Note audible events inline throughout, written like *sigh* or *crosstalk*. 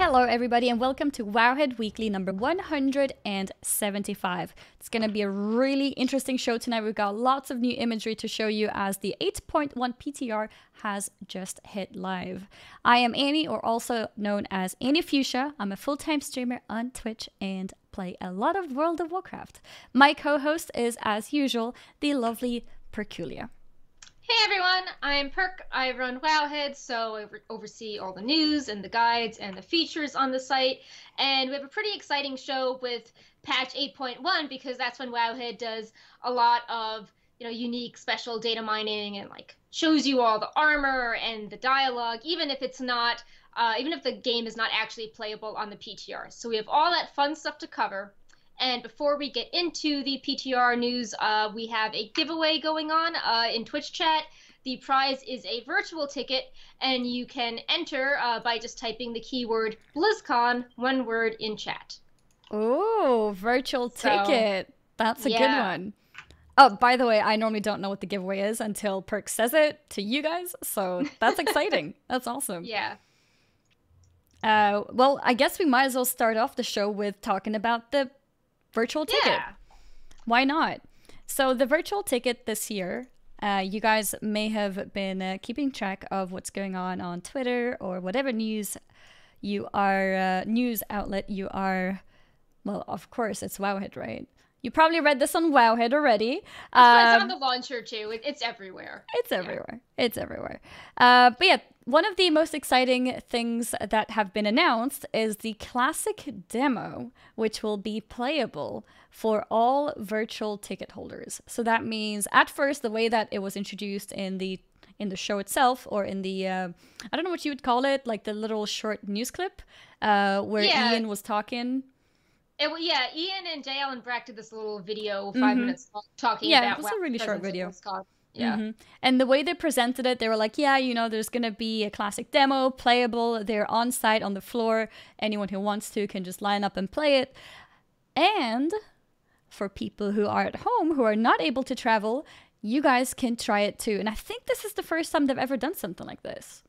Hello, everybody, and welcome to Wowhead Weekly number 175. It's going to be a really interesting show tonight. We've got lots of new imagery to show you as the 8.1 PTR has just hit live. I am Annie, or also known as Annie Fuchsia. I'm a full time streamer on Twitch and play a lot of World of Warcraft. My co host is, as usual, the lovely Perculia. Hey everyone, I'm Perk. I run Wowhead, so I oversee all the news and the guides and the features on the site. And we have a pretty exciting show with patch 8.1 because that's when Wowhead does a lot of you know unique special data mining and like shows you all the armor and the dialogue, even if it's not, uh, even if the game is not actually playable on the PTR. So we have all that fun stuff to cover. And before we get into the PTR news, uh, we have a giveaway going on uh, in Twitch chat. The prize is a virtual ticket, and you can enter uh, by just typing the keyword BlizzCon, one word, in chat. Ooh, virtual ticket. That's a yeah. good one. Oh, by the way, I normally don't know what the giveaway is until Perk says it to you guys, so that's exciting. *laughs* that's awesome. Yeah. Uh, well, I guess we might as well start off the show with talking about the virtual ticket. Yeah. Why not? So the virtual ticket this year, uh, you guys may have been uh, keeping track of what's going on on Twitter or whatever news you are uh, news outlet you are. Well, of course, it's Wowhead, right? You probably read this on Wowhead already. Um, it's on the launcher too. it's everywhere. It's everywhere. Yeah. It's everywhere. Uh, but yeah, one of the most exciting things that have been announced is the classic demo, which will be playable for all virtual ticket holders. So that means at first the way that it was introduced in the in the show itself or in the uh, I don't know what you would call it, like the little short news clip uh, where yeah. Ian was talking. It, yeah, Ian and J. Allen Brack did this little video, 5 mm-hmm. minutes long, talking yeah, about. Yeah, it was a really short video. Yeah. Mm-hmm. And the way they presented it, they were like, yeah, you know, there's going to be a classic demo, playable. They're on site on the floor. Anyone who wants to can just line up and play it. And for people who are at home, who are not able to travel, you guys can try it too. And I think this is the first time they've ever done something like this.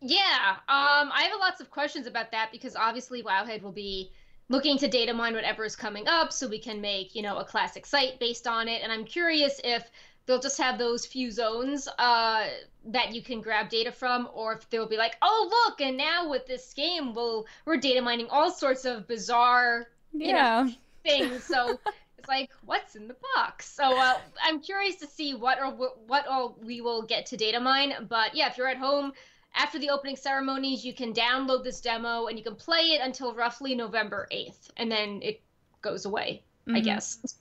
Yeah. Um, I have lots of questions about that because obviously Wowhead will be looking to data mine whatever is coming up so we can make, you know, a classic site based on it. And I'm curious if they'll just have those few zones uh, that you can grab data from, or if they'll be like, oh look, and now with this game, we'll we're data mining all sorts of bizarre, yeah, know, things. So *laughs* it's like, what's in the box? So uh, I'm curious to see what or what all we will get to data mine. But yeah, if you're at home. After the opening ceremonies, you can download this demo and you can play it until roughly November 8th, and then it goes away, mm-hmm. I guess.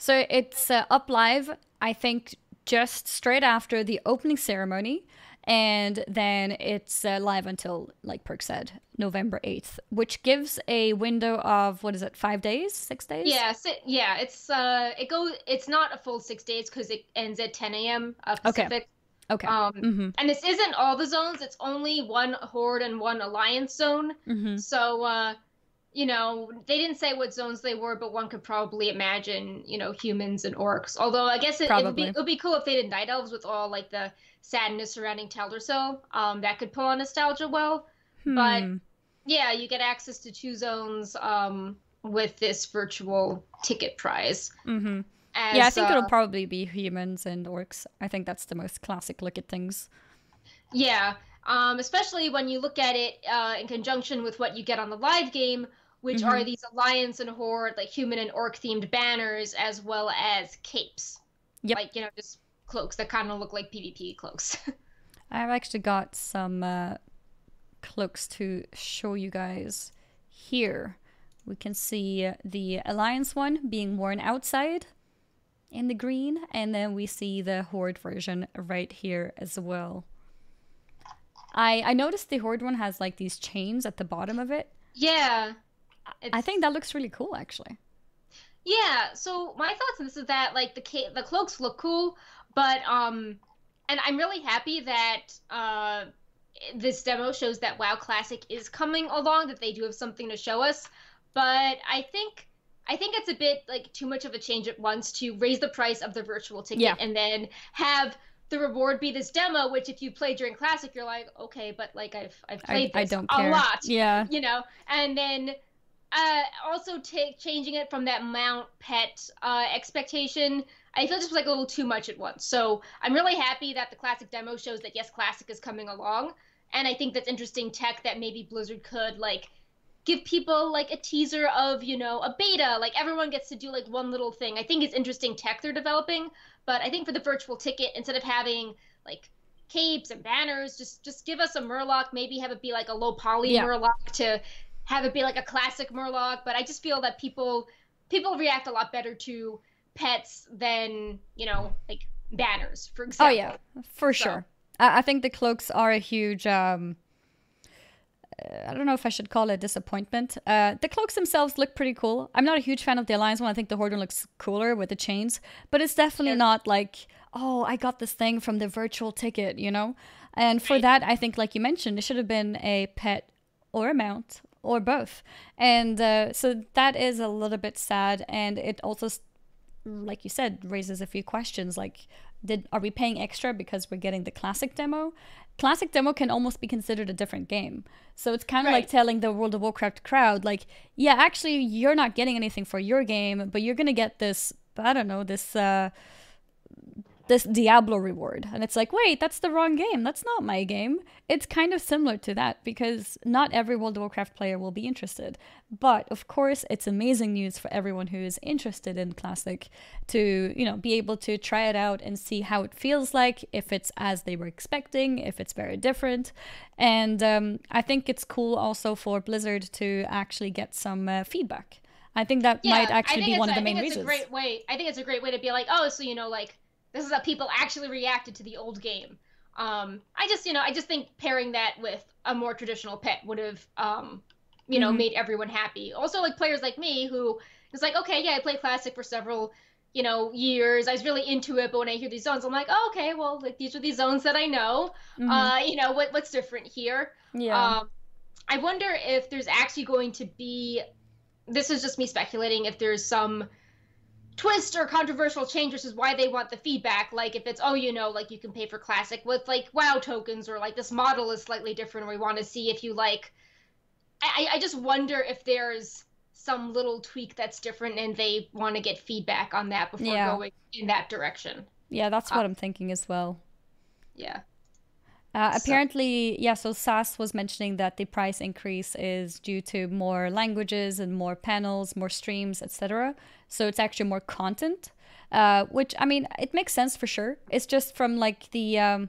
So it's uh, up live I think just straight after the opening ceremony. And then it's uh, live until, like Perk said, November 8th, which gives a window of, what is it, five days, six days? Yeah, si- yeah, it's, uh, it goes, it's not a full six days because it ends at 10 a.m. Uh, Pacific. Okay. Okay. Um, mm-hmm. And this isn't all the zones. It's only one Horde and one Alliance zone. Mm-hmm. So, uh, you know, they didn't say what zones they were, but one could probably imagine, you know, humans and orcs. Although I guess it, it would be it would be cool if they did night elves with all like the sadness surrounding Teldrassil. Um, that could pull on nostalgia well. Hmm. But yeah, you get access to two zones um with this virtual ticket prize. Mm-hmm. As, yeah, I think uh, it'll probably be humans and orcs. I think that's the most classic look at things. Yeah, um, especially when you look at it uh, in conjunction with what you get on the live game, which mm-hmm. are these alliance and horde like human and orc themed banners as well as capes. Yep. like you know just cloaks that kind of look like pvp cloaks. *laughs* I've actually got some uh, cloaks to show you guys here. We can see the alliance one being worn outside in the green and then we see the horde version right here as well. I i noticed the horde one has like these chains at the bottom of it. Yeah it's... I think that looks really cool, actually. Yeah. So my thoughts on this is that like the the cloaks look cool, but um, and I'm really happy that uh, this demo shows that WoW Classic is coming along. That they do have something to show us, but I think. I think it's a bit like too much of a change at once to raise the price of the virtual ticket yeah. and then have the reward be this demo, which if you play during classic, you're like, okay, but like I've I've played I, this I don't a care. lot, Yeah. you know, and then uh, also take changing it from that mount pet uh, expectation. I feel just was like a little too much at once. So I'm really happy that the classic demo shows that yes, classic is coming along, and I think that's interesting tech that maybe Blizzard could like give people like a teaser of you know a beta like everyone gets to do like one little thing i think it's interesting tech they're developing but i think for the virtual ticket instead of having like capes and banners just just give us a murloc maybe have it be like a low poly Yeah. murloc to have it be like a classic murloc but i just feel that people people react a lot better to pets than you know like banners for example. Oh yeah, for So- sure. I, I think the cloaks are a huge. Um, uh, I don't know if I should call it a disappointment. Uh, the cloaks themselves look pretty cool. I'm not a huge fan of the Alliance one. I think the Horde one looks cooler with the chains, but it's definitely Sure. not like, oh, I got this thing from the virtual ticket, you know? And for Right. that, I think, like you mentioned, it should have been a pet or a mount or both. And uh, so that is a little bit sad. And it also, like you said, raises a few questions like, did are we paying extra because we're getting the classic demo? Classic demo can almost be considered a different game. So it's kind of like telling the World of Warcraft crowd, like, yeah, actually, you're not getting anything for your game, but you're gonna get this. I don't know this. Uh, this Diablo reward. And it's like, wait, that's the wrong game. That's not my game. It's kind of similar to that because not every World of Warcraft player will be interested. But of course, it's amazing news for everyone who is interested in Classic to, you know, be able to try it out and see how it feels like, if it's as they were expecting, if it's very different. And um, I think it's cool also for Blizzard to actually get some uh, feedback. I think that might actually be one a- of the I main think it's reasons. a great way. I think it's a great way to be like, oh, so you know, like this is how people actually reacted to the old game. Um, I just, you know, I just think pairing that with a more traditional pet would have, um, you know, Mhm. made everyone happy. Also, like players like me who is like, okay, yeah, I played classic for several, you know, years. I was really into it, but when I hear these zones, I'm like, oh, okay, well, like these are these zones that I know. Mhm. Uh, you know, what what's different here? yeah. Um, I wonder if there's actually going to be. This is just me speculating. If there's some twist or controversial change, which is why they want the feedback. Like if it's oh, you know, like you can pay for classic with like WoW tokens, or like this model is slightly different. We want to see if you like. I I just wonder if there's some little tweak that's different, and they want to get feedback on that before Yeah. going in that direction. yeah, that's what I'm thinking as well. Yeah. Uh, So- apparently, yeah, so SAS was mentioning that the price increase is due to more languages and more panels, more streams, etc. So it's actually more content, uh, which, I mean, it makes sense for sure. It's just from like the, um,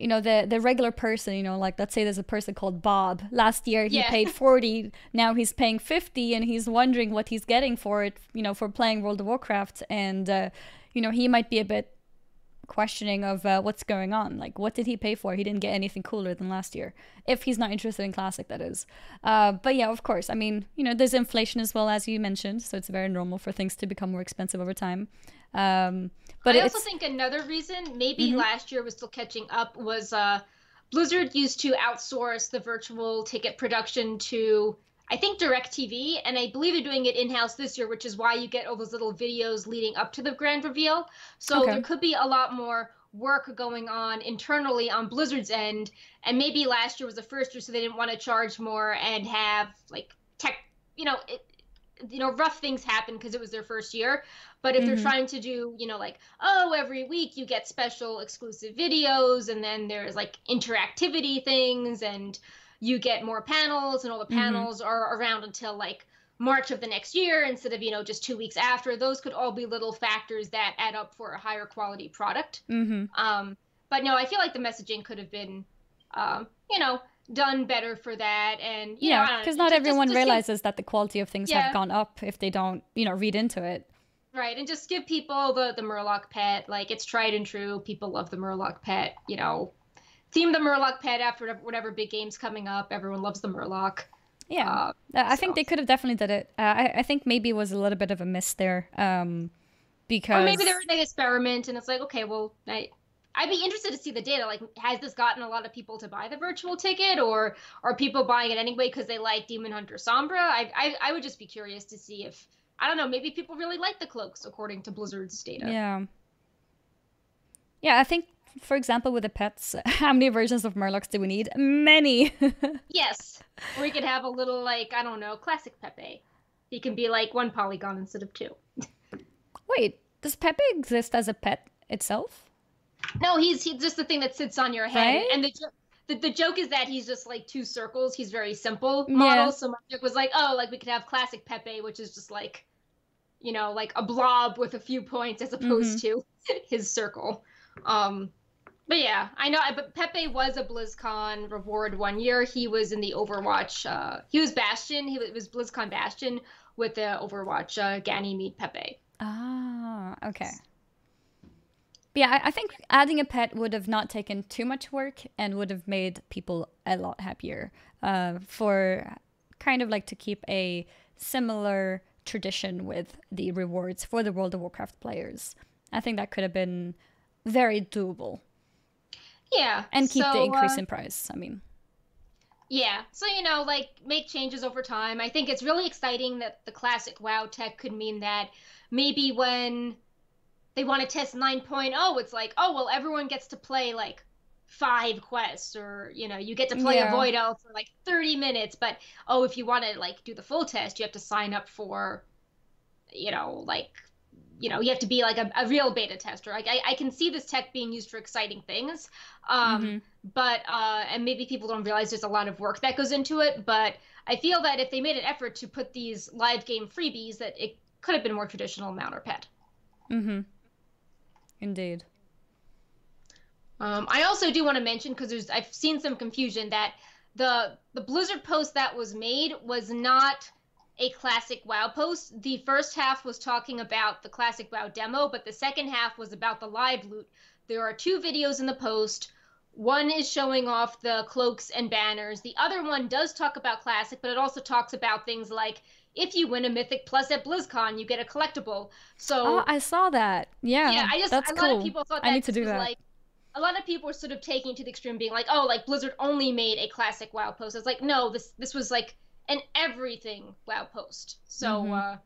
you know, the, the regular person, you know, like let's say there's a person called Bob. Last year he Yeah. paid *laughs* 40, now he's paying 50, and he's wondering what he's getting for it, you know, for playing World of Warcraft. And, uh, you know, he might be a bit questioning of uh, what's going on. Like, what did he pay for? He didn't get anything cooler than last year. If he's not interested in classic, that is. Uh, but yeah, of course. I mean, you know, there's inflation as well as you mentioned, so it's very normal for things to become more expensive over time. Um, but I also think another reason, maybe Mhm. last year was still catching up, was uh, Blizzard used to outsource the virtual ticket production to, I think, DirecTV, and I believe they're doing it in house this year, which is why you get all those little videos leading up to the grand reveal. So Okay. there could be a lot more work going on internally on Blizzard's end, and maybe last year was the first year, so they didn't want to charge more and have like tech, you know, it, you know, rough things happen because it was their first year. But if Mhm. they're trying to do, you know, like, oh, every week you get special exclusive videos, and then there's like interactivity things, and you get more panels, and all the Mhm. panels are around until like March of the next year instead of, you know, just two weeks after. Those could all be little factors that add up for a higher quality product. hmm Um, but no, I feel like the messaging could have been, um, you know, done better for that. And you yeah, know, because not just- everyone just give- realizes that the quality of things have gone up if they don't, you know, read into it. Right, and just give people the the Murloc pet. Like it's tried and true. People love the Murloc pet. You know, theme the Murloc pet after whatever, big game's coming up. Everyone loves the Murloc. Yeah. Uh, Uh, I think they could have definitely did it. Uh, I, I think maybe it was a little bit of a miss there, um, because or maybe they were an experiment, and it's like, okay, well, I, I'd be interested to see the data. Like, has this gotten a lot of people to buy the virtual ticket, or are people buying it anyway because they like Demon Hunter Sombra? I, I, I would just be curious to see if I don't know. Maybe people really like the cloaks according to Blizzard's data. Yeah. Yeah, I think for example, with the pets, *laughs* how many versions of Murlocs do we need? Many. *laughs* yes. We could have a little like I don't know, classic Pepe. He can be like one polygon instead of two. *laughs* Wait, does Pepe exist as a pet itself? No, he's he's just the thing that sits on your head, right? and the, the the joke is that he's just like two circles. He's very simple model. Yeah. So my joke was like, oh, like we could have classic Pepe, which is just like, you know, like a blob with a few points as opposed mm-hmm. to his circle. Um, but yeah, I know. But Pepe was a BlizzCon reward one year. He was in the Overwatch. Uh, he was Bastion. He was BlizzCon Bastion with the Overwatch uh, Ganymede Pepe. Ah, okay. Yeah, I, I think adding a pet would have not taken too much work and would have made people a lot happier. Uh, for kind of like to keep a similar tradition with the rewards for the World of Warcraft players. I think that could have been very doable. Yeah. And keep so, the increase uh, in price. I mean. Yeah. So, you know, like make changes over time. I think it's really exciting that the classic WoW tech could mean that maybe when they want to test 9.0, it's like, oh, well, everyone gets to play like five quests or you know you get to play yeah. a void elf for like 30 minutes but oh if you want to like do the full test you have to sign up for you know like you know you have to be like a, a real beta tester. Like I, I can see this tech being used for exciting things um mm-hmm. but uh and maybe people don't realize there's a lot of work that goes into it but i feel that if they made an effort to put these live game freebies that it could have been more traditional mount or pet. Mm-hmm. Indeed. Um, I also do want to mention because there's I've seen some confusion that the the Blizzard post that was made was not a classic WoW post. The first half was talking about the classic WoW demo, but the second half was about the live loot. There are two videos in the post. One is showing off the cloaks and banners. The other one does talk about classic, but it also talks about things like if you win a mythic plus at BlizzCon, you get a collectible. So oh, I saw that. Yeah, yeah. I just that's a cool. lot of people thought that I need to do that. Like, a lot of people were sort of taking it to the extreme, being like, "Oh, like Blizzard only made a classic WoW post." It's like, no, this this was like an everything WoW post. So, mm-hmm. uh,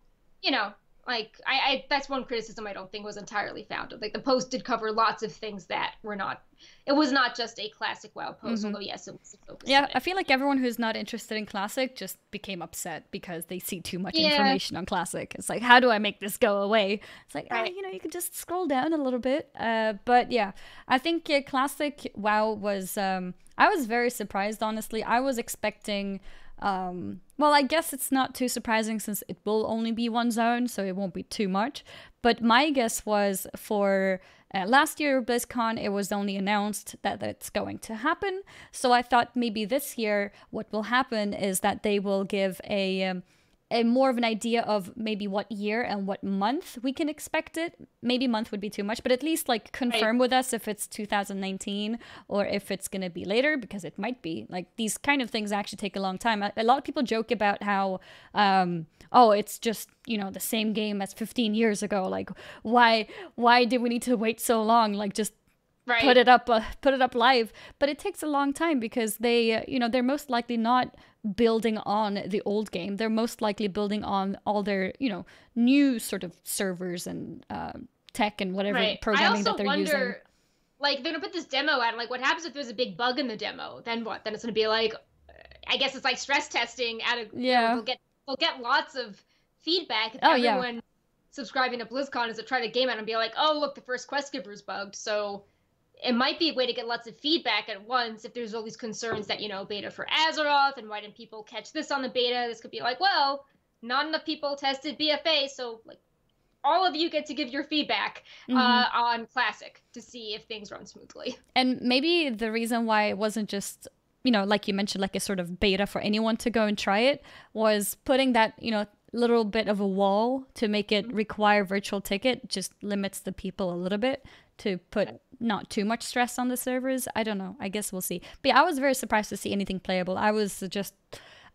you know, like I, I that's one criticism I don't think was entirely founded. Like the post did cover lots of things that were not. It was not just a classic WoW post, mm-hmm. although yes, it was focus. Yeah, I feel like everyone who's not interested in classic just became upset because they see too much yeah. information on classic. It's like, how do I make this go away? It's like, ah, right. oh, you know, you could just scroll down a little bit. Uh, but yeah, I think uh, classic WoW was. Um, I was very surprised, honestly. I was expecting um, well, I guess it's not too surprising since it will only be one zone, so it won't be too much. But my guess was for uh, last year BlizzCon, it was only announced that it's going to happen. So I thought maybe this year what will happen is that they will give a um, a more of an idea of maybe what year and what month we can expect it. Maybe month would be too much, but at least like confirm right. with us if it's 2019 or if it's going to be later because it might be. Like these kind of things actually take a long time. A, a lot of people joke about how um oh, it's just, you know, the same game as 15 years ago. Like why why did we need to wait so long? Like just Right. put it up uh, put it up live but it takes a long time because they uh, you know they're most likely not building on the old game. They're most likely building on all their, you know, new sort of servers and uh, tech and whatever right. programming that they're wonder, using. Like they're gonna put this demo out, and like, what happens if there's a big bug in the demo? Then what? Then it's gonna be like, I guess it's like stress testing. At a yeah, you know, we'll get we'll get lots of feedback. If oh everyone yeah. Subscribing to BlizzCon is to try to game out and be like, oh look, the first quest giver is bugged, so it might be a way to get lots of feedback at once if there's all these concerns that you know Battle for Azeroth and why didn't people catch this on the beta? This could be like, well, not enough people tested BFA, so like all of you get to give your feedback uh, mm-hmm. uh, on Classic to see if things run smoothly. And maybe the reason why it wasn't just you know like you mentioned like a sort of beta for anyone to go and try it was putting that you know little bit of a wall to make it mm-hmm. require virtual ticket just limits the people a little bit to put not too much stress on the servers. I don't know. I guess we'll see. But yeah, I was very surprised to see anything playable. I was just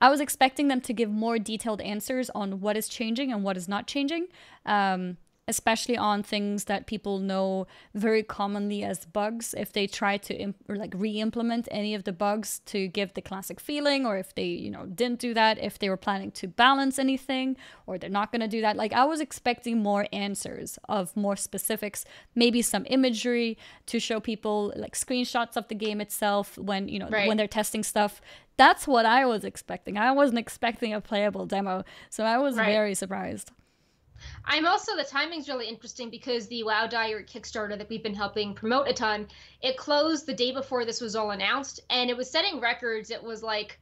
I was expecting them to give more detailed answers on what is changing and what is not changing. Um, especially on things that people know very commonly as bugs. If they try to imp- or like re-implement any of the bugs to give the classic feeling, or if they you know didn't do that, if they were planning to balance anything, or they're not going to do that. Like I was expecting more answers of more specifics, maybe some imagery to show people like screenshots of the game itself when you know right. when they're testing stuff that's what I was expecting. I wasn't expecting a playable demo, so I was right. very surprised. I'm also the timing's really interesting because the WoW Diary Kickstarter that we've been helping promote a ton, it closed the day before this was all announced, and it was setting records. It was like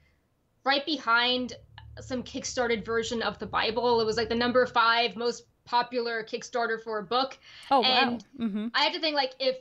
right behind some kickstarted version of the Bible. It was like the number five most popular Kickstarter for a book. Oh and wow! Mm-hmm. I had to think like if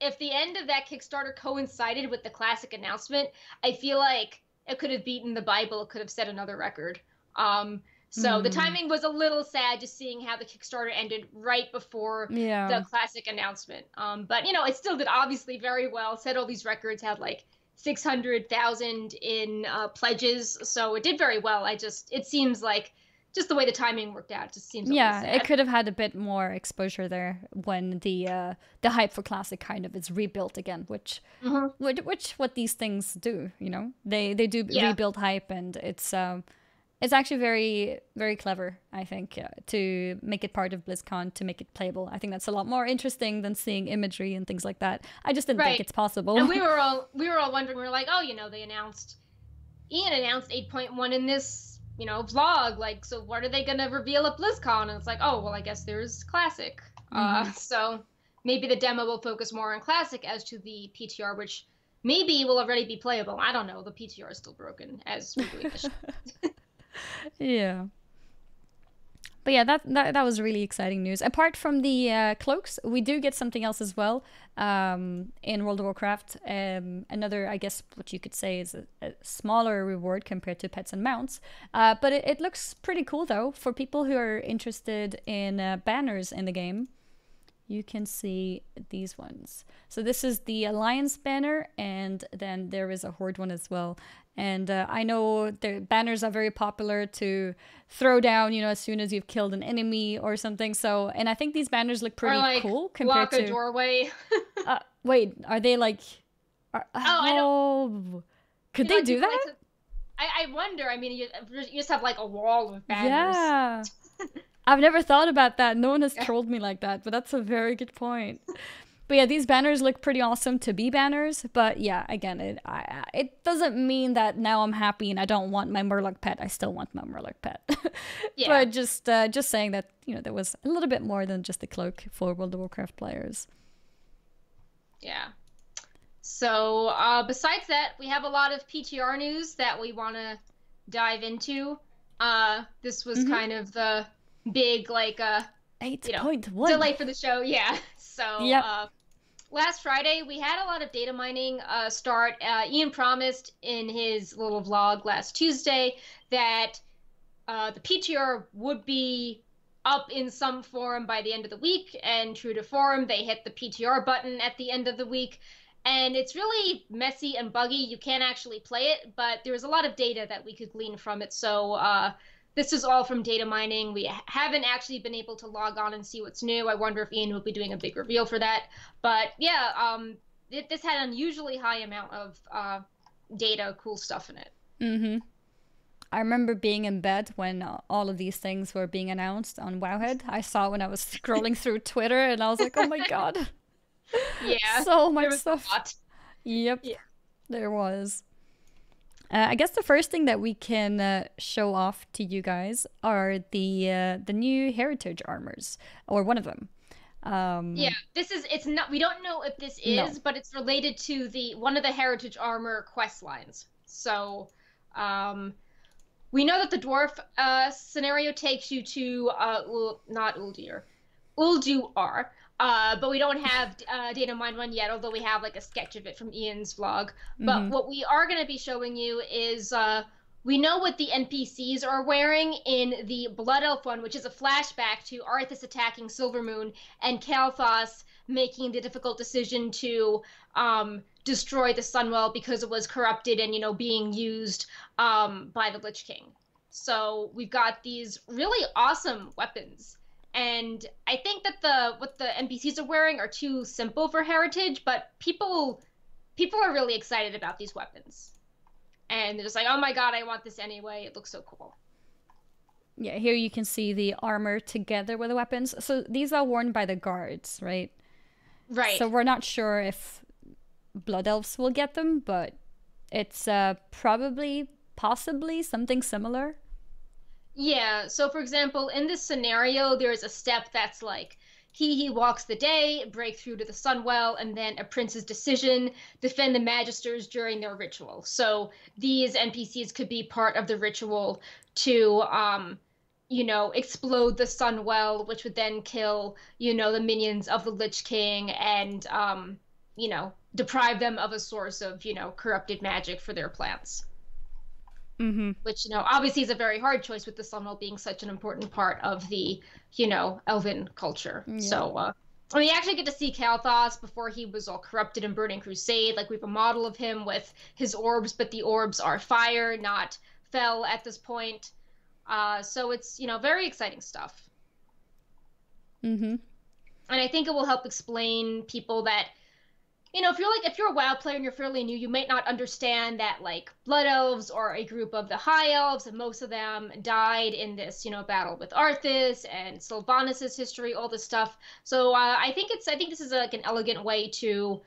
if the end of that Kickstarter coincided with the classic announcement, I feel like it could have beaten the Bible. It could have set another record. Um, so mm. the timing was a little sad, just seeing how the Kickstarter ended right before yeah. the classic announcement. Um, but you know, it still did obviously very well. Set all these records, had like six hundred thousand in uh, pledges, so it did very well. I just, it seems like just the way the timing worked out just seems yeah it could have had a bit more exposure there when the uh the hype for classic kind of is rebuilt again which mm-hmm. which, which what these things do you know they they do yeah. rebuild hype and it's um it's actually very very clever i think uh, to make it part of blizzcon to make it playable i think that's a lot more interesting than seeing imagery and things like that i just didn't right. think it's possible and we *laughs* were all we were all wondering we were like oh you know they announced ian announced 8.1 in this you know, vlog. Like, so what are they gonna reveal at BlizzCon? And it's like, oh, well, I guess there's classic. Uh, mm-hmm. Uh, *laughs* so maybe the demo will focus more on classic as to the PTR, which maybe will already be playable. I don't know. The PTR is still broken as we're doing this. *laughs* yeah but yeah, that, that that was really exciting news. Apart from the uh, cloaks, we do get something else as well um, in World of Warcraft. Um, another, I guess, what you could say is a, a smaller reward compared to pets and mounts. Uh, but it, it, looks pretty cool though for people who are interested in uh, banners in the game. You can see these ones. So this is the Alliance banner, and then there is a Horde one as well. And uh, I know the banners are very popular to throw down, you know, as soon as you've killed an enemy or something. So, and I think these banners look pretty like, cool compared block a doorway. *laughs* uh, wait, are they like? Are, oh, I don't. Oh, could you they do that? Like I, I wonder. I mean, you, you just have like a wall of banners. Yeah. *laughs* I've never thought about that. No one has trolled me like that, but that's a very good point. But yeah, these banners look pretty awesome to be banners. But yeah, again, it I, it doesn't mean that now I'm happy and I don't want my Murloc pet. I still want my Murloc pet. *laughs* yeah. But just uh, just saying that you know there was a little bit more than just the cloak for World of Warcraft players. Yeah. So uh, besides that, we have a lot of PTR news that we want to dive into. Uh, this was mm-hmm. kind of the big like uh, eight point one delay for the show. *laughs* Yeah. So yep. uh, last Friday, we had a lot of data mining uh, start. Uh, Ian promised in his little vlog last Tuesday that uh, the PTR would be up in some form by the end of the week. And true to form, they hit the PTR button at the end of the week. And it's really messy and buggy. You can't actually play it, but there was a lot of data that we could glean from it. So uh, this is all from data mining. We haven't actually been able to log on and see what's new. I wonder if Ian will be doing a big reveal for that. But yeah, um, it, this had an unusually high amount of uh, data, cool stuff in it. Mm-hmm. I remember being in bed when all of these things were being announced on Wowhead. I saw when I was *laughs* scrolling through Twitter, and I was like, "Oh my *laughs* god!" Yeah, *laughs* so much stuff. Yep, yeah. there was. Uh, I guess the first thing that we can uh, show off to you guys are the uh, the new heritage armors, or one of them. Um, yeah, this is it's not. We don't know if this is, no. but it's related to the one of the heritage armor quest lines. So, um, we know that the dwarf uh, scenario takes you to uh, not Uldir, Ulduar, uh, but we don't have uh, data mine one yet, although we have like a sketch of it from Ian's vlog. But mm-hmm. what we are going to be showing you is uh, we know what the NPCs are wearing in the Blood Elf one, which is a flashback to Arthas attacking Silvermoon and Kael'thas making the difficult decision to um, destroy the Sunwell because it was corrupted and you know being used um, by the Lich King. So we've got these really awesome weapons and I think that the what the NPCs are wearing are too simple for heritage, but people people are really excited about these weapons. And they're just like, "Oh my god, I want this anyway. It looks so cool." Yeah, here you can see the armor together with the weapons. So these are worn by the guards, right? Right. So we're not sure if blood elves will get them, but it's uh, probably possibly something similar. Yeah. So, for example, in this scenario, there's a step that's like he he walks the day, break through to the Sunwell, and then a prince's decision, defend the magisters during their ritual. So these NPCs could be part of the ritual to um you know, explode the Sunwell, which would then kill, you know, the minions of the Lich King and, um, you know, deprive them of a source of, you know, corrupted magic for their plants. Mm-hmm. Which, you know, obviously is a very hard choice with the Sunwell being such an important part of the, you know, Elven culture. Yeah. So, uh, I mean, you actually get to see Kael'thas before he was all corrupted in Burning Crusade. Like, we have a model of him with his orbs, but the orbs are fire, not fel at this point. Uh, so it's you know very exciting stuff. Mm-hmm. And I think it will help explain people that, you know, if you're like if you're a WoW player and you're fairly new, you might not understand that like Blood Elves are a group of the High Elves, and most of them died in this you know battle with Arthas and Sylvanas' history, all this stuff. So uh, I think it's I think this is like an elegant way to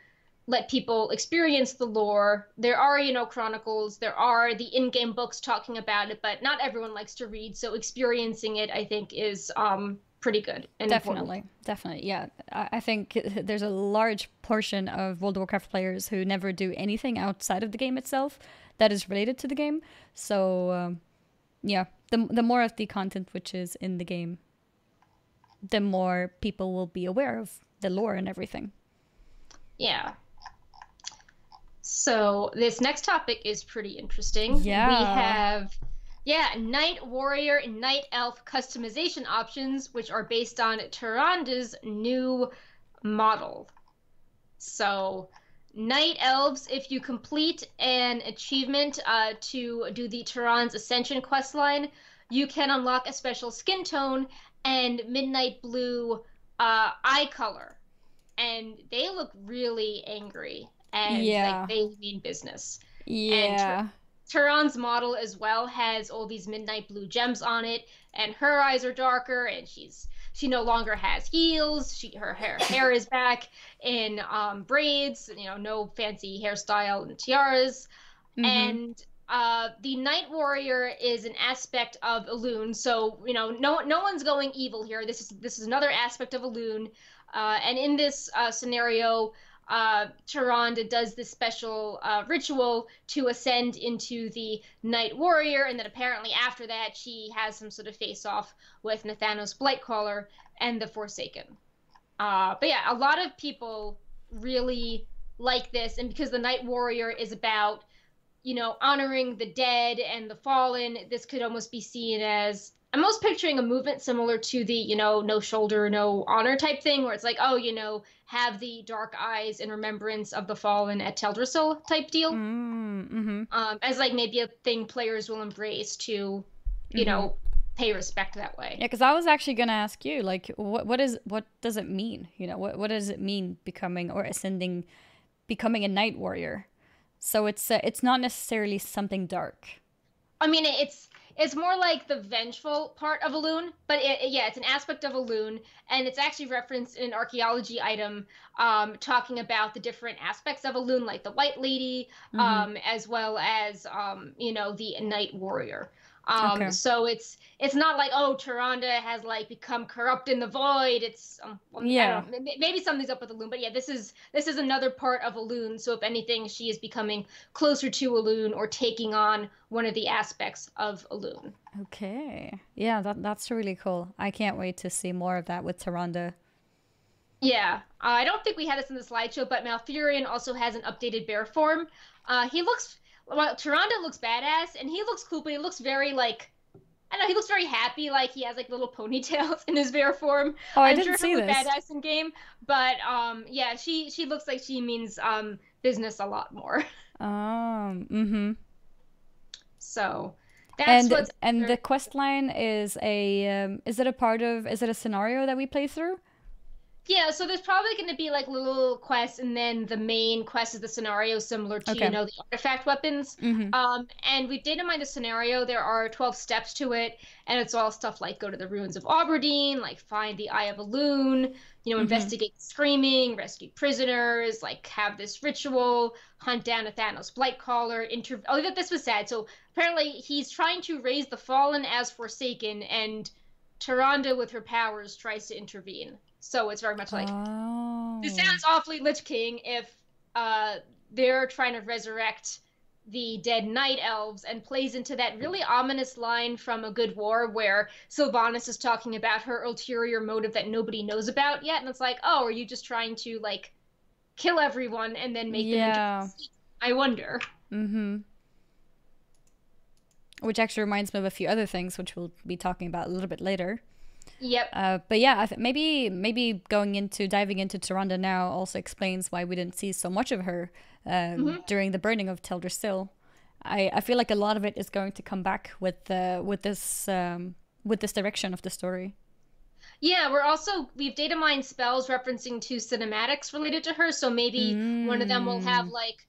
let people experience the lore. There are, you know, chronicles, there are the in-game books talking about it, but not everyone likes to read, so experiencing it I think is um pretty good. definitely, important. definitely, yeah. I think *laughs* there's a large portion of World of Warcraft players who never do anything outside of the game itself that is related to the game. So, um, yeah, the the more of the content which is in the game, the more people will be aware of the lore and everything. Yeah, so this next topic is pretty interesting. Yeah. We have yeah, Night Warrior and Night Elf customization options, which are based on Tyrande's new model. So, Night Elves, if you complete an achievement uh, to do the Tyrande's Ascension questline, you can unlock a special skin tone and midnight blue uh, eye color. And they look really angry and yeah. like they mean business. Yeah. And Tyrande's model as well has all these midnight blue gems on it, and her eyes are darker, and she's she no longer has heels. She her hair hair is back in um, braids. You know, no fancy hairstyle and tiaras, mm-hmm. and. Uh, the Night Warrior is an aspect of Elune, so you know no no one's going evil here. This is this is another aspect of Elune, uh, and in this uh, scenario, uh, does this special uh, ritual to ascend into the Night Warrior, and then apparently after that she has some sort of face off with Nathanos Blightcaller and the Forsaken. Uh, but yeah, a lot of people really like this, and because the Night Warrior is about, you know, honoring the dead and the fallen, this could almost be seen as I'm most picturing a movement similar to the, you know, no shoulder, no honor type thing, where it's like, oh, you know, have the dark eyes in remembrance of the fallen at Teldrassil type deal. Mm, mm-hmm. Um, as like maybe a thing players will embrace to, you mm-hmm. know, pay respect that way. Yeah, because I was actually gonna ask you, like, what what is what does it mean? You know, what what does it mean becoming or ascending, becoming a night warrior? So it's uh, it's not necessarily something dark. I mean, it's it's more like the vengeful part of Elune, but it, it, yeah, it's an aspect of Elune, and it's actually referenced in an archaeology item um, talking about the different aspects of Elune, like the White Lady, mm-hmm. um, as well as um, you know the Night Warrior. Um, okay. So it's it's not like oh Tyrande has like become corrupt in the void. It's um, yeah maybe something's up with Elune, but yeah this is this is another part of Elune. So if anything, she is becoming closer to Elune or taking on one of the aspects of Elune. Okay, yeah, that that's really cool. I can't wait to see more of that with Tyrande. Yeah, uh, I don't think we had this in the slideshow, but Malfurion also has an updated bear form. Uh, he looks well, Tyrande looks badass and he looks cool, but he looks very like I don't know, he looks very happy, like he has like little *laughs* ponytails in his bear form. Oh, I I'm didn't sure see this. Badass in game, but um, yeah, she she looks like she means um business a lot more. *laughs* Um. Mm-hmm. So That's and and the quest line is a um, is it a part of is it a scenario that we play through? Yeah, so there's probably going to be like little quests, and then the main quest is the scenario, similar to okay. you know the artifact weapons. Mm-hmm. Um, and we did mind the scenario. There are 12 steps to it, and it's all stuff like go to the ruins of Auberdine, like find the Eye of Elune, you know, mm-hmm. investigate screaming, rescue prisoners, like have this ritual, hunt down Nathanos Blightcaller. Inter- oh, that this was sad. So apparently he's trying to raise the fallen as Forsaken, and Tyrande with her powers tries to intervene. So it's very much like oh. this sounds awfully Lich King if uh, they're trying to resurrect the dead night elves and plays into that really ominous line from A Good War where Sylvanas is talking about her ulterior motive that nobody knows about yet. And it's like, oh, are you just trying to like kill everyone and then make yeah. them I wonder. Mm-hmm. Which actually reminds me of a few other things, which we'll be talking about a little bit later. Yep. Uh, but yeah, maybe maybe going into diving into Tyrande now also explains why we didn't see so much of her um, mm-hmm. during the burning of Teldrassil. I, I feel like a lot of it is going to come back with uh, with this um, with this direction of the story. Yeah, we're also we've data mined spells referencing to cinematics related to her, so maybe mm. one of them will have mm. like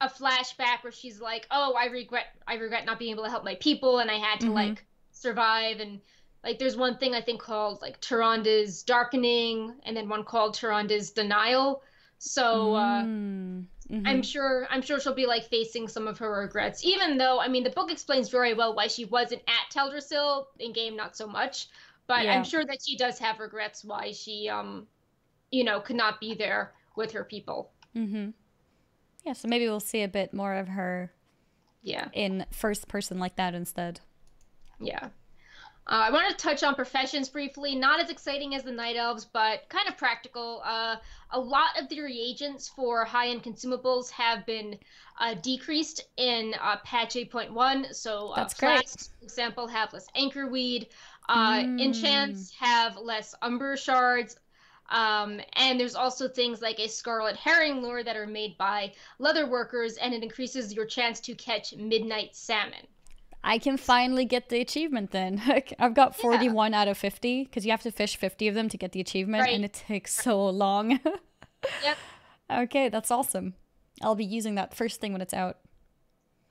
a flashback where she's like, "Oh, I regret I regret not being able to help my people and I had to mm-hmm. like survive and like there's one thing I think called like Tyrande's darkening, and then one called Tyrande's denial. So uh, mm. mm-hmm. I'm sure I'm sure she'll be like facing some of her regrets, even though I mean the book explains very well why she wasn't at Teldrassil in game, not so much. But yeah. I'm sure that she does have regrets why she um, you know, could not be there with her people. Mm-hmm. Yeah, so maybe we'll see a bit more of her. Yeah. In first person like that instead. Yeah. Uh, I wanted to touch on professions briefly. Not as exciting as the Night Elves, but kind of practical. Uh, a lot of the reagents for high end consumables have been uh, decreased in uh, patch 8.1. So, uh, That's for example, have less anchorweed. Uh, mm. Enchants have less umbra shards. Um, and there's also things like a scarlet herring lure that are made by leather workers, and it increases your chance to catch midnight salmon. I can finally get the achievement then. *laughs* I've got 41 yeah. out of 50 because you have to fish 50 of them to get the achievement right. and it takes so long. *laughs* yep. Okay, that's awesome. I'll be using that first thing when it's out.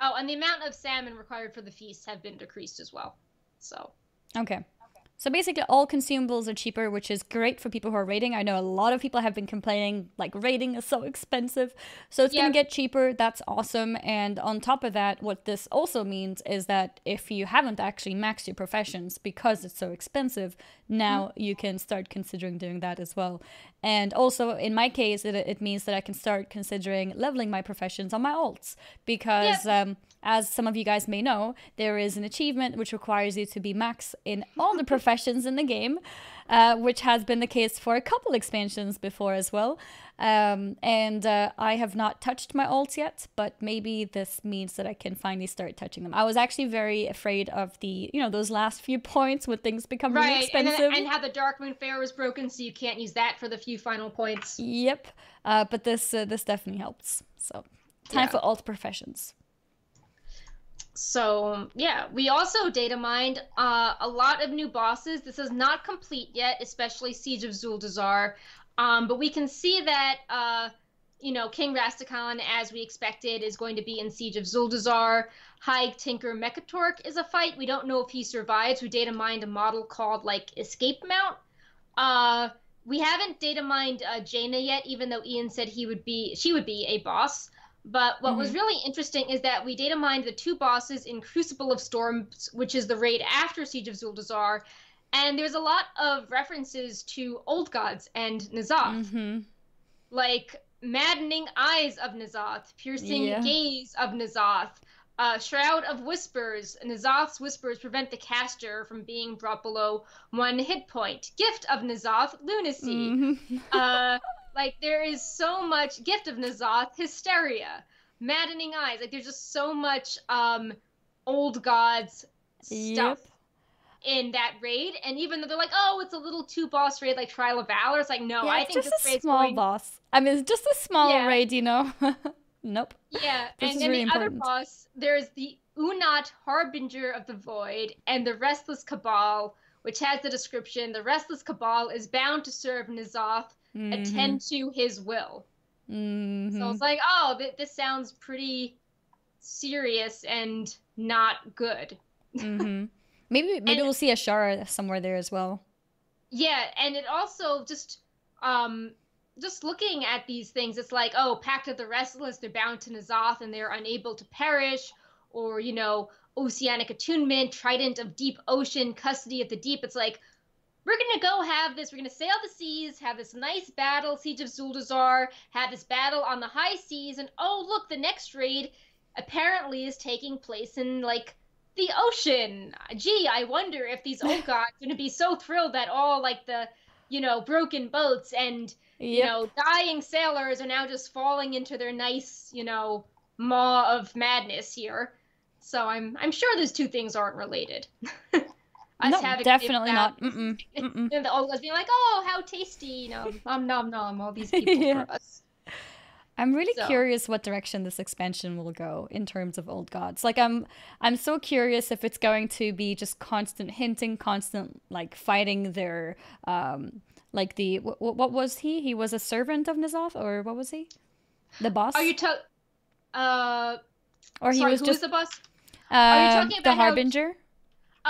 Oh, and the amount of salmon required for the feast have been decreased as well. So. Okay. So basically, all consumables are cheaper, which is great for people who are raiding. I know a lot of people have been complaining, like, raiding is so *laughs* expensive. So it's yep. going to get cheaper. That's awesome. And on top of that, what this also means is that if you haven't actually maxed your professions because it's so expensive, now mm-hmm. you can start considering doing that as well. And also, in my case, it, it means that I can start considering leveling my professions on my alts because. Yep. Um, as some of you guys may know, there is an achievement which requires you to be max in all the *laughs* professions in the game, uh, which has been the case for a couple expansions before as well. Um, and uh, I have not touched my alts yet, but maybe this means that I can finally start touching them. I was actually very afraid of the, you know, those last few points when things become right. really expensive. And, and how the Darkmoon Faire was broken, so you can't use that for the few final points. Yep. Uh, but this uh, this definitely helps. So time yeah. for alt professions so yeah we also data mined uh, a lot of new bosses. This is not complete yet especially siege of Zuldazar. Um, but we can see that uh, you know king rastakhan as we expected is going to be in siege of Zuldazar. High tinker Mekkatorque is a fight. We don't know if he survives. We data mined a model called like escape mount. Uh, we haven't data mined uh, Jaina yet even though ian said he would be she would be a boss but what mm-hmm. was really interesting is that we data mined the two bosses in Crucible of Storms, which is the raid after Siege of Zuldazar, and there's a lot of references to Old Gods and N'Zoth. Mm-hmm. Like maddening eyes of N'Zoth, piercing yeah. gaze of N'Zoth, uh, Shroud of Whispers. N'Zoth's whispers prevent the caster from being brought below one hit point. Gift of N'Zoth, lunacy. Mm-hmm. uh, *laughs* like there is so much gift of N'Zoth, hysteria, maddening eyes. Like there's just so much um old gods stuff. Yep. In that raid, and even though they're like, "Oh, it's a little two boss raid like Trial of Valor," it's like, no, yeah, I think just a small going... boss. I mean, it's just a small yeah. raid, you know. *laughs* nope. Yeah, this and, and really the important. other boss, there's the Uu'nat, Harbinger of the Void, and the Restless Cabal, which has the description the Restless Cabal is bound to serve N'Zoth, mm-hmm. attend to his will. Mm-hmm. So it's like, oh, th- this sounds pretty serious and not good. mm-hmm. *laughs* Maybe maybe and, we'll see Azshara somewhere there as well. Yeah, and it also just um just looking at these things, it's like, oh, Pact of the Restless, they're bound to N'Zoth and they're unable to perish, or you know, Oceanic Attunement, Trident of Deep Ocean, Custody of the Deep. It's like, we're gonna go have this. We're gonna sail the seas, have this nice battle, Siege of Zuldazar, have this battle on the high seas, and oh look, the next raid apparently is taking place in like the ocean. Gee, I wonder if these old *laughs* gods are gonna be so thrilled that all like the you know broken boats and yep. you know dying sailors are now just falling into their nice you know maw of madness here. So I'm I'm sure those two things aren't related. *laughs* no, definitely not. Mm-mm, *laughs* mm-mm. And the old guys being like, "Oh, how tasty!" You know, nom nom nom. All these people *laughs* yeah. for us. I'm really so. curious what direction this expansion will go in terms of old gods. Like I'm I'm so curious if it's going to be just constant hinting, constant like fighting their um like the what, what was he? He was a servant of N'Zoth or what was he? The boss? Are you to uh or he sorry, was just the boss? Uh, Are you talking about the harbinger? How...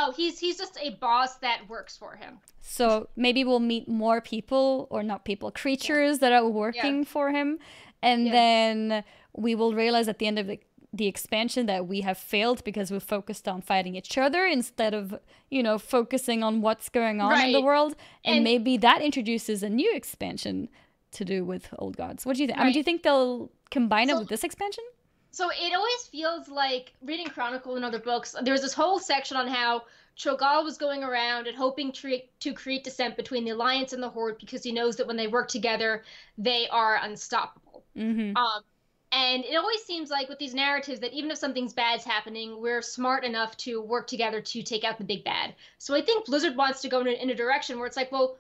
Oh, he's he's just a boss that works for him. So maybe we'll meet more people or not people, creatures yeah. that are working yeah. for him and yeah. then we will realize at the end of the the expansion that we have failed because we focused on fighting each other instead of you know focusing on what's going on right. in the world and, and, maybe that introduces a new expansion to do with old gods what do you think right. I mean, do you think they'll combine so, it with this expansion so it always feels like reading chronicle and other books there's this whole section on how Cho'Gall was going around and hoping to, to create dissent between the Alliance and the Horde because he knows that when they work together, they are unstoppable. Mm-hmm. Um, and it always seems like with these narratives that even if something's bad's happening, we're smart enough to work together to take out the big bad. So I think Blizzard wants to go in a, in a direction where it's like, well,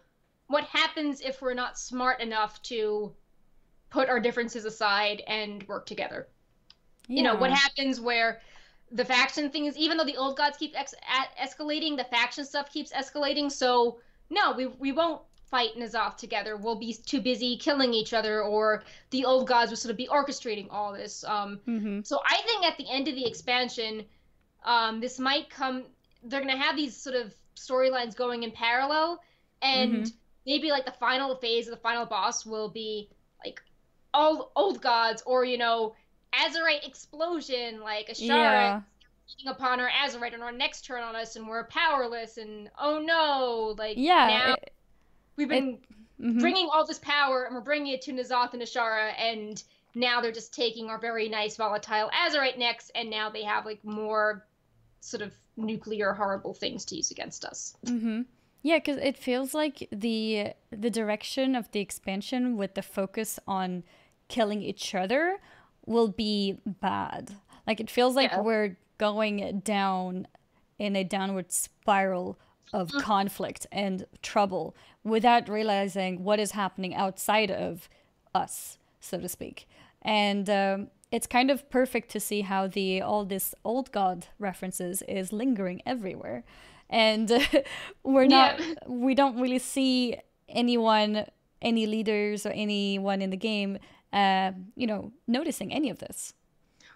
what happens if we're not smart enough to put our differences aside and work together? Yeah. You know, what happens where the faction thing is even though the old gods keep ex- escalating, the faction stuff keeps escalating. So no, we we won't fight N'Zoth together. We'll be too busy killing each other, or the old gods will sort of be orchestrating all this. Um, mm-hmm. So I think at the end of the expansion, um, this might come. They're gonna have these sort of storylines going in parallel, and mm-hmm. maybe like the final phase of the final boss will be like all old gods, or you know Azerite explosion, like Azshara yeah. upon our Azerite on our next turn on us, and we're powerless, and oh no, like yeah, now it, we've been it, mm-hmm. bringing all this power, and we're bringing it to N'Zoth and Azshara, and now they're just taking our very nice volatile Azerite next, and now they have like more sort of nuclear horrible things to use against us. Mm-hmm. Yeah, because it feels like the the direction of the expansion with the focus on killing each other will be bad. Like it feels like yeah. we're going down in a downward spiral of mm. conflict and trouble without realizing what is happening outside of us, so to speak. And um, it's kind of perfect to see how the all this old god references is lingering everywhere, and uh, *laughs* we're not yeah. we don't really see anyone, any leaders or anyone in the game uh, you know, noticing any of this.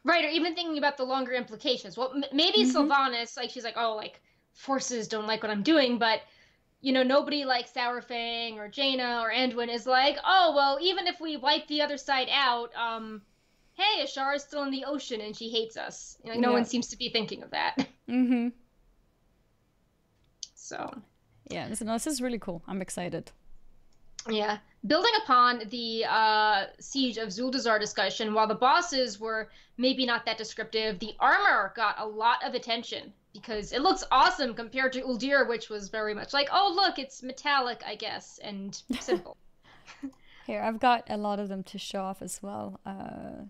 Right, or even thinking about the longer implications. Well, m- maybe mm-hmm. Sylvanas, like she's like, oh, like forces don't like what I'm doing, but you know, nobody like Saurfang or Jaina or Anduin is like, oh, well, even if we wipe the other side out, um, hey, Azshara is still in the ocean and she hates us. You know, no yeah. one seems to be thinking of that. Mm-hmm. So. Yeah, this, no, this is really cool. I'm excited. Yeah. Building upon the uh, Siege of Zuldazar discussion, while the bosses were maybe not that descriptive, the armor got a lot of attention because it looks awesome compared to Uldir, which was very much like, oh, look, it's metallic, I guess, and *laughs* simple. Here, I've got a lot of them to show off as well. Uh,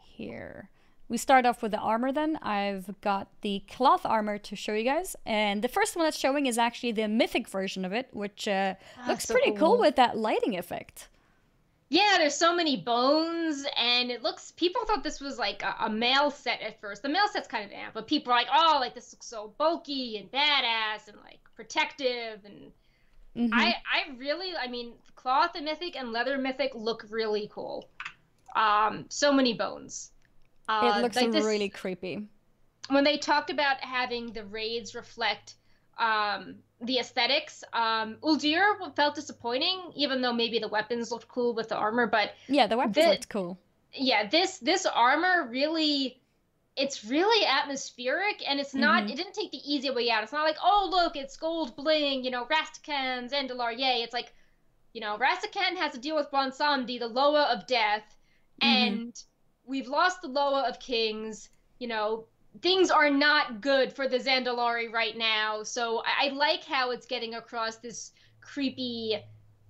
here we start off with the armor then. I've got the cloth armor to show you guys. And the first one that's showing is actually the mythic version of it, which uh, looks so pretty cool. cool. with that lighting effect. Yeah, there's so many bones, and it looks. People thought this was like a, a mail set at first. The mail set's kind of amp, but people are like, "Oh, like this looks so bulky and badass and like protective." And mm-hmm. I, I really, I mean, cloth and mythic and leather mythic look really cool. Um, so many bones. Uh, it looks like this, really creepy. When they talked about having the raids reflect um, the aesthetics. Um, Uldir felt disappointing, even though maybe the weapons looked cool with the armor. But yeah, the weapons looked cool. Yeah, this this armor really, it's really atmospheric, and it's not. Mm-hmm. It didn't take the easy way out. It's not like, oh look, it's gold bling, you know, Rastakhan's, Zandalar, yay! It's like, you know, Rastakhan has to deal with Bwonsamdi, the Loa of Death, mm-hmm. and we've lost the Loa of Kings. You know, things are not good for the Zandalari right now. So I, I like how it's getting across this creepy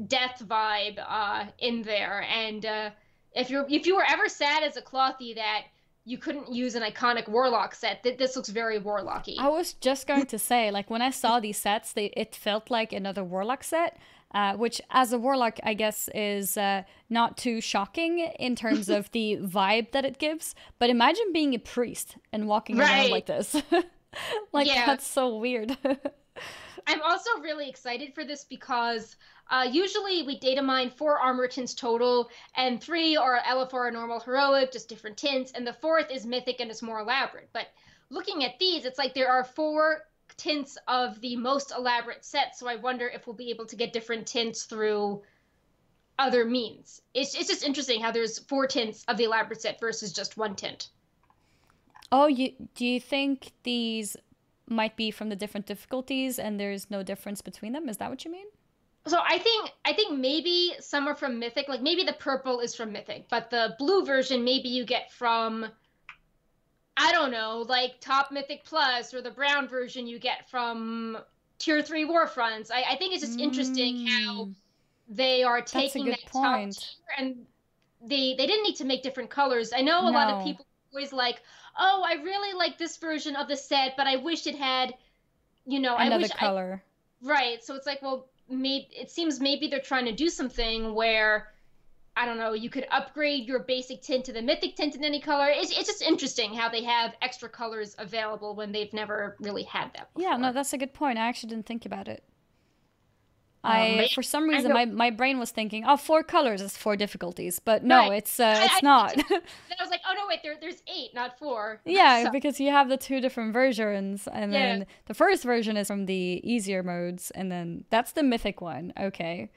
death vibe uh, in there. And uh, if you're if you were ever sad as a clothy that you couldn't use an iconic warlock set, th- this looks very warlocky. I was just going to say, like when I saw these sets, they it felt like another warlock set. Uh, which as a warlock i guess is uh, not too shocking in terms of the *laughs* vibe that it gives but imagine being a priest and walking right. around like this *laughs* like yeah. that's so weird *laughs* i'm also really excited for this because uh, usually we data mine four armor tints total and three are LFR or normal heroic just different tints and the fourth is mythic and it's more elaborate but looking at these it's like there are four tints of the most elaborate set, so I wonder if we'll be able to get different tints through other means. It's it's just interesting how there's four tints of the elaborate set versus just one tint. Oh, you do you think these might be from the different difficulties and there's no difference between them? Is that what you mean? So I think I think maybe some are from Mythic, like maybe the purple is from Mythic, but the blue version maybe you get from I don't know, like top Mythic Plus or the brown version you get from Tier Three Warfronts. I, I think it's just mm. interesting how mm. they are taking that point. top tier and they they didn't need to make different colors. I know a no. lot of people always like, oh, I really like this version of the set, but I wish it had, you know, another I wish color. I, right. So it's like, well, maybe it seems maybe they're trying to do something where I don't know, you could upgrade your basic tint to the mythic tint in any color. It's, it's just interesting how they have extra colors available when they've never really had that before. Yeah, no, that's a good point. I actually didn't think about it. Um, I for some reason my, my brain was thinking, oh, four colors is four difficulties, but no, right. it's uh, it's I, not. *laughs* then I was like, oh no, wait, there, there's eight, not four. *laughs* Yeah, so. because you have the two different versions, and yeah. then the first version is from the easier modes, and then that's the mythic one. Okay.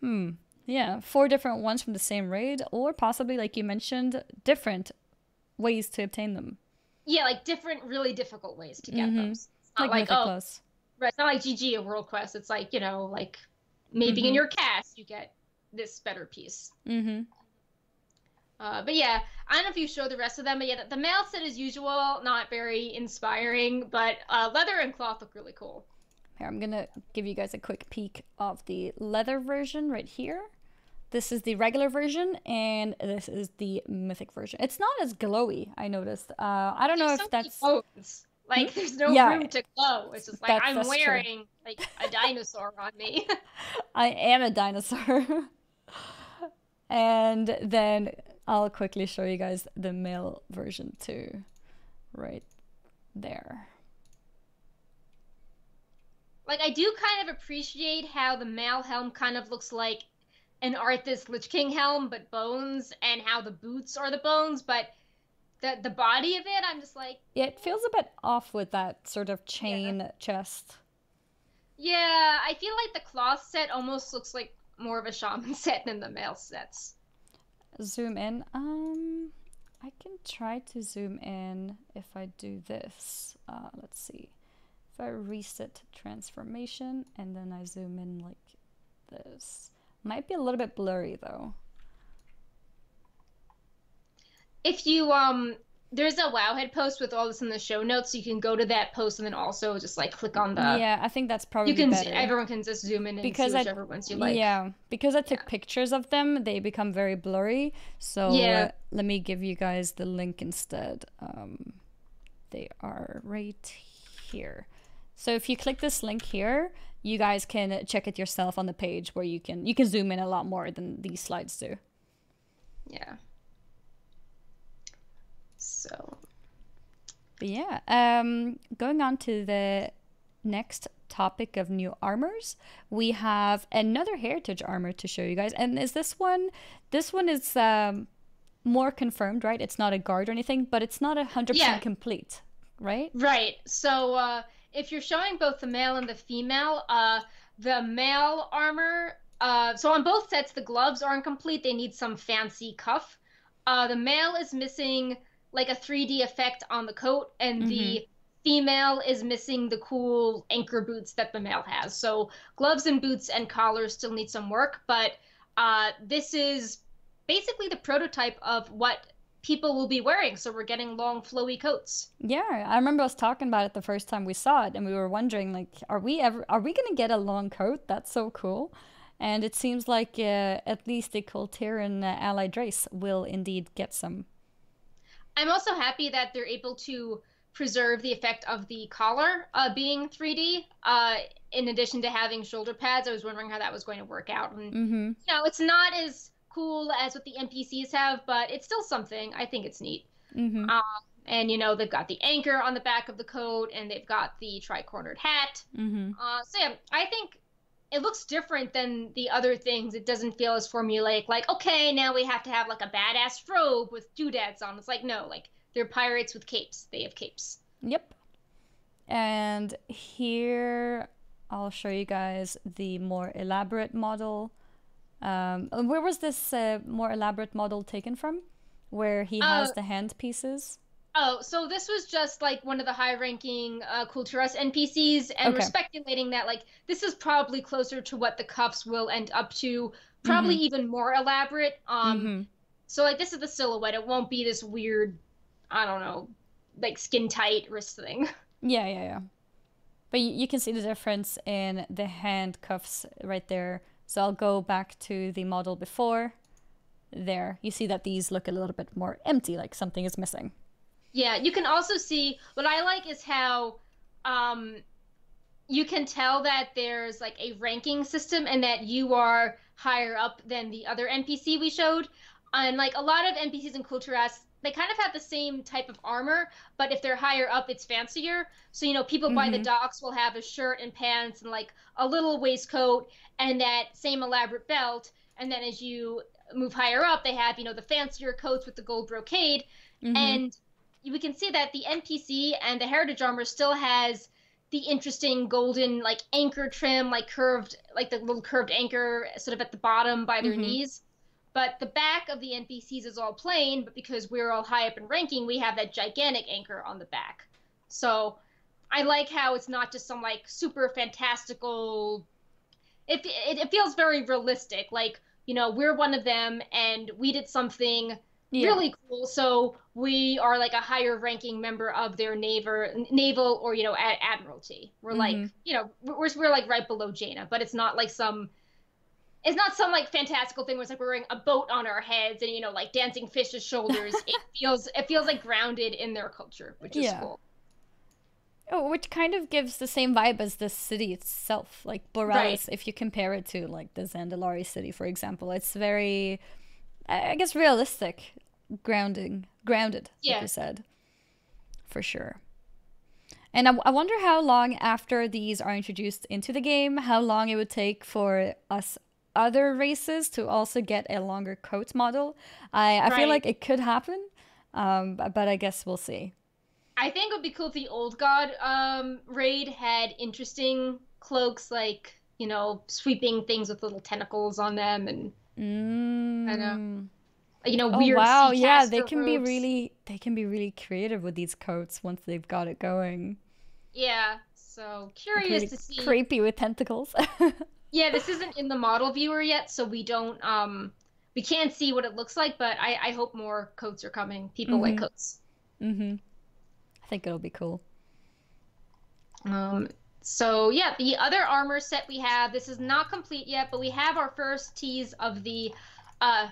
Hmm. Yeah, four different ones from the same raid, or possibly, like you mentioned, different ways to obtain them. Yeah, like different, really difficult ways to get mm-hmm. them. It's not like, like oh, Plus. right. It's not like GG of World Quest. It's like you know, like maybe mm-hmm. in your cast you get this better piece. Mm-hmm. Uh, but yeah, I don't know if you show the rest of them, but yeah, the, the mail set as usual, not very inspiring, but uh, leather and cloth look really cool. Here, I'm gonna give you guys a quick peek of the leather version right here. This is the regular version, and this is the mythic version. It's not as glowy, I noticed. Uh, I don't there's know if that's clothes. like hmm? there's no yeah, room to glow. It's just like that's, I'm that's wearing true. like a dinosaur on me. *laughs* I am a dinosaur. *laughs* and then I'll quickly show you guys the mail version too, right there. Like I do kind of appreciate how the mail helm kind of looks like an Arthas Lich King helm, but bones, and how the boots are the bones, but the the body of it, I'm just like yeah, it feels a bit off with that sort of chain yeah. chest. Yeah, I feel like the cloth set almost looks like more of a shaman *laughs* set than the mail sets. Zoom in. Um, I can try to zoom in if I do this. Uh, let's see. If I reset transformation and then I zoom in like this. Might be a little bit blurry though. If you um there's a Wowhead post with all this in the show notes, so you can go to that post and then also just like click on the. Yeah, I think that's probably you can. Better. Everyone can just zoom in and because see whichever I, ones you like. Yeah, because I took yeah. pictures of them, they become very blurry. So yeah. Uh, let me give you guys the link instead. Um, they are right here. So if you click this link here, you guys can check it yourself on the page where you can you can zoom in a lot more than these slides do. Yeah. So. But yeah, um, going on to the next topic of new armors, we have another heritage armor to show you guys. And is this one? This one is um, more confirmed, right? It's not a guard or anything, but it's not a hundred percent complete, right? Right. So uh, if you're showing both the male and the female, uh, the male armor. Uh, so on both sets, the gloves are incomplete. They need some fancy cuff. Uh, the male is missing like a 3D effect on the coat, and mm-hmm. the female is missing the cool anchor boots that the male has. So gloves and boots and collars still need some work, but uh, this is basically the prototype of what people will be wearing. So we're getting long, flowy coats. Yeah, I remember us talking about it the first time we saw it, and we were wondering, like, are we ever are we gonna get a long coat? That's so cool. And it seems like uh, at least the Kul Tiran uh, allied race will indeed get some. I'm also happy that they're able to preserve the effect of the collar uh, being 3D. Uh, in addition to having shoulder pads, I was wondering how that was going to work out. And mm-hmm. you know, it's not as cool as what the NPCs have, but it's still something. I think it's neat. Mm-hmm. Um, and you know, they've got the anchor on the back of the coat, and they've got the tri-cornered hat. Mm-hmm. Uh, so yeah, I think it looks different than the other things. It doesn't feel as formulaic. Like, okay, now we have to have like a badass robe with doodads on. It's like no, like they're pirates with capes. They have capes. Yep. And here I'll show you guys the more elaborate model. Um, where was this uh, more elaborate model taken from? Where he has uh, the hand pieces? Oh, so this was just like one of the high-ranking uh, Kul Tiras NPCs, and okay. we're speculating that like this is probably closer to what the cuffs will end up to, probably mm-hmm. even more elaborate. Um, mm-hmm. so like this is the silhouette. It won't be this weird I don't know, like skin tight wrist thing. *laughs* Yeah, yeah, yeah. But you, you can see the difference in the handcuffs right there. So I'll go back to the model before. There, you see that these look a little bit more empty, like something is missing. Yeah, you can also see what I like is how um, you can tell that there's like a ranking system and that you are higher up than the other NPC we showed. And like a lot of NPCs in Kul Tiras they kind of have the same type of armor, but if they're higher up, it's fancier. So, you know, people mm-hmm. by the docks will have a shirt and pants and like a little waistcoat and that same elaborate belt. And then as you move higher up, they have, you know, the fancier coats with the gold brocade. Mm-hmm. And we can see that the NPC and the heritage armor still has the interesting golden like anchor trim, like curved, like the little curved anchor sort of at the bottom by their mm-hmm. knees. But the back of the NPCs is all plain, but because we're all high up in ranking, we have that gigantic anchor on the back. So I like how it's not just some like super fantastical. It, it, it feels very realistic. Like, you know, we're one of them and we did something yeah. really cool. So we are like a higher ranking member of their naval, naval or, you know, ad- admiralty. We're mm-hmm. like, you know, we're, we're like right below Jaina, but it's not like some it's not some like fantastical thing where it's like we're wearing a boat on our heads and you know like dancing fish's shoulders. *laughs* it feels it feels like grounded in their culture, which is yeah. cool. Oh, which kind of gives the same vibe as the city itself. Like Boralus, right. if you compare it to like the Zandalari city, for example, it's very, I guess, realistic, grounding, grounded. Yeah. Like you said, for sure. And I, I wonder how long after these are introduced into the game, how long it would take for us other races to also get a longer coat model. I, I right. feel like it could happen, um, but, I guess we'll see. I think it would be cool if the old god um, raid had interesting cloaks, like you know, sweeping things with little tentacles on them, and mm. I know, you know, weird. oh. Wow, yeah, they can robes. be really, they can be really creative with these coats once they've got it going. Yeah, so curious to see. Creepy with tentacles. *laughs* yeah, this isn't in the model viewer yet, so we don't um we can't see what it looks like, but I, I hope more coats are coming. People mm-hmm. like coats. Mm-hmm. I think it'll be cool. Um so yeah, the other armor set we have, this is not complete yet, but we have our first tease of the uh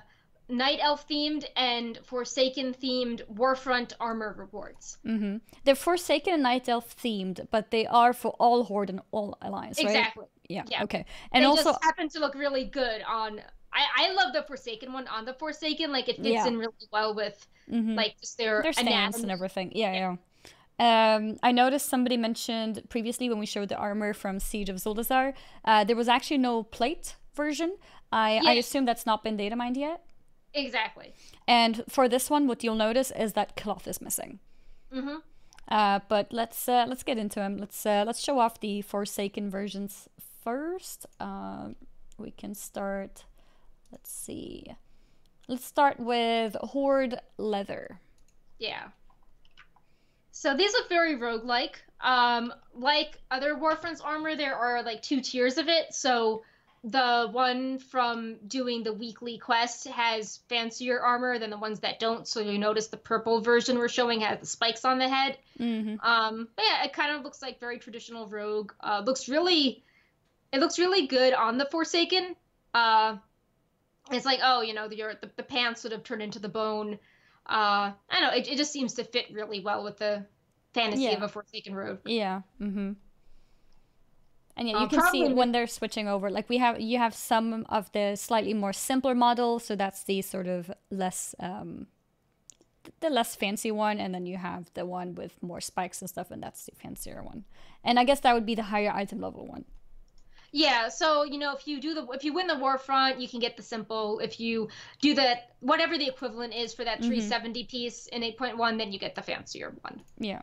night elf themed and Forsaken themed Warfront armor rewards. Mm-hmm. They're Forsaken and Night Elf themed, but they are for all Horde and all Alliance, right? Exactly. Yeah. Yeah. Okay. And they also, just happen to look really good on. I, I love the Forsaken one on the Forsaken. Like it fits Yeah. in really well with mhm. like just their, their stance and everything. Yeah, yeah. Um, I noticed somebody mentioned previously when we showed the armor from Siege of Zuldazar, uh, there was actually no plate version. I, I assume that's not been data mined yet. Exactly. And for this one, what you'll notice is that cloth is missing. Mm-hmm. Uh, but let's uh, let's get into them. Let's uh, let's show off the Forsaken versions first. Um, we can start. Let's see. Let's start with Horde leather. Yeah. So these look very roguelike. Um, like other Warfront's armor, there are like two tiers of it. So the one from doing the weekly quest has fancier armor than the ones that don't. So you notice the purple version we're showing has the spikes on the head. Mm-hmm. Um, but yeah, it kind of looks like very traditional rogue. Uh, looks really, it looks really good on the Forsaken. Uh, it's like oh, you know, your the, the pants sort of turn into the bone. Uh, I don't know. It, it just seems to fit really well with the fantasy Yeah. of a Forsaken rogue. Yeah. Mm-hmm. And yeah, you Uh, can see when they're switching over. Like we have, you have some of the slightly more simpler model, so that's the sort of less, um, the less fancy one, and then you have the one with more spikes and stuff, and that's the fancier one. And I guess that would be the higher item level one. Yeah, so you know, if you do the if you win the Warfront, you can get the simple. If you do that, whatever the equivalent is for that Mhm. 370 piece in 8.1, then you get the fancier one. Yeah.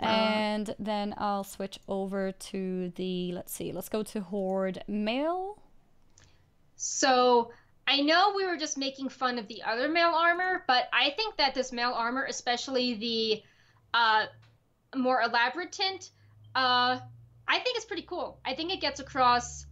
Uh, And then I'll switch over to the. Let's see. Let's go to Horde Mail. So I know we were just making fun of the other mail armor, but I think that this mail armor, especially the uh, more elaborate tint, uh, I think it's pretty cool. I think it gets across.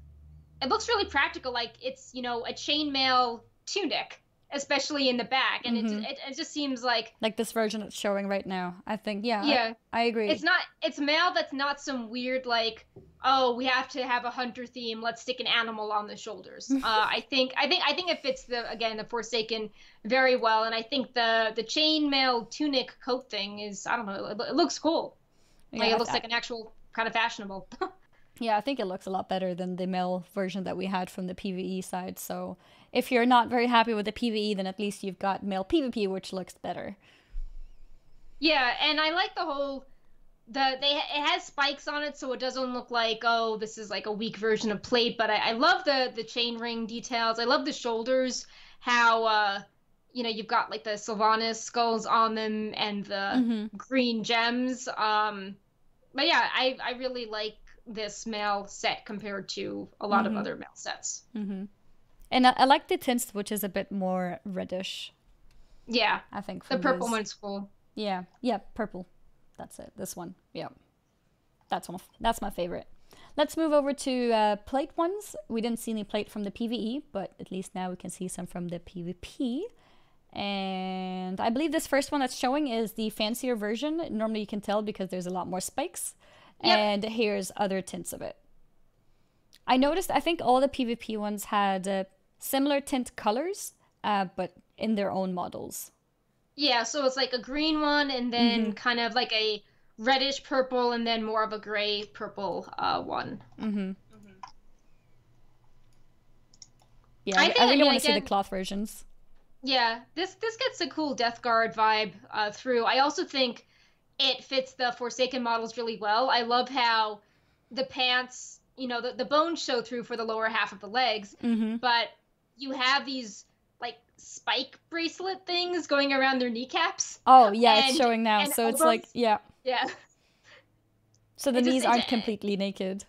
It looks really practical, like it's you know a chainmail tunic, especially in the back, and Mhm. it, it it just seems like Like this version it's showing right now. I think. Yeah. Yeah, I, agree. it's not it's mail that's not some weird like oh we have to have a hunter theme let's stick an animal on the shoulders *laughs* uh, i think i think i think it fits the again the forsaken very well and i think the the chainmail tunic coat thing is i don't know it, it looks cool like it looks I- like an actual kind of fashionable *laughs* Yeah, I think it looks a lot better than the mail version that we had from the PvE side. So if you're not very happy with the PvE, then at least you've got mail PvP, which looks better. yeah and i like the whole the they it has spikes on it so it doesn't look like oh this is like a weak version of plate but i, I love the the chain ring details i love the shoulders how uh you know you've got like the sylvanas skulls on them and the Mm-hmm. green gems um but yeah i i really like this mail set compared to a lot Mhm. of other mail sets Mm-hmm. And I, I like the tints, which is a bit more reddish. yeah I think the purple one's cool Yeah, yeah, purple. That's it. This one. Yeah, that's one. Of, that's my favorite. Let's move over to uh, plate ones. We didn't see any plate from the PVE, but at least now we can see some from the PvP. And I believe this first one that's showing is the fancier version. Normally you can tell because there's a lot more spikes. Yep. And here's other tints of it. I noticed, I think all the PvP ones had uh, similar tint colors, uh, but in their own models. Yeah, so it's like a green one and then Mm-hmm. kind of like a reddish purple and then more of a gray purple uh, one. Mm-hmm. Yeah, I I, think- I really yeah, want to see the cloth versions. Yeah, this this gets a cool Death Guard vibe uh, through. I also think it fits the Forsaken models really well. I love how the pants, you know, the, the bones show through for the lower half of the legs, Mm-hmm. but you have these like spike bracelet things going around their kneecaps. Oh yeah, it's showing now. and So it's like yeah. Yeah. So the just- knees aren't completely naked.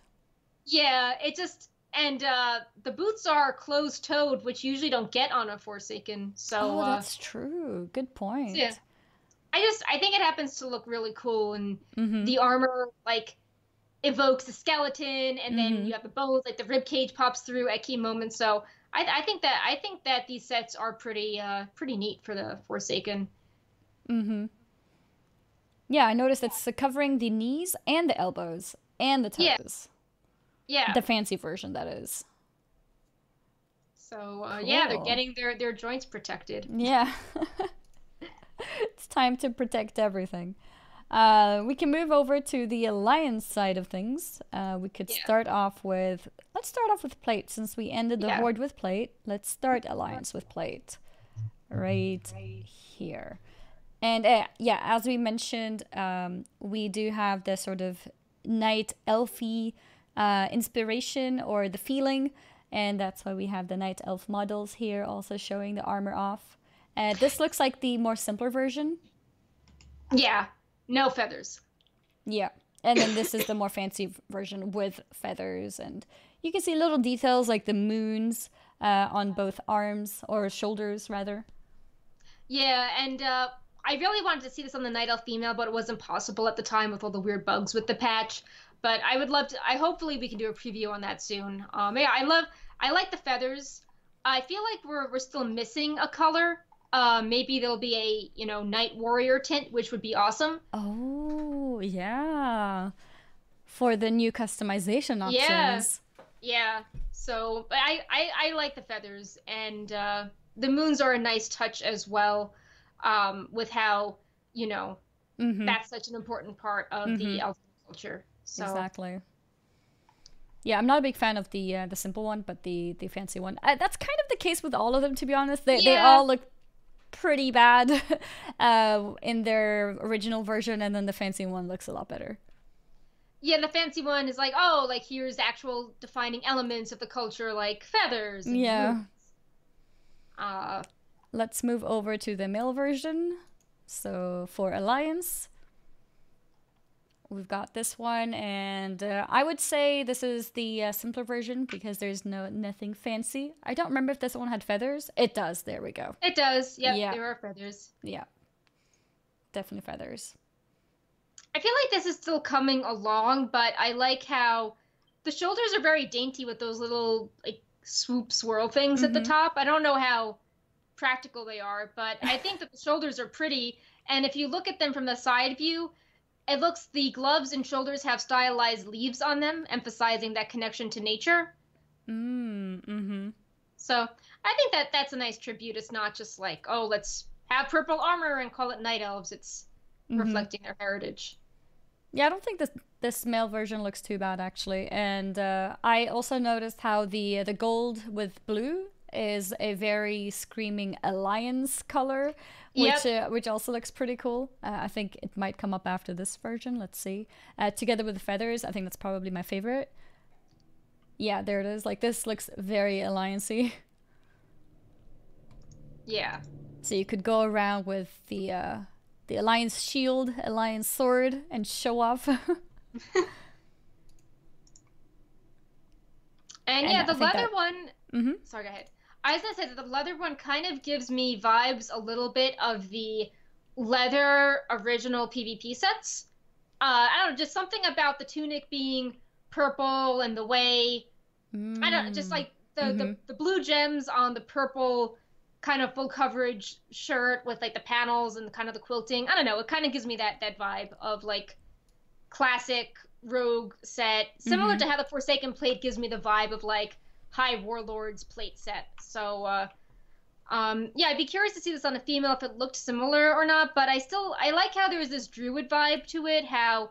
Yeah, it just and uh the boots are closed toed, which you usually don't get on a Forsaken. So oh, uh, that's true. Good point. yeah. I just I think it happens to look really cool and Mm-hmm. the armor like evokes the skeleton and then Mhm. you have the bones like the rib cage pops through at key moments. So I, I think that I think that these sets are pretty uh pretty neat for the Forsaken. Mm-hmm. Yeah, I noticed it's uh, covering the knees and the elbows and the toes. Yeah. The fancy version, that is. So uh, cool. yeah, they're getting their their joints protected. Yeah. *laughs* it's time to protect everything. Uh, we can move over to the alliance side of things. Uh, we could yeah. start off with let's start off with plate since we ended the yeah. horde with plate. Let's start alliance with plate, right, right. here. And uh, yeah, as we mentioned, um, we do have this sort of knight elfy uh, inspiration or the feeling, and that's why we have the night elf models here, also showing the armor off. Uh, this looks like the more simpler version. Yeah, no feathers. Yeah. And then this is the more fancy version with feathers. And you can see little details like the moons uh, on both arms or shoulders, rather. Yeah, and uh, I really wanted to see this on the Night Elf female, but it wasn't possible at the time with all the weird bugs with the patch. But I would love to. I hopefully we can do a preview on that soon. Um, yeah, I love. I like the feathers. I feel like we're we're still missing a color uh, maybe there'll be a you know night warrior tint, which would be awesome. Oh yeah, for the new customization options. Yeah, yeah. So I I, I like the feathers, and uh, the moons are a nice touch as well, um, with how you know mm-hmm. that's such an important part of mm-hmm. the elf culture. So. Exactly. Yeah, I'm not a big fan of the uh, the simple one, but the the fancy one. Uh, that's kind of the case with all of them, to be honest. They yeah. they all look pretty bad *laughs* uh, in their original version, and then the fancy one looks a lot better. Yeah, the fancy one is like, oh, like here's actual defining elements of the culture, like feathers. yeah. Uh, Let's move over to the mail version. So for Alliance, we've got this one, and uh, I would say this is the uh, simpler version because there's no nothing fancy. I don't remember if this one had feathers. It does. There we go. It does. Yep, yeah, there are feathers. Yeah, definitely feathers. I feel like this is still coming along, but I like how the shoulders are very dainty with those little like swoop swirl things mm-hmm. at the mm-hmm. top. I don't know how practical they are, but I think that the shoulders are pretty. And if you look at them from the side view, it looks the gloves and shoulders have stylized leaves on them, emphasizing that connection to nature. Mm, mm-hmm. So I think that that's a nice tribute. It's not just like, oh, let's have purple armor and call it night elves. It's mm-hmm. reflecting their heritage. Yeah, I don't think this this mail version looks too bad actually. And uh, I also noticed how the the gold with blue is a very screaming alliance color, which yep. uh, which also looks pretty cool. Uh, I think it might come up after this version. Let's see. Uh, together with the feathers, I think that's probably my favorite. Yeah, there it is. Like this looks very alliancey. *laughs* Yeah. So you could go around with the uh, the alliance shield, alliance sword, and show off. *laughs* *laughs* and, and yeah, the leather that... one. Mm-hmm. Sorry, go ahead. I was gonna say that the leather one kind of gives me vibes a little bit of the leather original PvP sets. Uh, I don't know, just something about the tunic being purple and the way mm. I don't just like the, mm-hmm. the the blue gems on the purple kind of full coverage shirt with like the panels and the, kind of the quilting. I don't know. It kind of gives me that that vibe of like classic rogue set, similar mm-hmm. to how the Forsaken plate gives me the vibe of like High Warlords plate set. So, uh, um, yeah, I'd be curious to see this on a female if it looked similar or not. But I still I like how there's this druid vibe to it. How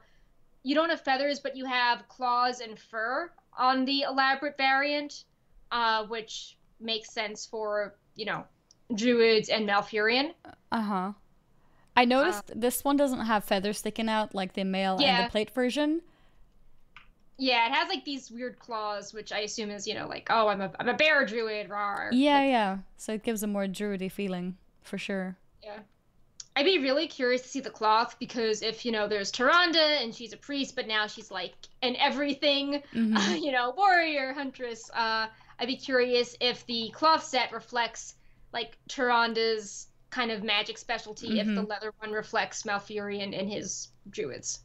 you don't have feathers, but you have claws and fur on the elaborate variant, uh, which makes sense for you know druids and Malfurion. Uh huh. I noticed uh, this one doesn't have feathers sticking out like the mail yeah. and the plate version. Yeah, it has like these weird claws, which I assume is, you know, like, oh, I'm a I'm a bear druid, rawr. Yeah, like, yeah. So it gives a more druidy feeling, for sure. Yeah. I'd be really curious to see the cloth because if, you know, there's Tyrande and she's a priest, but now she's like an everything, mm-hmm. uh, *laughs* you know, warrior, huntress, uh, I'd be curious if the cloth set reflects like Tyrande's kind of magic specialty, mm-hmm. if the mm-hmm. leather one reflects Malfurion and his druids.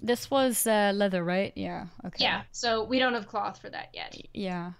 This was uh, leather, right? Yeah. Okay. Yeah. So we don't have cloth for that yet. Yeah.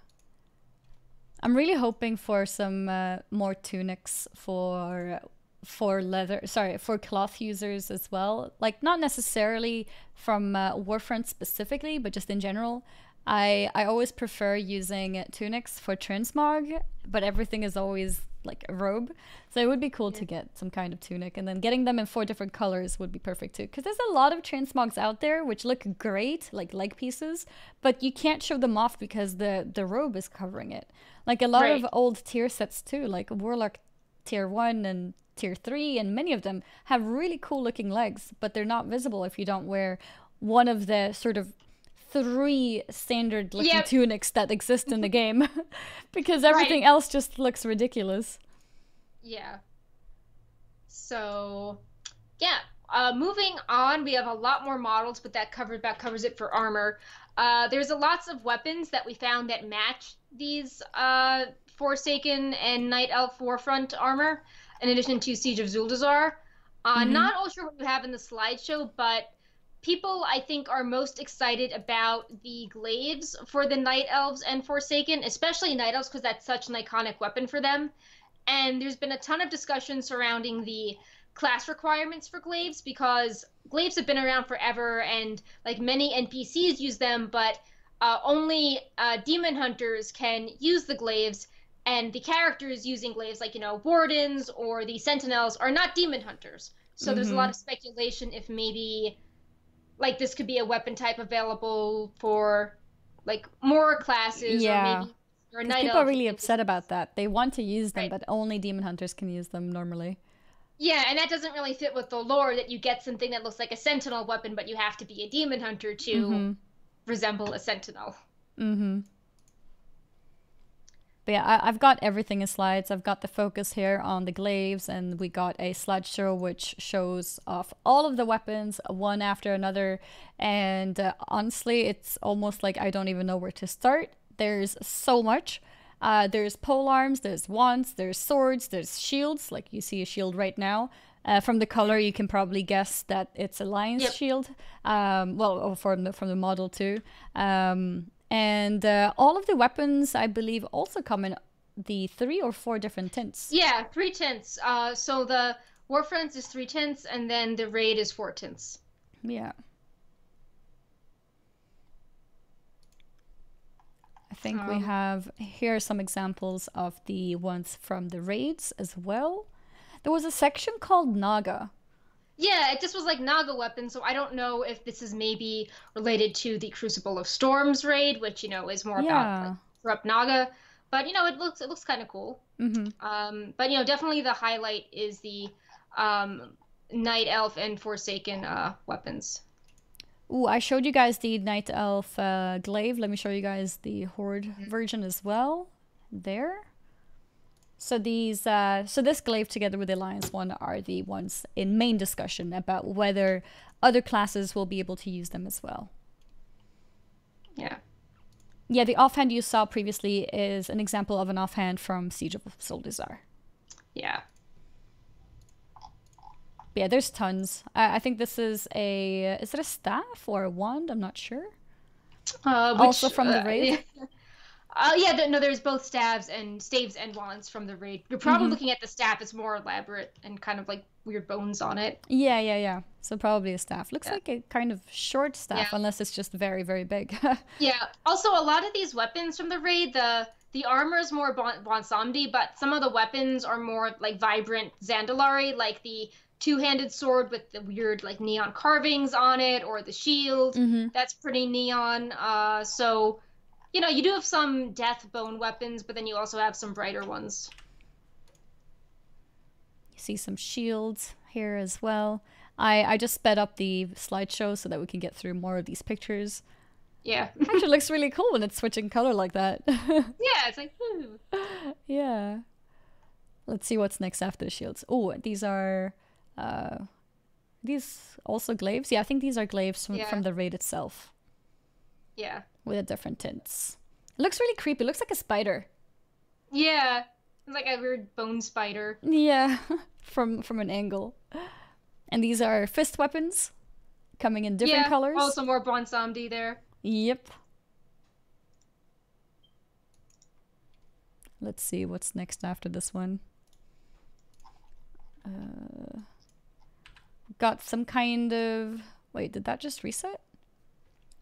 I'm really hoping for some uh, more tunics for for leather. Sorry, for cloth users as well. Like not necessarily from uh, Warfront specifically, but just in general. I I always prefer using tunics for transmog, but everything is always like a robe. So it would be cool yeah. to get some kind of tunic and then getting them in four different colors would be perfect too. Because there's a lot of transmogs out there which look great, like leg pieces, but you can't show them off because the the robe is covering it. Like a lot right. of old tier sets too, like Warlock tier one and tier three, and many of them have really cool looking legs, but they're not visible if you don't wear one of the sort of three standard looking yep. tunics that exist in the game *laughs* because everything right. else just looks ridiculous. Yeah. So, yeah. Uh, moving on, we have a lot more models, but that covers that covers it for armor. Uh, there's a lots of weapons that we found that match these uh, Forsaken and Night Elf Warfront armor, in addition to Siege of Zuldazar. Uh, mm-hmm. Not all sure what you have in the slideshow, but people I think are most excited about the glaives for the Night Elves and Forsaken, especially Night Elves because that's such an iconic weapon for them. And there's been a ton of discussion surrounding the class requirements for glaives because glaives have been around forever and like many NPCs use them, but uh, only uh, demon hunters can use the glaives. And the characters using glaives, like you know, wardens or the sentinels, are not demon hunters. So mm-hmm. there's a lot mm-hmm. of speculation if maybe like this could be a weapon type available for like more classes yeah. or maybe or people are really upset about that. They want to use them, right. but only demon hunters can use them normally. Yeah, and that doesn't really fit with the lore that you get something that looks like a sentinel weapon, but you have to be a demon hunter to mm-hmm. resemble a sentinel. Mm-hmm. But yeah, I, have got everything in slides. I've got the focus here on the glaives, and we got a slideshow which shows off all of the weapons one after another. And uh, honestly, it's almost like I don't even know where to start. There's so much. Uh, there's pole arms, there's wands, there's swords, there's shields. Like you see a shield right now. Uh, from the color, you can probably guess that it's a lion's yep. shield. Um, well, oh, from the from the model too. Um, and uh, all of the weapons, I believe, also come in the three or four different tints. Yeah, three tints. Uh, so the Warfronts is three tints, and then the Raid is four tints. Yeah. I think um, we have here some examples of the ones from the raids as well. There was a section called Naga, yeah, it just was like Naga weapon, so I don't know if this is maybe related to the Crucible of Storms raid, which you know is more yeah. about like, corrupt Naga. But you know, it looks it looks kind of cool. Mm-hmm. Um, but you know, definitely the highlight is the um, Night Elf and Forsaken uh, weapons. Ooh, I showed you guys the Night Elf uh, glaive. Let me show you guys the Horde mm-hmm. version as well. There. So these, uh, so this glaive together with the alliance one are the ones in main discussion about whether other classes will be able to use them as well. Yeah. Yeah, the offhand you saw previously is an example of an offhand from Siege of Zuldazar. Yeah. But yeah, there's tons. I, I think this is a, is it a staff or a wand? I'm not sure. Uh, which, also from the uh, raid. Uh, yeah, no, there's both staves and staves and wands from the raid. You're probably mm-hmm. looking at the staff; it's more elaborate and kind of like weird bones on it. Yeah, yeah, yeah. So probably a staff. Looks yeah. like a kind of short staff, yeah. unless it's just very, very big. *laughs* yeah. Also, a lot of these weapons from the raid, the the armor is more bon- Bwonsamdi, but some of the weapons are more like vibrant Zandalari, like the two-handed sword with the weird like neon carvings on it, or the shield. Mm-hmm. That's pretty neon. Uh, so you know, you do have some death bone weapons, but then you also have some brighter ones. You see some shields here as well. I, I just sped up the slideshow so that we can get through more of these pictures. Yeah. *laughs* Actually looks really cool when it's switching color like that. *laughs* yeah, it's like, Yeah. Let's see what's next after the shields. Oh, these are uh these also glaives? Yeah, I think these are glaives from, yeah. from the raid itself. Yeah with the different tints. It looks really creepy. It looks like a spider. Yeah, It's like a weird bone spider. Yeah, *laughs* from from an angle. And these are fist weapons, coming in different yeah, colors. Also more Bwonsamdi there. Yep. Let's see what's next after this one. Uh, got some kind of... Wait, did that just reset?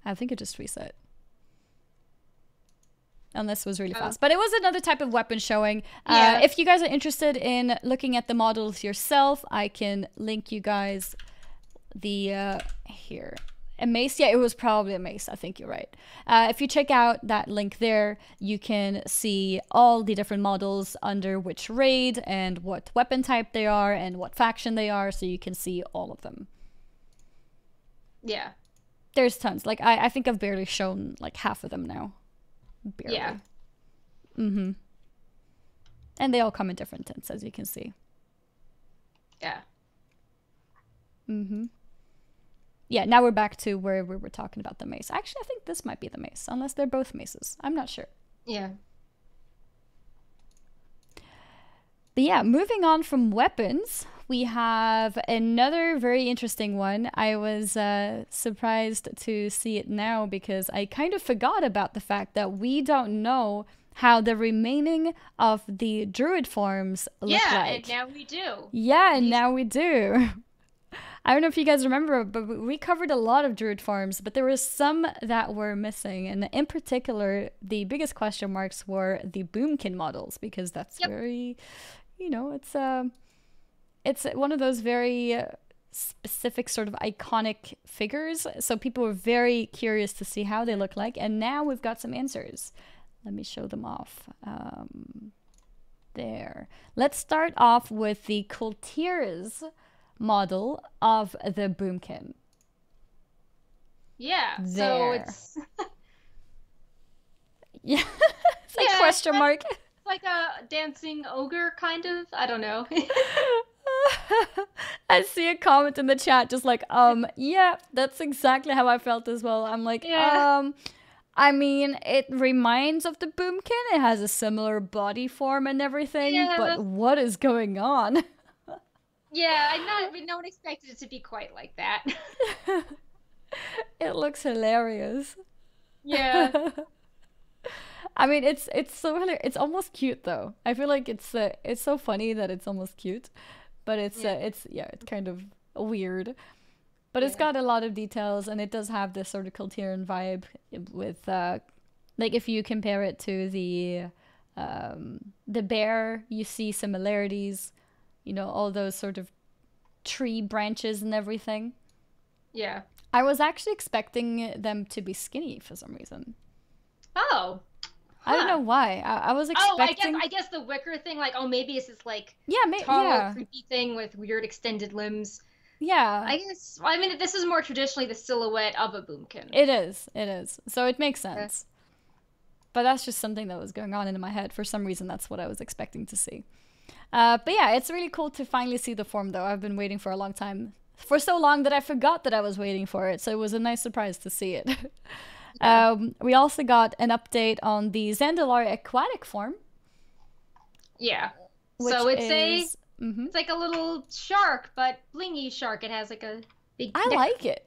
I think it just reset. And this was really oh. fast. But it was another type of weapon showing. Uh, yeah. Uh, if you guys are interested in looking at the models yourself, I can link you guys the uh, here a mace yeah it was probably a mace i think you're right uh, if you check out that link there you can see all the different models under which raid and what weapon type they are and what faction they are so you can see all of them yeah there's tons like i, I think i've barely shown like half of them now barely. yeah mm-hmm and they all come in different tints as you can see yeah mm-hmm yeah, now we're back to where we were talking about the mace. Actually, I think this might be the mace, unless they're both maces. I'm not sure. Yeah. But yeah, moving on from weapons, we have another very interesting one. I was uh, surprised to see it now because I kind of forgot about the fact that we don't know how the remaining of the druid forms look yeah, like. Yeah, and now we do. Yeah, and now we do. *laughs* I don't know if you guys remember, but we covered a lot of druid forms, but there were some that were missing. And in particular, the biggest question marks were the boomkin models, because that's yep. very, you know, it's uh, it's one of those very specific sort of iconic figures. So people were very curious to see how they look like. And now we've got some answers. Let me show them off. Um, there. Let's start off with the Kul Tiras model of the boomkin. Yeah. There. So it's *laughs* Yeah. *laughs* it's like yeah, question mark. Like a dancing ogre kind of. I don't know. *laughs* *laughs* I see a comment in the chat just like, um, yeah, that's exactly how I felt as well. I'm like, yeah. um I mean, it reminds of the boomkin. It has a similar body form and everything, yeah, but what is going on? Yeah, I not. No one expected it to be quite like that. *laughs* it looks hilarious. Yeah. I mean, it's it's so it's almost cute though. I feel like it's uh, it's so funny that it's almost cute, but it's yeah. Uh, it's yeah, it's kind of weird. But yeah. it's got a lot of details, and it does have this sort of Kultiran vibe with, uh, like, if you compare it to the, um, the bear, you see similarities you know, all those sort of tree branches and everything. Yeah. I was actually expecting them to be skinny for some reason. Oh. I don't know why. I, I was expecting. Oh, I guess I guess the wicker thing, like, oh, maybe it's this like yeah, maybe tall, yeah. creepy thing with weird extended limbs. Yeah. I guess. Well, I mean, this is more traditionally the silhouette of a boomkin. It is. It is. So it makes sense. Okay. But that's just something that was going on in my head. For some reason, that's what I was expecting to see. Uh, but yeah, it's really cool to finally see the form though. I've been waiting for a long time. For so long that I forgot that I was waiting for it. So it was a nice surprise to see it. *laughs* um, we also got an update on the Zandalar aquatic form. Yeah. So it's is, a mm-hmm. it's like a little shark, but blingy shark. It has like a big. I like it.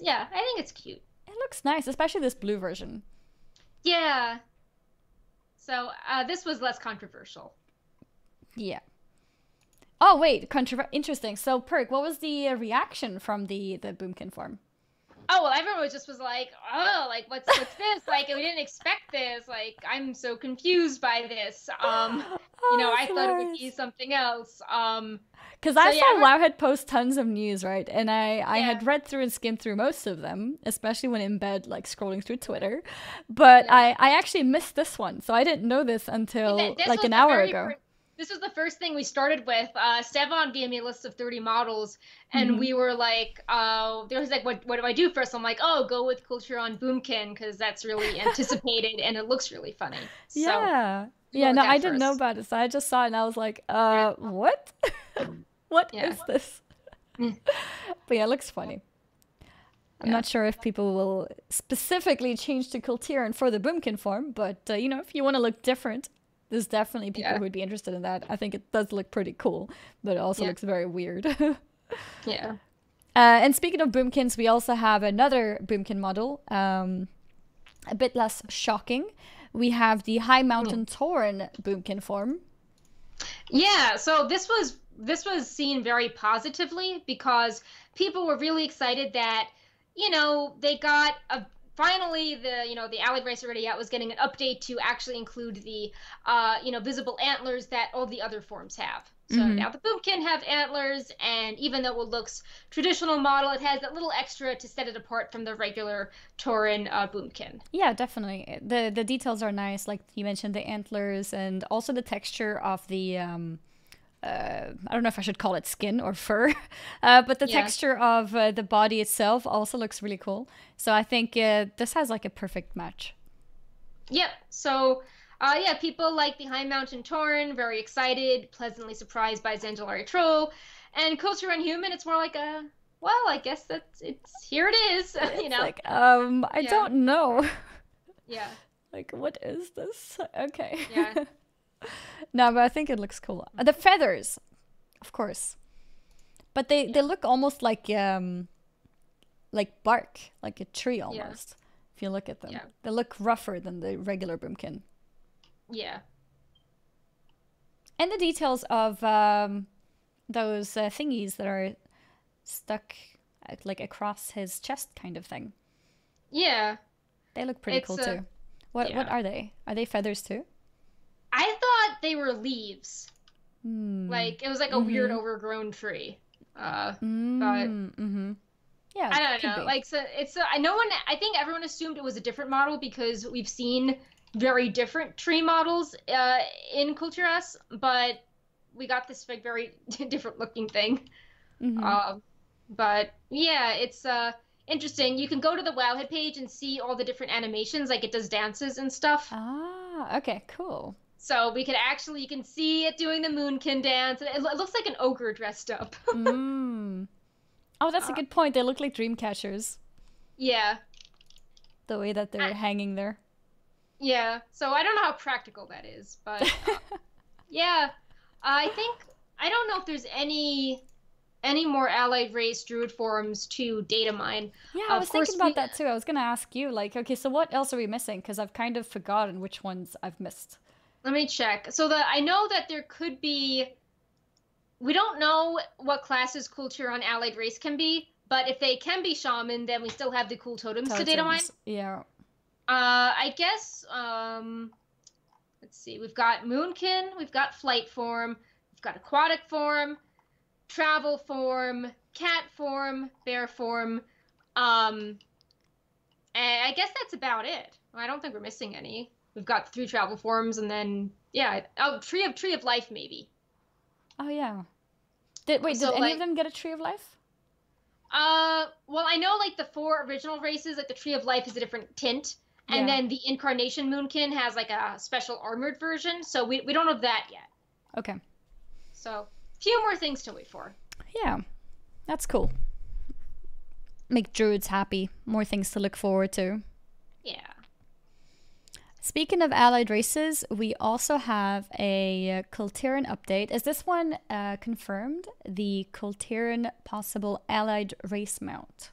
Yeah, I think it's cute. It looks nice, especially this blue version. Yeah. So uh, this was less controversial. Yeah. Oh wait, controver- interesting. So, Perk, what was the uh, reaction from the the Boomkin form? Oh well, everyone just was like, "Oh, like what's what's this? like we didn't expect this. Like I'm so confused by this. *gasps* Um, oh, you know, I thought it would be something else. Um, because so, I saw yeah, Wowhead post tons of news, right? And I I yeah. had read through and skimmed through most of them, especially when in bed, like scrolling through Twitter. But yeah. I I actually missed this one, so I didn't know this until this like an hour ago this was the first thing we started with. Uh, Stefan gave me a list of 30 models, and mm-hmm. we were like, uh, there was like, what, what do I do first? I'm like, oh, go with Kultiran Boomkin because that's really *laughs* anticipated and it looks really funny. Yeah. So, yeah, no, I did didn't know about it. So I just saw it and I was like, uh, what? *laughs* what yeah. is this? Mm. *laughs* but yeah, it looks funny. I'm yeah. not sure if people will specifically change to Kultiran for the Boomkin form, but uh, you know, if you want to look different, there's definitely people yeah. who would be interested in that. I think it does look pretty cool, but it also yeah. looks very weird. *laughs* yeah. Uh, and speaking of boomkins, we also have another boomkin model, um, a bit less shocking. We have the High Mountain mm. Tauren boomkin form. Yeah, so this was this was seen very positively because people were really excited that you know they got a finally the you know the allied race already out was getting an update to actually include the uh, you know visible antlers that all the other forms have. So mm-hmm. now the Boomkin have antlers, and even though it looks traditional model, it has that little extra to set it apart from the regular Tauren uh, Boomkin. Yeah, definitely. the The details are nice, like you mentioned, the antlers, and also the texture of the. Um, uh, I don't know if I should call it skin or fur, *laughs* uh, but the yeah. texture of uh, the body itself also looks really cool. So I think uh, this has like a perfect match. Yep. So uh, yeah, people like the High Mountain Tauren, very excited, pleasantly surprised by Zandalari Troll. And Kul Tiran Human, it's more like a, well, I guess that's, it's, here it is, *laughs* you know? like, um, I yeah. don't know. *laughs* Yeah. like, what is this? Okay. Yeah. *laughs* no, but I think it looks cool. Uh, the feathers, of course. But they, yeah. they look almost like, um, like bark, like a tree almost. Yeah. If you look at them, yeah. they look rougher than the regular boomkin. Yeah. And the details of um, those uh, thingies that are stuck like across his chest, kind of thing. Yeah. They look pretty it's, cool uh, too. What what are they? Are they feathers too? They were leaves. Mm. Like it was like a mm-hmm. weird overgrown tree. Uh, mm. but mm-hmm. yeah, I don't know. Be. Like so, it's uh, no one. I think everyone assumed it was a different model because we've seen very different tree models uh, in Kul Tiras, but we got this like, very *laughs* different looking thing. Mm-hmm. Uh, but yeah, it's uh, interesting. You can go to the Wowhead page and see all the different animations, like it does dances and stuff. Ah, okay, cool. So we could actually, you can see it doing the Moonkin dance. It, it looks like an ogre dressed up. *laughs* mm. Oh, that's uh, a good point. They look like dream catchers. Yeah. The way that they're I, hanging there. Yeah, so I don't know how practical that is, but *laughs* uh, yeah, I think I don't know if there's any any more allied race druid forms to data mine. Yeah, I was thinking about we... that too. I was gonna ask you, like, okay, so what else are we missing? Because I've kind of forgotten which ones I've missed. Let me check. So the I know that there could be. We don't know what classes Kul Tiran allied race can be, but if they can be shaman, then we still have the cool totems, totems. to data mine. Yeah. Uh, I guess. Um, let's see. We've got Moonkin. We've got Flight form. We've got Aquatic form, Travel form, Cat form, Bear form. Um, and I guess that's about it. I don't think we're missing any. We've got three travel forms, and then yeah, oh, tree of tree of life maybe. Oh yeah. Did wait? So, did any like, of them get a tree of life? Uh, well, I know like the four original races, like the tree of life is a different tint. And yeah. then the Incarnation Moonkin has like a special armored version, so we, we don't know that yet. Okay. So, few more things to wait for. Yeah. That's cool. Make druids happy. More things to look forward to. Yeah. Speaking of allied races, we also have a Kultiran update. Is this one uh, confirmed? The Kultiran possible allied race mount?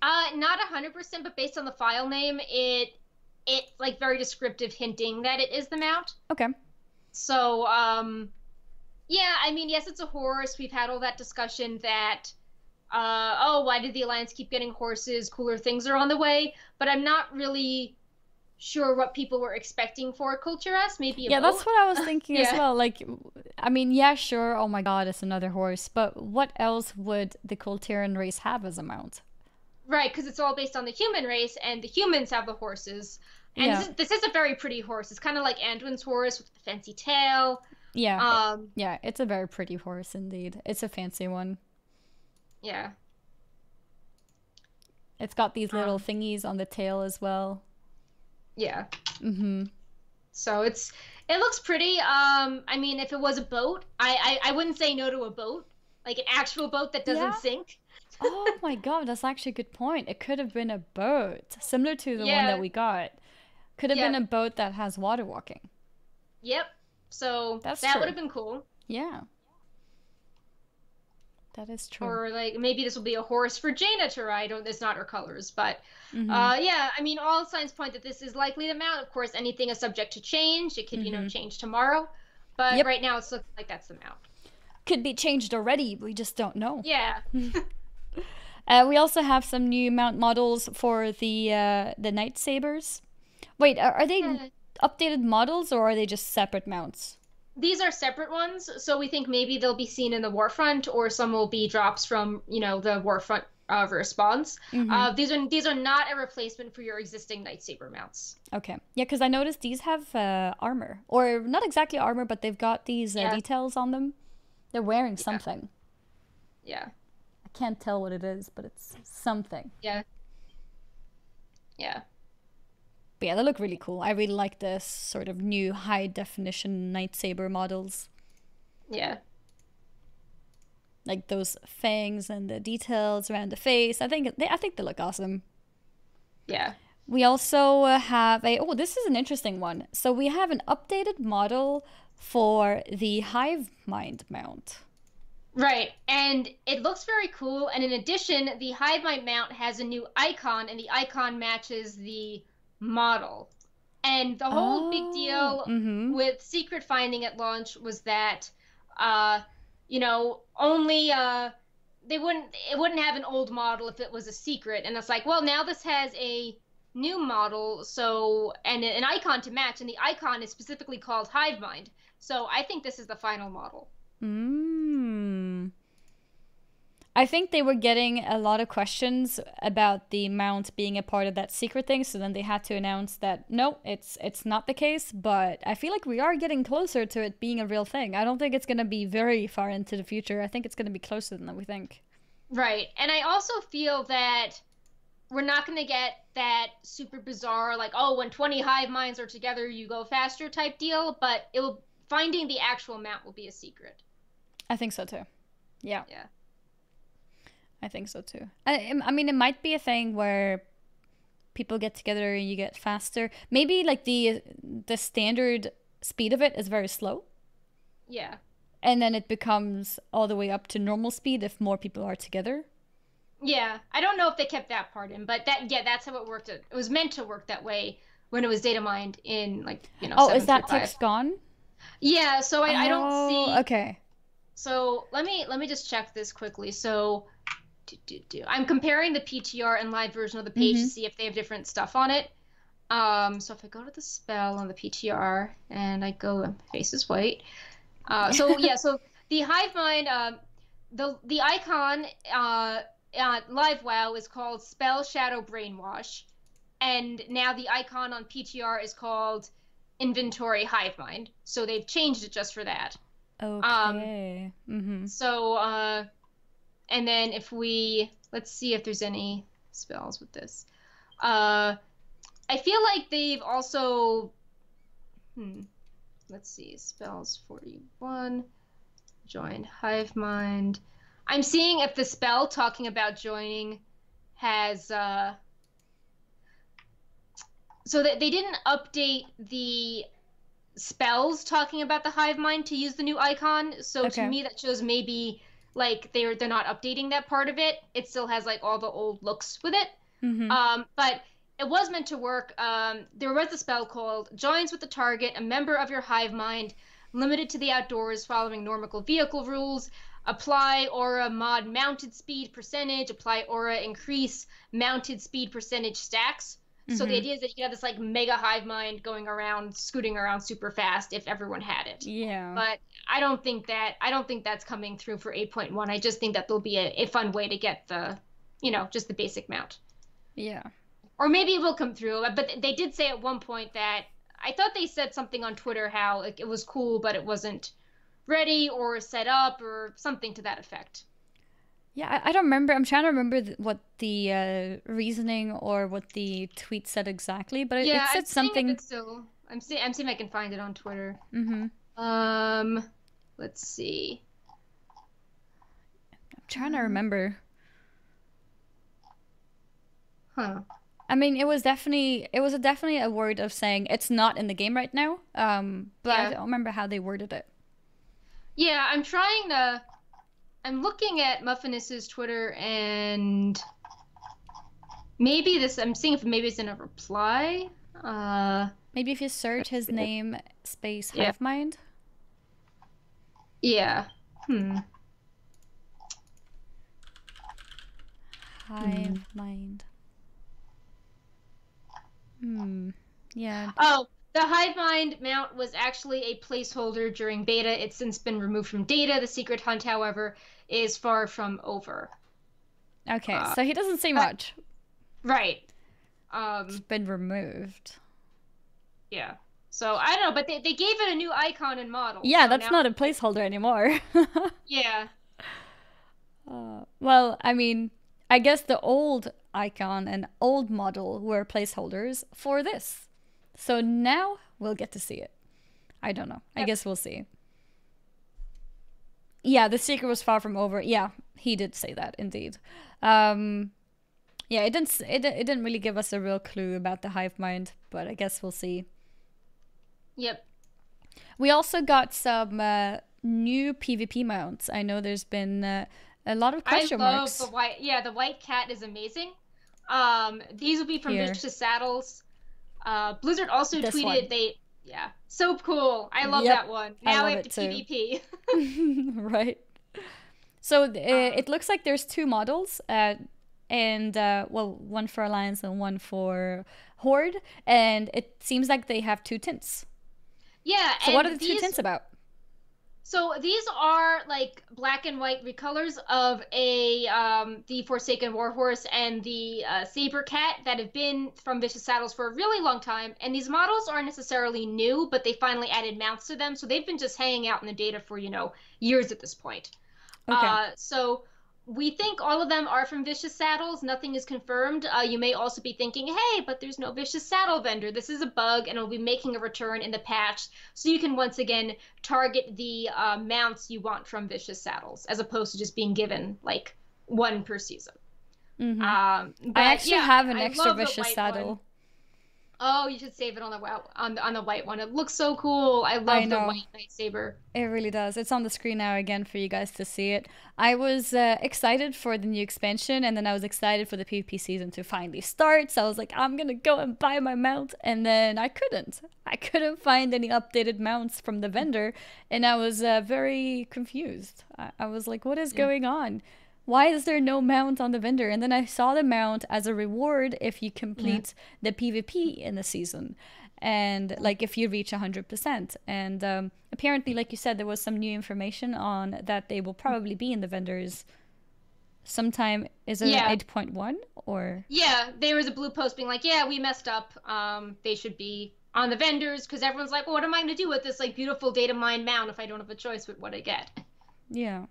Uh, not hundred percent, but based on the file name, it it's like very descriptive, hinting that it is the mount. Okay. So, um, yeah, I mean, yes, it's a horse. We've had all that discussion that, uh, oh, why did the alliance keep getting horses? Cooler things are on the way. But I'm not really sure what people were expecting for Kul Tiras. Maybe yeah, boat. that's what I was *laughs* thinking yeah. as well. Like, I mean, yeah, sure. Oh my God, it's another horse. But what else would the Kultiran race have as a mount? Right, because it's all based on the human race, and the humans have the horses. And yeah. this, is, this is a very pretty horse. It's kind of like Anduin's horse with the fancy tail. Yeah. Um. Yeah, it's a very pretty horse indeed. It's a fancy one. Yeah. It's got these little um, thingies on the tail as well. Yeah. Mm-hmm. So it's it looks pretty. Um, I mean, if it was a boat, I I, I wouldn't say no to a boat, like an actual boat that doesn't yeah. sink *laughs* oh my god, that's actually a good point. It could have been a boat, similar to the yeah. one that we got. Could have yeah. been a boat that has water walking. Yep. So that's that would have been cool. Yeah. That is true. Or like maybe this will be a horse for Jaina to ride. Or It's not her colors, but mm-hmm. uh, yeah. I mean, all signs point that this is likely the mount. Of course, anything is subject to change. It could, mm-hmm. you know, mm-hmm. change tomorrow. But yep. right now, it's looking like that's the mount. Could be changed already. We just don't know. Yeah. *laughs* *laughs* Uh, we also have some new mount models for the uh, the night sabers. Wait, are, are they Yeah. updated models or are they just separate mounts? These are separate ones, so we think maybe they'll be seen in the Warfront, or some will be drops from you know the Warfront uh, response. Mhm. Uh, these are these are not a replacement for your existing nightsaber mounts. Okay. Yeah, because I noticed these have uh, armor, or not exactly armor, but they've got these uh, Yeah. details on them. They're wearing something. Yeah, I can't tell what it is, but it's something. yeah, yeah. But yeah, they look really cool. I really like this sort of new high definition nightsaber models. Yeah. Like those fangs and the details around the face. I think they I think they look awesome. Yeah. We also uh, have a oh, this is an interesting one. So we have an updated model for the Hive Mind mount. Right. And it looks very cool. And in addition, the Hive Mind mount has a new icon, and the icon matches the model. And the whole big deal hmm with Secret Finding at launch was that, uh, you know, only uh, they wouldn't it wouldn't have an old model if it was a secret. And it's like, well, now this has a new model, so and an icon to match, and the icon is specifically called Hive Mind. So I think this is the final model. Mm. I think they were getting a lot of questions about the mount being a part of that secret thing, so then they had to announce that no, it's it's not the case. But I feel like we are getting closer to it being a real thing. I don't think it's gonna be very far into the future. I think it's gonna be closer than we think. Right. And I also feel that we're not going to get that super bizarre, like, oh, when 20 hive minds are together, you go faster type deal, but it will, finding the actual mount will be a secret. I think so too. Yeah. Yeah. I think so too. I, I mean, it might be a thing where people get together and you get faster. Maybe like the the standard speed of it is very slow. Yeah. and then it becomes all the way up to normal speed if more people are together. Yeah. I don't know if they kept that part in, but that, yeah, that's how it worked. It was meant to work that way when it was data mined in, like, you know, Oh, is that text gone? Yeah. So I, I don't Oh, see. Okay. So let me let me just check this quickly. So do, do, do. I'm comparing the PTR and live version of the page to Mhm. see if they have different stuff on it. Um, so if I go to the spell on the PTR and I go face is white. Uh, so *laughs* yeah, so the hive mind, um, the the icon uh, uh, live WoW is called Spell Shadow Brainwash, and now the icon on PTR is called Inventory Hive Mind. So they've changed it just for that. Okay. mm-hmm. So, uh, and then if we let's see if there's any spells with this. Uh, I feel like they've also, hmm, let's see, spells forty one, joined hive mind. I'm seeing if the spell talking about joining has uh. So that they didn't update the spells talking about the hive mind to use the new icon. So Okay. to me, that shows maybe like they're they're not updating that part of it. It still has like all the old looks with it. Mm-hmm. Um, but it was meant to work. Um, there was a spell called joins with the target, a member of your hive mind, limited to the outdoors, following normal vehicle rules. Apply aura mod mounted speed percentage. Apply aura increase mounted speed percentage stacks. So the Mhm. idea is that you have this like mega hive mind going around, scooting around super fast if everyone had it. yeah. But I don't think that I don't think that's coming through for 8.1. I just think that there'll be a, a fun way to get the, you know, just the basic mount. yeah. Or maybe it will come through. But they did say at one point that I thought they said something on Twitter how like, it was cool, but it wasn't ready or set up or something to that effect. Yeah, I, I don't remember. I'm trying to remember th- what the uh, reasoning or what the tweet said exactly, but it, yeah, it said I'm something. it's still. I'm seeing. I'm seeing if I can find it on Twitter. Mm-hmm. Um, let's see. I'm trying to remember. Huh. I mean, it was definitely it was a definitely a word of saying it's not in the game right now. Um, but I don't remember how they worded it. Yeah, I'm trying to. I'm looking at Muffinus's Twitter and maybe this. I'm seeing if maybe it's in a reply. Uh, Maybe if you search his name space Yeah. hive mind. yeah. Hmm. Hive mind. Hmm. Yeah. Oh, the Hive Mind mount was actually a placeholder during beta. It's since been removed from data. The secret hunt, however, is far from over. Okay, uh, so he doesn't say much. Right. Um, it's been removed. Yeah. So I don't know, but they, they gave it a new icon and model. Yeah, so that's now... not a placeholder anymore. *laughs* yeah. Uh, well, I mean, I guess the old icon and old model were placeholders for this. So now we'll get to see it. I don't know. Yep. I guess we'll see. Yeah, the secret was far from over. Yeah, he did say that indeed. Um, yeah, it didn't. It, it didn't really give us a real clue about the hive mind, but I guess we'll see. Yep. We also got some uh, new PvP mounts. I know there's been uh, a lot of question I love marks. the white. Yeah, the white cat is amazing. Um, these will be from Here. Vicious Saddles. Uh, Blizzard also this tweeted one. they. Yeah, so cool. I love yep. that one. Now we have to PvP. *laughs* *laughs* right. So uh, um, it looks like there's two models, uh, and uh, well, one for Alliance and one for Horde, and it seems like they have two tints. Yeah. So what are the these... two tints about? So these are like black and white recolors of a um, the Forsaken Warhorse and the uh, Saber Cat that have been from Vicious Saddles for a really long time. And these models aren't necessarily new, but they finally added mounts to them, so they've been just hanging out in the data for you know years at this point. Okay. Uh, so we think all of them are from Vicious Saddles. Nothing is confirmed. Uh, you may also be thinking, hey, but there's no Vicious Saddle vendor. This is a bug, and it'll be making a return in the patch, so you can once again target the uh, mounts you want from Vicious Saddles, as opposed to just being given like one per season. Mm-hmm. Um, I actually yeah, have an extra Vicious Saddle. One. Oh, you should save it on the on the, on the white one. It looks so cool. I love I the white nightsaber. It really does. It's on the screen now again for you guys to see it. I was uh, excited for the new expansion, and then I was excited for the PvP season to finally start. So I was like, I'm gonna go and buy my mount, and then I couldn't. I couldn't find any updated mounts from the vendor, and I was uh, very confused. I-, I was like, what is yeah. going on? Why is there no mount on the vendor? And then I saw the mount as a reward if you complete yeah. the PvP in the season. And like if you reach 100%. And um, apparently, like you said, there was some new information on that they will probably be in the vendors sometime. Is it yeah. 8.1 or? Yeah, there was a blue post being like, yeah, we messed up. Um, they should be on the vendors because everyone's like, well, what am I going to do with this like beautiful data mine mount if I don't have a choice with what I get? Yeah.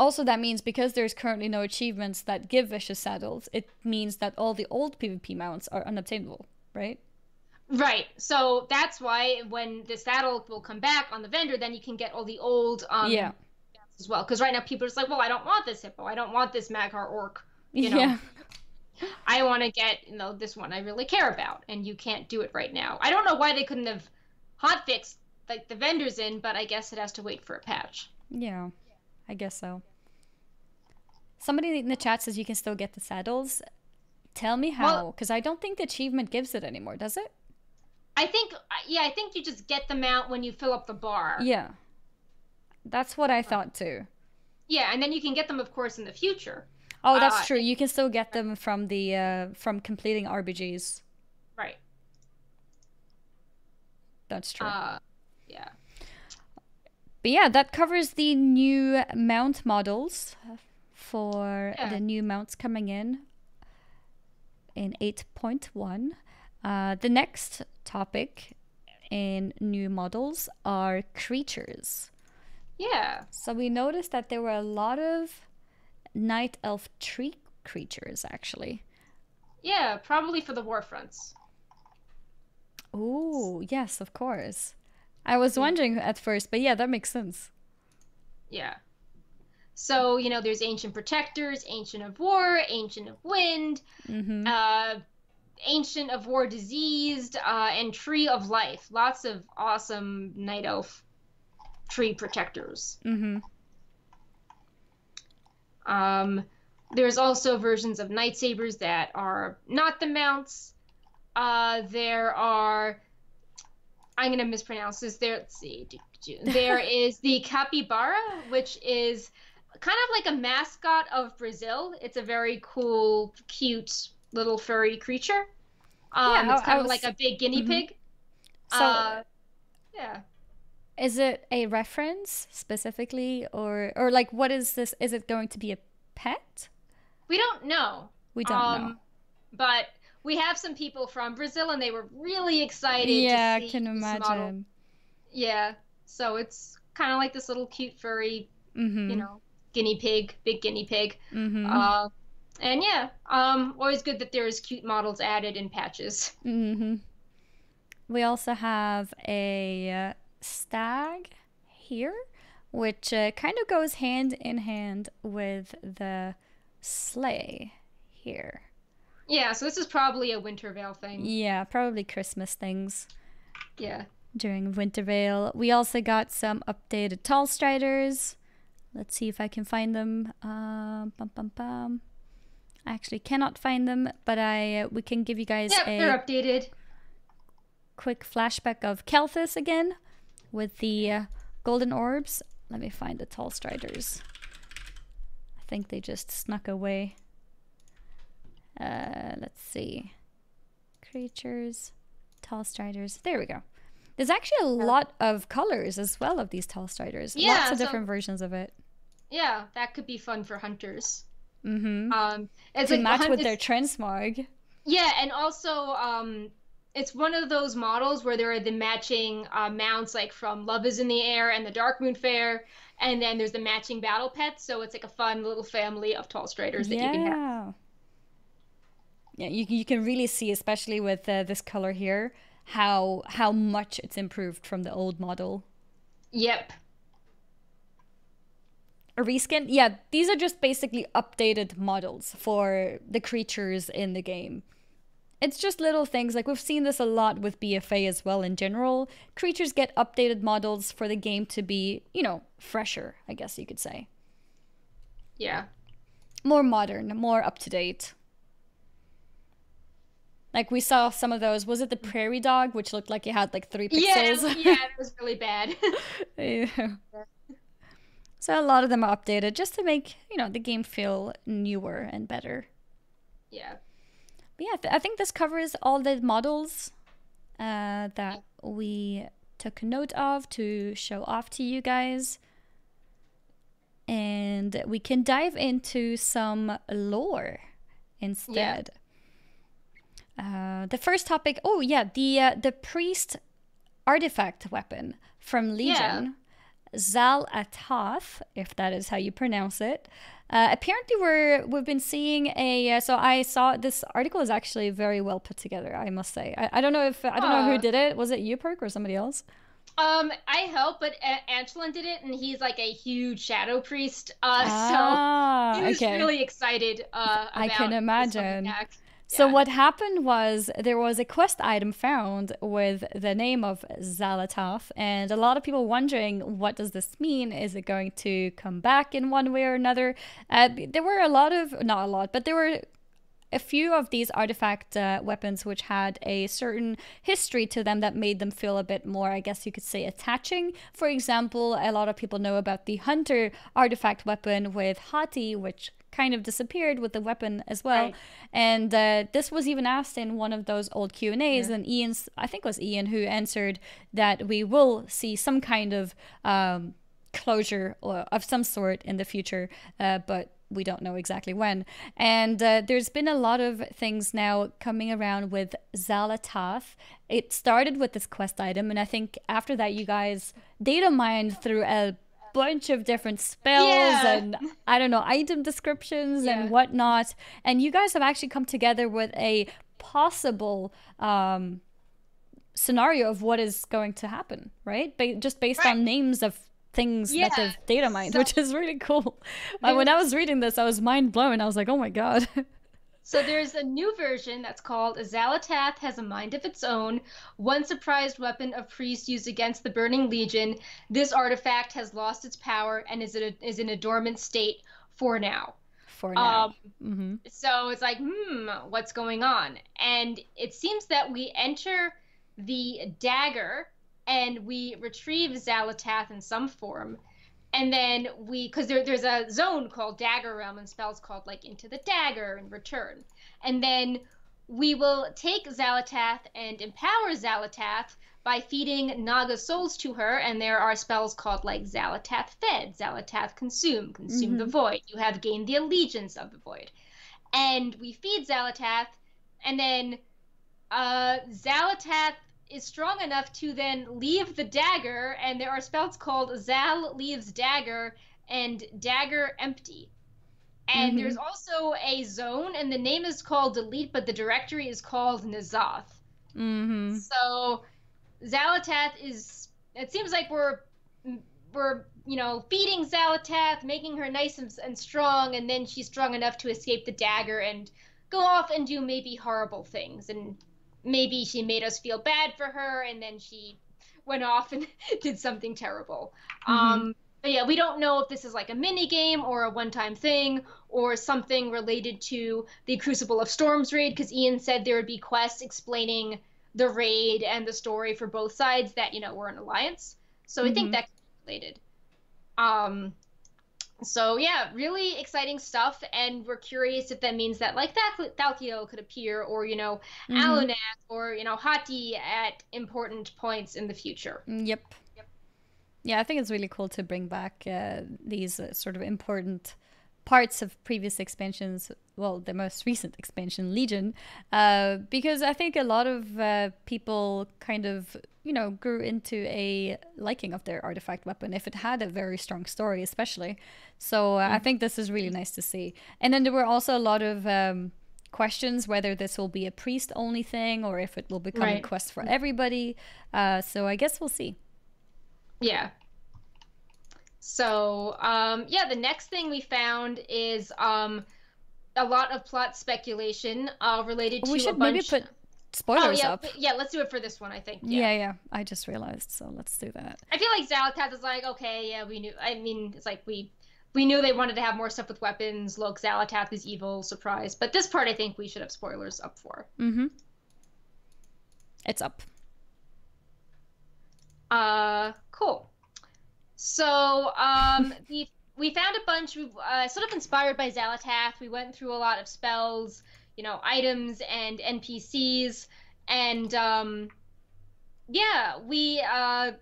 Also, that means because there's currently no achievements that give vicious saddles, it means that all the old PvP mounts are unobtainable, right? Right. So that's why when the saddle will come back on the vendor, then you can get all the old um yeah as well. Because right now people are just like, well, I don't want this hippo, I don't want this Mag'har orc. You know, yeah. I want to get you know this one I really care about, and you can't do it right now. I don't know why they couldn't have hot fixed like the vendors in, but I guess it has to wait for a patch. Yeah, I guess so. Somebody in the chat says you can still get the saddles. Tell me how, because well, I don't think the achievement gives it anymore, does it? I think, yeah, I think you just get them out when you fill up the bar. Yeah. That's what I thought too. Yeah, and then you can get them, of course, in the future. Oh, that's uh, true. You can still get them from the uh, from completing RBGs. Right. That's true. Uh, yeah. But yeah, that covers the new mount models for yeah. the new mounts coming in in 8.1. Uh, the next topic in new models are creatures. Yeah. So we noticed that there were a lot of night elf tree creatures actually. Yeah, probably for the warfronts. Oh, yes, of course. I was wondering at first, but yeah, that makes sense. Yeah. So, you know, there's Ancient Protectors, Ancient of War, Ancient of Wind, mm-hmm. uh, Ancient of War Diseased, uh, and Tree of Life. Lots of awesome Night Elf tree protectors. Mm-hmm. Um, there's also versions of Night Sabers that are not the mounts. Uh, there are. I'm going to mispronounce this. There, let's see. *laughs* There is the capybara, which is kind of like a mascot of Brazil. It's a very cool, cute little furry creature. Um, yeah, it's kind of like a big guinea mm-hmm. pig. So, uh, yeah. Is it a reference specifically, or or like what is this? Is it going to be a pet? We don't know. We don't um, know. But we have some people from Brazil, and they were really excited. Yeah, I can imagine. Model. Yeah, so it's kind of like this little cute furry, mm-hmm. you know, guinea pig, big guinea pig. Mm-hmm. Uh, and yeah, um, always good that there's cute models added in patches. Mm-hmm. We also have a stag here, which uh, kind of goes hand in hand with the sleigh here. Yeah, so this is probably a Winter Veil thing. Yeah, probably Christmas things. Yeah. During Winter Veil. We also got some updated Tall Striders. Let's see if I can find them. Uh, bum, bum, bum. I actually cannot find them, but I uh, we can give you guys yep, a they're updated. quick flashback of Kalthus again with the uh, golden orbs. Let me find the tall striders. I think they just snuck away. Uh, let's see. Creatures, tall striders. There we go. There's actually a lot of colors as well of these tall striders. Yeah, Lots of so, different versions of it. Yeah, that could be fun for hunters. Mm-hmm. Um, it's to like match with their transmog. Yeah, and also um, it's one of those models where there are the matching uh, mounts, like from Love Is in the Air and the Darkmoon Faire, and then there's the matching battle pets. So it's like a fun little family of tall striders that yeah. you can have. Yeah, you you can really see, especially with uh, this color here, how how much it's improved from the old model. Yep. A reskin? Yeah, these are just basically updated models for the creatures in the game it's just little things like we've seen this a lot with BFA as well in general. Creatures get updated models for the game to be, you know, fresher, I guess you could say. Yeah. More modern, more up to date. Like we saw some of those. Was it the prairie dog, which looked like it had like three pixels? Yeah, yeah, it was really bad. *laughs* *laughs* yeah. So a lot of them are updated just to make you know the game feel newer and better. Yeah yeah, th- I think this covers all the models uh, that we took note of to show off to you guys. And we can dive into some lore instead. Yeah. Uh, the first topic, oh yeah, the uh, the priest artifact weapon from Legion, yeah. Xal'atath, if that is how you pronounce it. Uh, apparently, we're we've been seeing a. Uh, so I saw this article is actually very well put together. I must say. I, I don't know if I don't know who did it. Was it you, Perk, or somebody else? Um, I help, but Angelin did it, and he's like a huge shadow priest. Uh, ah, so *laughs* he was okay. really excited. Uh, I can imagine. So what happened was there was a quest item found with the name of Xal'atath, and a lot of people wondering what does this mean? Is it going to come back in one way or another? Uh, there were a lot of, not a lot, but there were a few of these artifact uh, weapons which had a certain history to them that made them feel a bit more, I guess you could say, attaching. For example, a lot of people know about the Hunter artifact weapon with Hati, which kind of disappeared with the weapon as well. Right. And uh, this was even asked in one of those old Q and A's, yeah. and Ian's I think it was Ian who answered that we will see some kind of um, closure of some sort in the future, uh, but we don't know exactly when. And uh, there's been a lot of things now coming around with Xal'atath. It started with this quest item, and I think after that, you guys data mined through a bunch of different spells yeah. and I don't know item descriptions yeah. and whatnot. And you guys have actually come together with a possible um, scenario of what is going to happen, right? Ba- just based right. on names of things yeah. that they've data mined, so, which is really cool. Uh, when I was reading this, I was mind blown. I was like, oh my god. *laughs* So there's a new version that's called Xal'atath has a mind of its own. Once a prized weapon of priests used against the Burning Legion, this artifact has lost its power and is in a, is in a dormant state for now. For now. Um, mm-hmm. So it's like, hmm, what's going on? And it seems that we enter the dagger and we retrieve Xal'atath in some form. And then we because there, there's a zone called dagger realm and spells called like into the dagger and return and then we will take Xal'atath and empower Xal'atath by feeding Naga souls to her, and there are spells called like Xal'atath Fed, Xal'atath Consume, Consume mm-hmm. the Void. You have gained the allegiance of the Void. And we feed Xal'atath, and then uh, Xal'atath is strong enough to then leave the dagger, and there are spells called Zal leaves dagger and dagger empty. And mm-hmm. there's also a zone, and the name is called Delete, but the directory is called N'Zoth. Mm-hmm. So Xal'atath is. It seems like we're we're you know feeding Xal'atath, making her nice and, and strong, and then she's strong enough to escape the dagger and go off and do maybe horrible things and maybe she made us feel bad for her and then she went off and *laughs* did something terrible. Mm-hmm. Um, but yeah, we don't know if this is like a mini game or a one-time thing or something related to the Crucible of Storms raid because Ian said there would be quests explaining the raid and the story for both sides that you know were an alliance. So mm-hmm. I think mm-hmm. that's related. Um, so yeah, really exciting stuff, and we're curious if that means that like that Thal'kiel could appear, or you know, mm hmm or you know, Hati at important points in the future. Yep. yep. Yeah, I think it's really cool to bring back uh, these uh, sort of important parts of previous expansions, well, the most recent expansion, Legion, uh, because I think a lot of uh, people kind of, you know, grew into a liking of their artifact weapon if it had a very strong story, especially. So uh, mm. I think this is really nice to see. And then there were also a lot of. Um, questions whether this will be a priest only thing or if it will become right. a quest for everybody. Uh, so I guess we'll see. Yeah, so, um, yeah, the next thing we found is um, a lot of plot speculation uh, related to we should bunch... maybe put spoilers oh, yeah, up. Yeah, let's do it for this one. I think. Yeah. yeah, yeah. I just realized, so let's do that. I feel like Xal'atath is like, okay, yeah, we knew. I mean, it's like we we knew they wanted to have more stuff with weapons. Look, Xal'atath is evil. Surprise! But this part, I think we should have spoilers up for. Mm-hmm. It's up. Uh, cool. So um, *laughs* we we found a bunch. We uh, sort of inspired by Xal'atath. We went through a lot of spells, you know, items and NPCs, and um, yeah, we uh,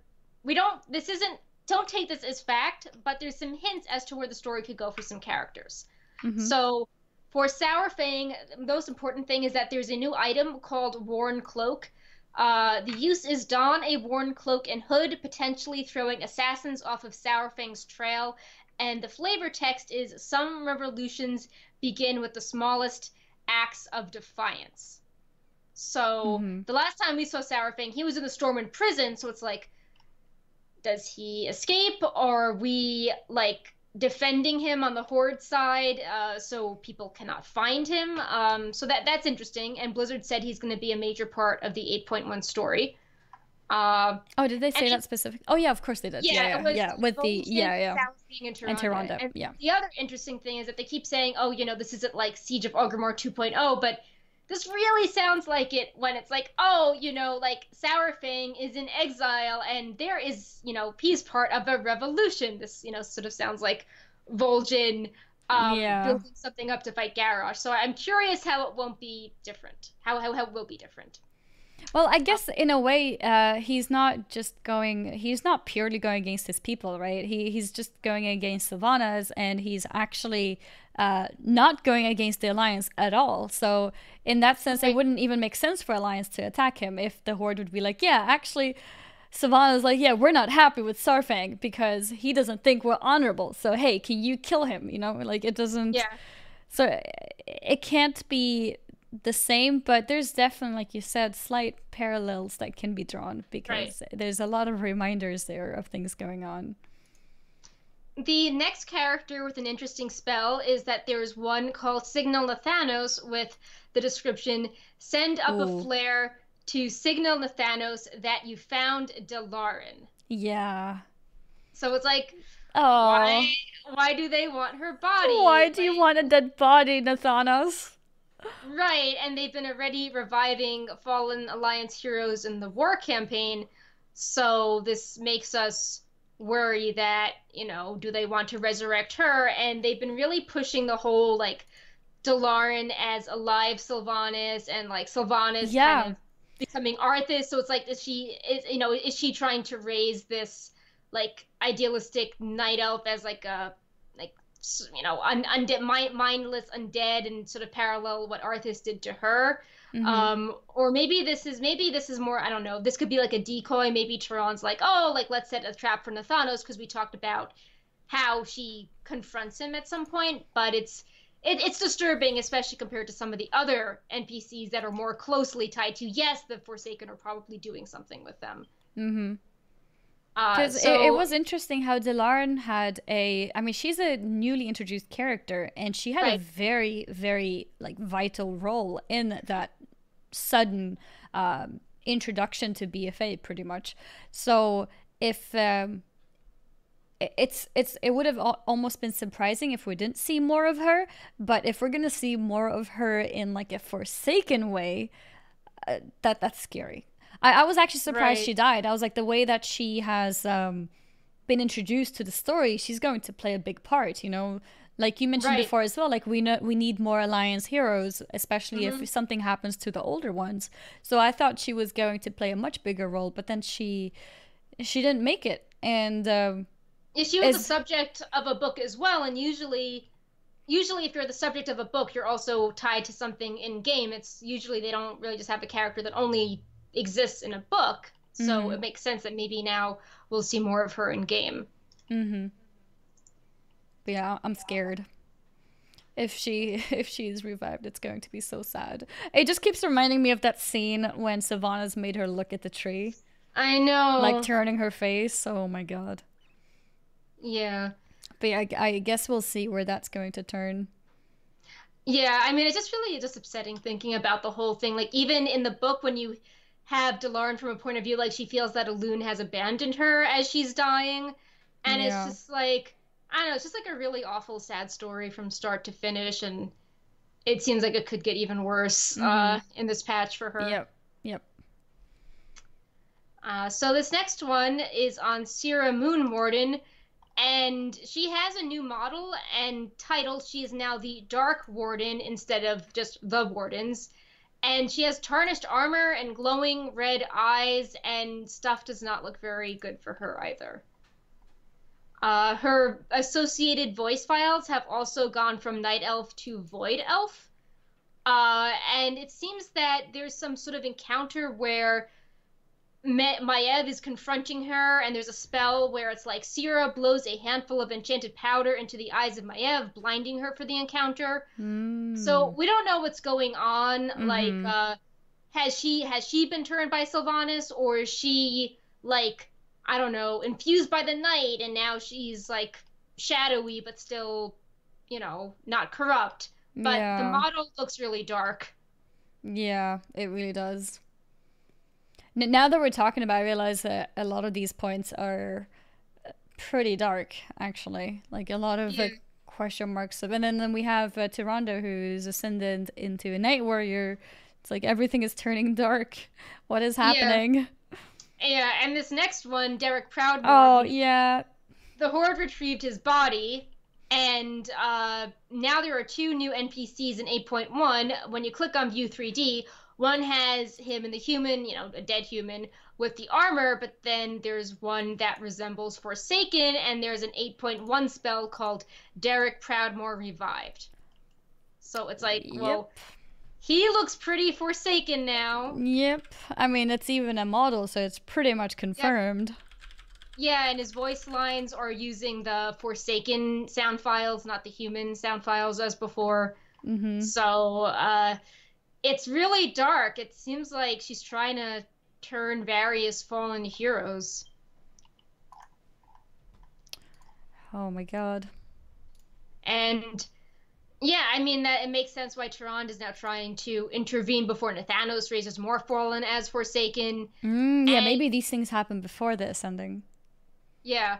we don't. This isn't. Don't take this as fact, but there's some hints as to where the story could go for some characters. Mm-hmm. So for Saurfang, the most important thing is that there's a new item called Worn Cloak uh, the use is don a worn cloak and hood, potentially throwing assassins off of Saurfang's trail. And the flavor text is some revolutions begin with the smallest acts of defiance. So mm-hmm. the last time we saw Saurfang, he was in the Stormwind prison. So it's like, does he escape? Or are we like defending him on the horde side uh, so people cannot find him um, so that that's interesting and blizzard said he's going to be a major part of the 8.1 story uh, oh did they say that specific oh yeah of course they did yeah yeah, yeah. yeah. with the yeah yeah and Tyrande. And yeah the other interesting thing is that they keep saying oh you know this isn't like siege of Orgrimmar 2.0 but this really sounds like it when it's like, oh, you know, like Saurfang is in exile and there is, you know, he's part of a revolution. This, you know, sort of sounds like Vol'jin um, yeah. building something up to fight Garrosh. So I'm curious how it won't be different. How how, how it will be different. Well, I guess in a way, uh, he's not just going. He's not purely going against his people, right? He he's just going against Sylvanas, and he's actually uh, not going against the alliance at all. So in that sense, right. it wouldn't even make sense for alliance to attack him if the horde would be like, yeah, actually. Sylvana's like, yeah, we're not happy with Saurfang because he doesn't think we're honorable. So hey, can you kill him? You know, like it doesn't. Yeah. So it can't be the same, but there's definitely, like you said, slight parallels that can be drawn because right. there's a lot of reminders there of things going on. The next character with an interesting spell is that there's one called Signal Nathanos with the description Send up Ooh. a flare to signal Nathanos that you found Delaryn. Yeah. So it's like, oh. why, why do they want her body? Why do like, you want a dead body, Nathanos? Right, and they've been already reviving fallen Alliance heroes in the war campaign, so this makes us worry that you know do they want to resurrect her and they've been really pushing the whole like Delaryn as a live Sylvanas and like Sylvanas yeah. kind of becoming Arthas so it's like is she is you know is she trying to raise this like idealistic night elf as like a you know un- undead mind- mindless undead and sort of parallel what Arthas did to her Mm-hmm. Um, or maybe this is maybe this is more I don't know. This could be like a decoy. Maybe Tyrande's like, oh, like let's set a trap for Nathanos because we talked about how she confronts him at some point. But it's it, it's disturbing, especially compared to some of the other NPCs that are more closely tied to. Yes, the Forsaken are probably doing something with them. Mm-hmm. Because uh, so... it, it, was interesting how Delaryn had a. I mean, she's a newly introduced character, and she had right. a very, very like vital role in that sudden um, introduction to BFA, pretty much. So if um, it's it's it would have almost been surprising if we didn't see more of her, but if we're gonna see more of her in like a forsaken way, uh, that that's scary. I, I was actually surprised right. she died. I was like the way that she has um, been introduced to the story, she's going to play a big part. You know, like you mentioned right. before as well like we know we need more alliance heroes especially mm-hmm. if something happens to the older ones so i thought she was going to play a much bigger role but then she she didn't make it and um yeah, she was the subject of a book as well and usually usually if you're the subject of a book you're also tied to something in game it's usually they don't really just have a character that only exists in a book so mm-hmm. it makes sense that maybe now we'll see more of her in game mm-hmm yeah, I'm scared. If she *laughs* if she's revived, it's going to be so sad. It just keeps reminding me of that scene when Sylvanas made her look at the tree. I know. Like turning her face. Oh my god. Yeah. But yeah, I, I guess we'll see where that's going to turn. Yeah, I mean, it's just really just upsetting thinking about the whole thing. Like, even in the book, when you have Delaryn from a point of view, like, she feels that Elune has abandoned her as she's dying. And yeah. it's just like, I don't know, it's just like a really awful, sad story from start to finish, and it seems like it could get even worse uh, mm-hmm. uh, in this patch for her. Yep. Yep. Uh, so this next one is on Sira Moon Moonwarden, and she has a new model and title. She is now the Dark Warden instead of just the Wardens. And she has tarnished armor and glowing red eyes, and stuff does not look very good for her either. Uh, her associated voice files have also gone from Night Elf to Void Elf. Uh, and it seems that there's some sort of encounter where Maiev is confronting her, and there's a spell where it's like Sira blows a handful of enchanted powder into the eyes of Maiev, blinding her for the encounter. Mm. So we don't know what's going on. Mm-hmm. Like, uh, has she has she been turned by Sylvanas, or is she like I don't know, infused by the night, and now she's like shadowy but still, you know, not corrupt. But yeah. the model looks really dark. Yeah, it really does. Now that we're talking about, it, I realize that a lot of these points are pretty dark, actually. Like a lot of yeah. question marks. And then, then we have uh, Tyrande, who's ascended into a night warrior. It's like everything is turning dark. What is happening? Yeah. Yeah, and this next one, Derek Proudmoore. Oh yeah. The horde retrieved his body, and uh, now there are two new NPCs in 8.1. When you click on View 3D, one has him and the human, you know, a dead human with the armor, but then there's one that resembles Forsaken, and there's an 8.1 spell called Derek Proudmoore Revived. So it's like, yep. well, he looks pretty forsaken now. Yep. I mean, it's even a model, so it's pretty much confirmed. Yep. Yeah, and his voice lines are using the Forsaken sound files, not the human sound files as before. Mm-hmm. So uh, it's really dark. It seems like she's trying to turn various fallen heroes. Oh my god. And yeah, I mean that it makes sense why Tyrande is now trying to intervene before Nathanos raises more fallen as Forsaken. Mm, yeah, and, maybe these things happen before the ascending. Yeah,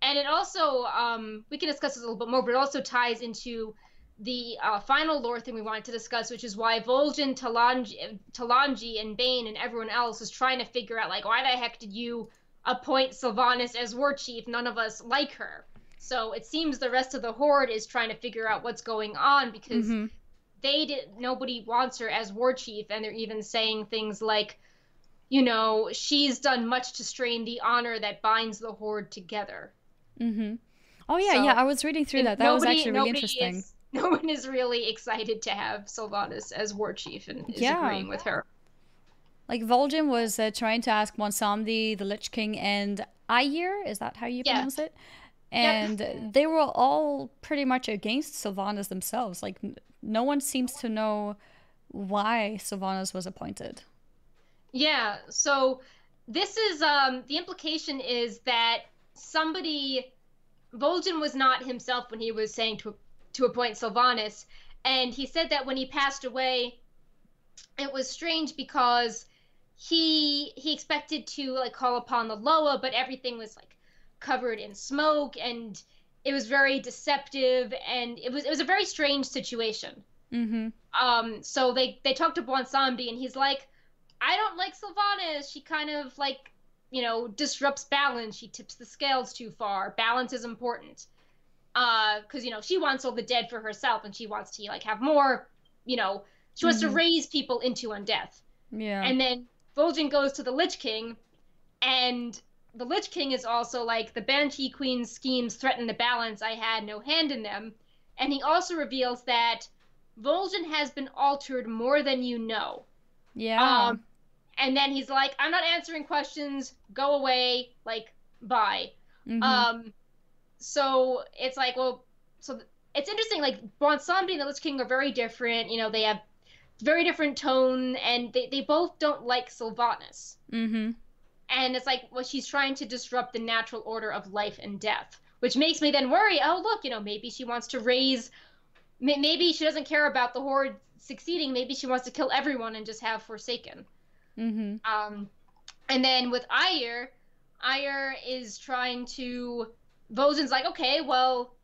and it also um, we can discuss this a little bit more, but it also ties into the uh, final lore thing we wanted to discuss, which is why Vol'jin, Talanji, Talanji, and Baine and everyone else is trying to figure out like why the heck did you appoint Sylvanas as war chief, none of us like her. So it seems the rest of the horde is trying to figure out what's going on because mm-hmm. they did nobody wants her as war chief and they're even saying things like you know, she's done much to strain the honor that binds the horde together. Mm-hmm. Oh yeah, so, yeah. I was reading through that. That nobody, was actually really interesting. Is, *laughs* no one is really excited to have Sylvanas as war chief and is yeah. agreeing with her. Like Vol'jin was uh, trying to ask Bwonsamdi, the Lich King, and Eyir. Is that how you yeah. pronounce it? And yep. they were all pretty much against Sylvanas themselves. Like no one seems to know why Sylvanas was appointed. Yeah. So this is um the implication is that somebody Vol'jin was not himself when he was saying to to appoint Sylvanas. and he said that when he passed away, it was strange because he he expected to like call upon the Loa, but everything was like covered in smoke and it was very deceptive and it was it was a very strange situation. Mm-hmm. Um, so they they talked to Bwonsamdi and he's like, I don't like Sylvanas. She kind of like, you know, disrupts balance. She tips the scales too far. Balance is important. Uh, because you know she wants all the dead for herself, and she wants to like have more. You know, she wants mm-hmm. to raise people into undeath. Yeah. And then Vol'jin goes to the Lich King, and the Lich King is also like the Banshee Queen's schemes threaten the balance. I had no hand in them. And he also reveals that Vol'jin has been altered more than you know. Yeah. Um, and then he's like, I'm not answering questions. Go away. Like, bye. Mm-hmm. Um, so it's like, well, so th- it's interesting. Like, Bwonsamdi and the Lich King are very different. You know, they have very different tone, and they, they both don't like Sylvanas. Mm-hmm. And it's like, well, she's trying to disrupt the natural order of life and death, which makes me then worry. Oh, look, you know, maybe she wants to raise. Maybe she doesn't care about the horde succeeding. Maybe she wants to kill everyone and just have Forsaken. Mm-hmm. Um, and then with Eyir, Eyir is trying to. Vol'jin's like, okay, well,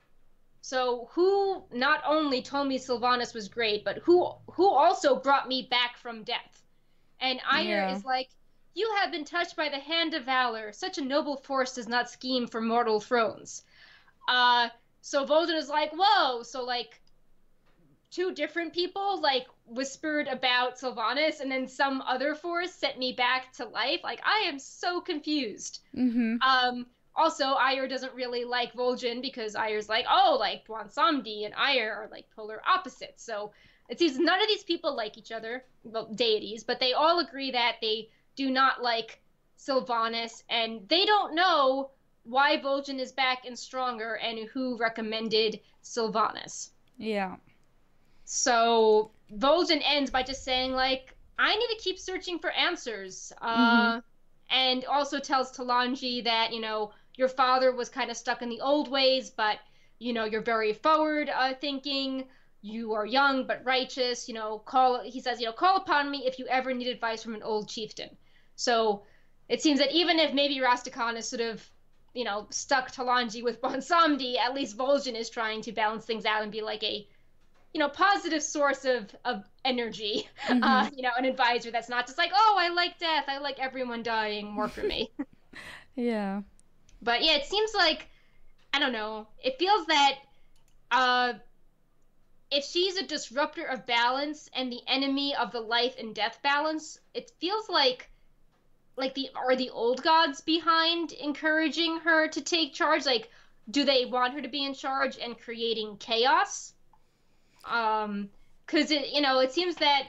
so who not only told me Sylvanas was great, but who who also brought me back from death? And Eyir yeah. is like, you have been touched by the hand of valor. Such a noble force does not scheme for mortal thrones. Uh, so Vol'jin is like, whoa, so like two different people like whispered about Sylvanas and then some other force sent me back to life. Like I am so confused. Mm-hmm. Um also Eyir doesn't really like Vol'jin because Eyir's like, oh, like Bwonsamdi and Eyir are like polar opposites. So it seems none of these people like each other, well, deities, but they all agree that they do not like Sylvanas and they don't know why Vol'jin is back and stronger and who recommended Sylvanas. Yeah. So Vol'jin ends by just saying like, I need to keep searching for answers. Uh, mm-hmm. And also tells Talanji that you know your father was kind of stuck in the old ways, but you know you're very forward uh, thinking. You are young but righteous. You know, call. He says, you know, call upon me if you ever need advice from an old chieftain. So it seems that even if maybe Rastakhan is sort of you know, stuck Talanji with *laughs* Bwonsamdi, at least Vol'jin is trying to balance things out and be like a you know positive source of of energy *laughs* uh, mm-hmm. uh, you know an advisor that's not just like oh i like death i like everyone dying more for me *laughs* yeah but yeah it seems like i don't know it feels that uh if she's a disruptor of balance and the enemy of the life and death balance it feels like like the are the old gods behind encouraging her to take charge? Like do they want her to be in charge and creating chaos? Um, because it, you know, it seems that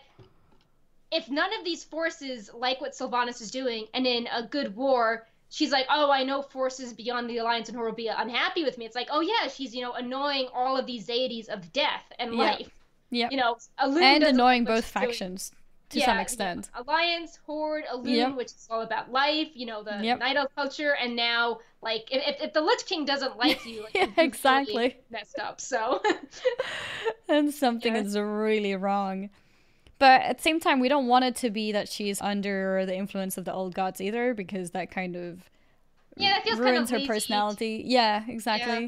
if none of these forces like what Sylvanas is doing, and in a good war, she's like, oh, I know forces beyond the alliance and her will be unhappy with me. It's like, oh yeah, she's you know annoying all of these deities of death and life. Yeah. You know, and annoying both factions. Doing to yeah, some extent. Yeah. Alliance, Horde, Elune, yep. which is all about life, you know, the yep. Night Elf culture, and now, like, if, if the Lich King doesn't like you, like, *laughs* yeah, exactly. messed up, so. *laughs* *laughs* and something is really wrong. But at the same time, we don't want it to be that she's under the influence of the old gods either, because that kind of yeah, that feels ruins kind of her personality. Yeah, exactly. Yeah.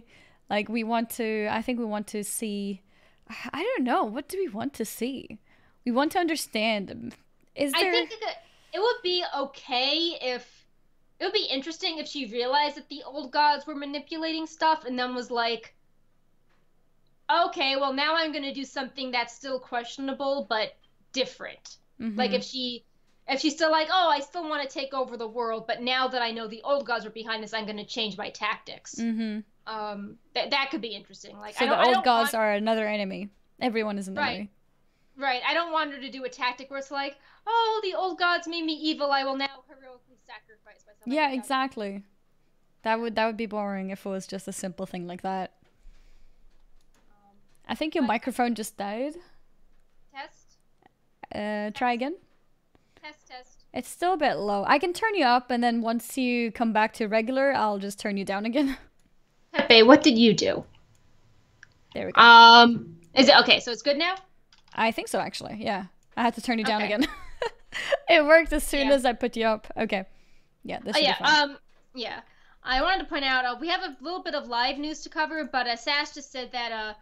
Like we want to, I think we want to see. I don't know. What do we want to see? We want to understand. Is there? I think that it would be okay if it would be interesting if she realized that the old gods were manipulating stuff and then was like, okay, well now I'm gonna do something that's still questionable but different. Mm-hmm. Like if she if she's still like, oh, I still want to take over the world, but now that I know the old gods are behind this, I'm going to change my tactics. Mm-hmm. Um, that that could be interesting. Like, so the old gods want... are another enemy. Everyone is an right. enemy. Right. I don't want her to do a tactic where it's like, oh, the old gods made me evil. I will now heroically sacrifice myself. Yeah, exactly. That would that would be boring if it was just a simple thing like that. Um, I think your microphone just died. Uh, try again. Test, test. It's still a bit low. I can turn you up, and then once you come back to regular, I'll just turn you down again. *laughs* Pepe, what did you do? There we go. Um, is it okay? So it's good now. I think so, actually. Yeah, I had to turn you down okay. again. *laughs* it worked as soon yeah. as I put you up. Okay. Yeah. This. Oh, yeah. Um. Yeah. I wanted to point out uh, we have a little bit of live news to cover, but uh, Sas just said that uh,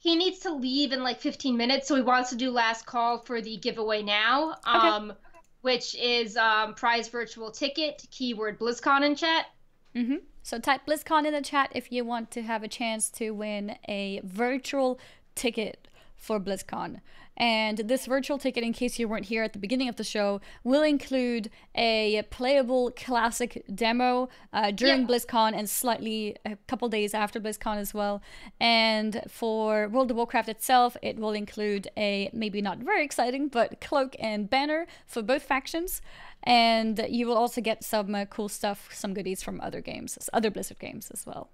he needs to leave in like 15 minutes, so he wants to do last call for the giveaway now. Okay. Um, which is um, prize virtual ticket, keyword BlizzCon in chat. Mm-hmm. So type BlizzCon in the chat if you want to have a chance to win a virtual ticket for BlizzCon. And this virtual ticket, in case you weren't here at the beginning of the show, will include a playable classic demo uh, during BlizzCon and slightly a couple days after BlizzCon as well. And for World of Warcraft itself, it will include a maybe not very exciting, but cloak and banner for both factions. And you will also get some uh, cool stuff, some goodies from other games, other Blizzard games as well.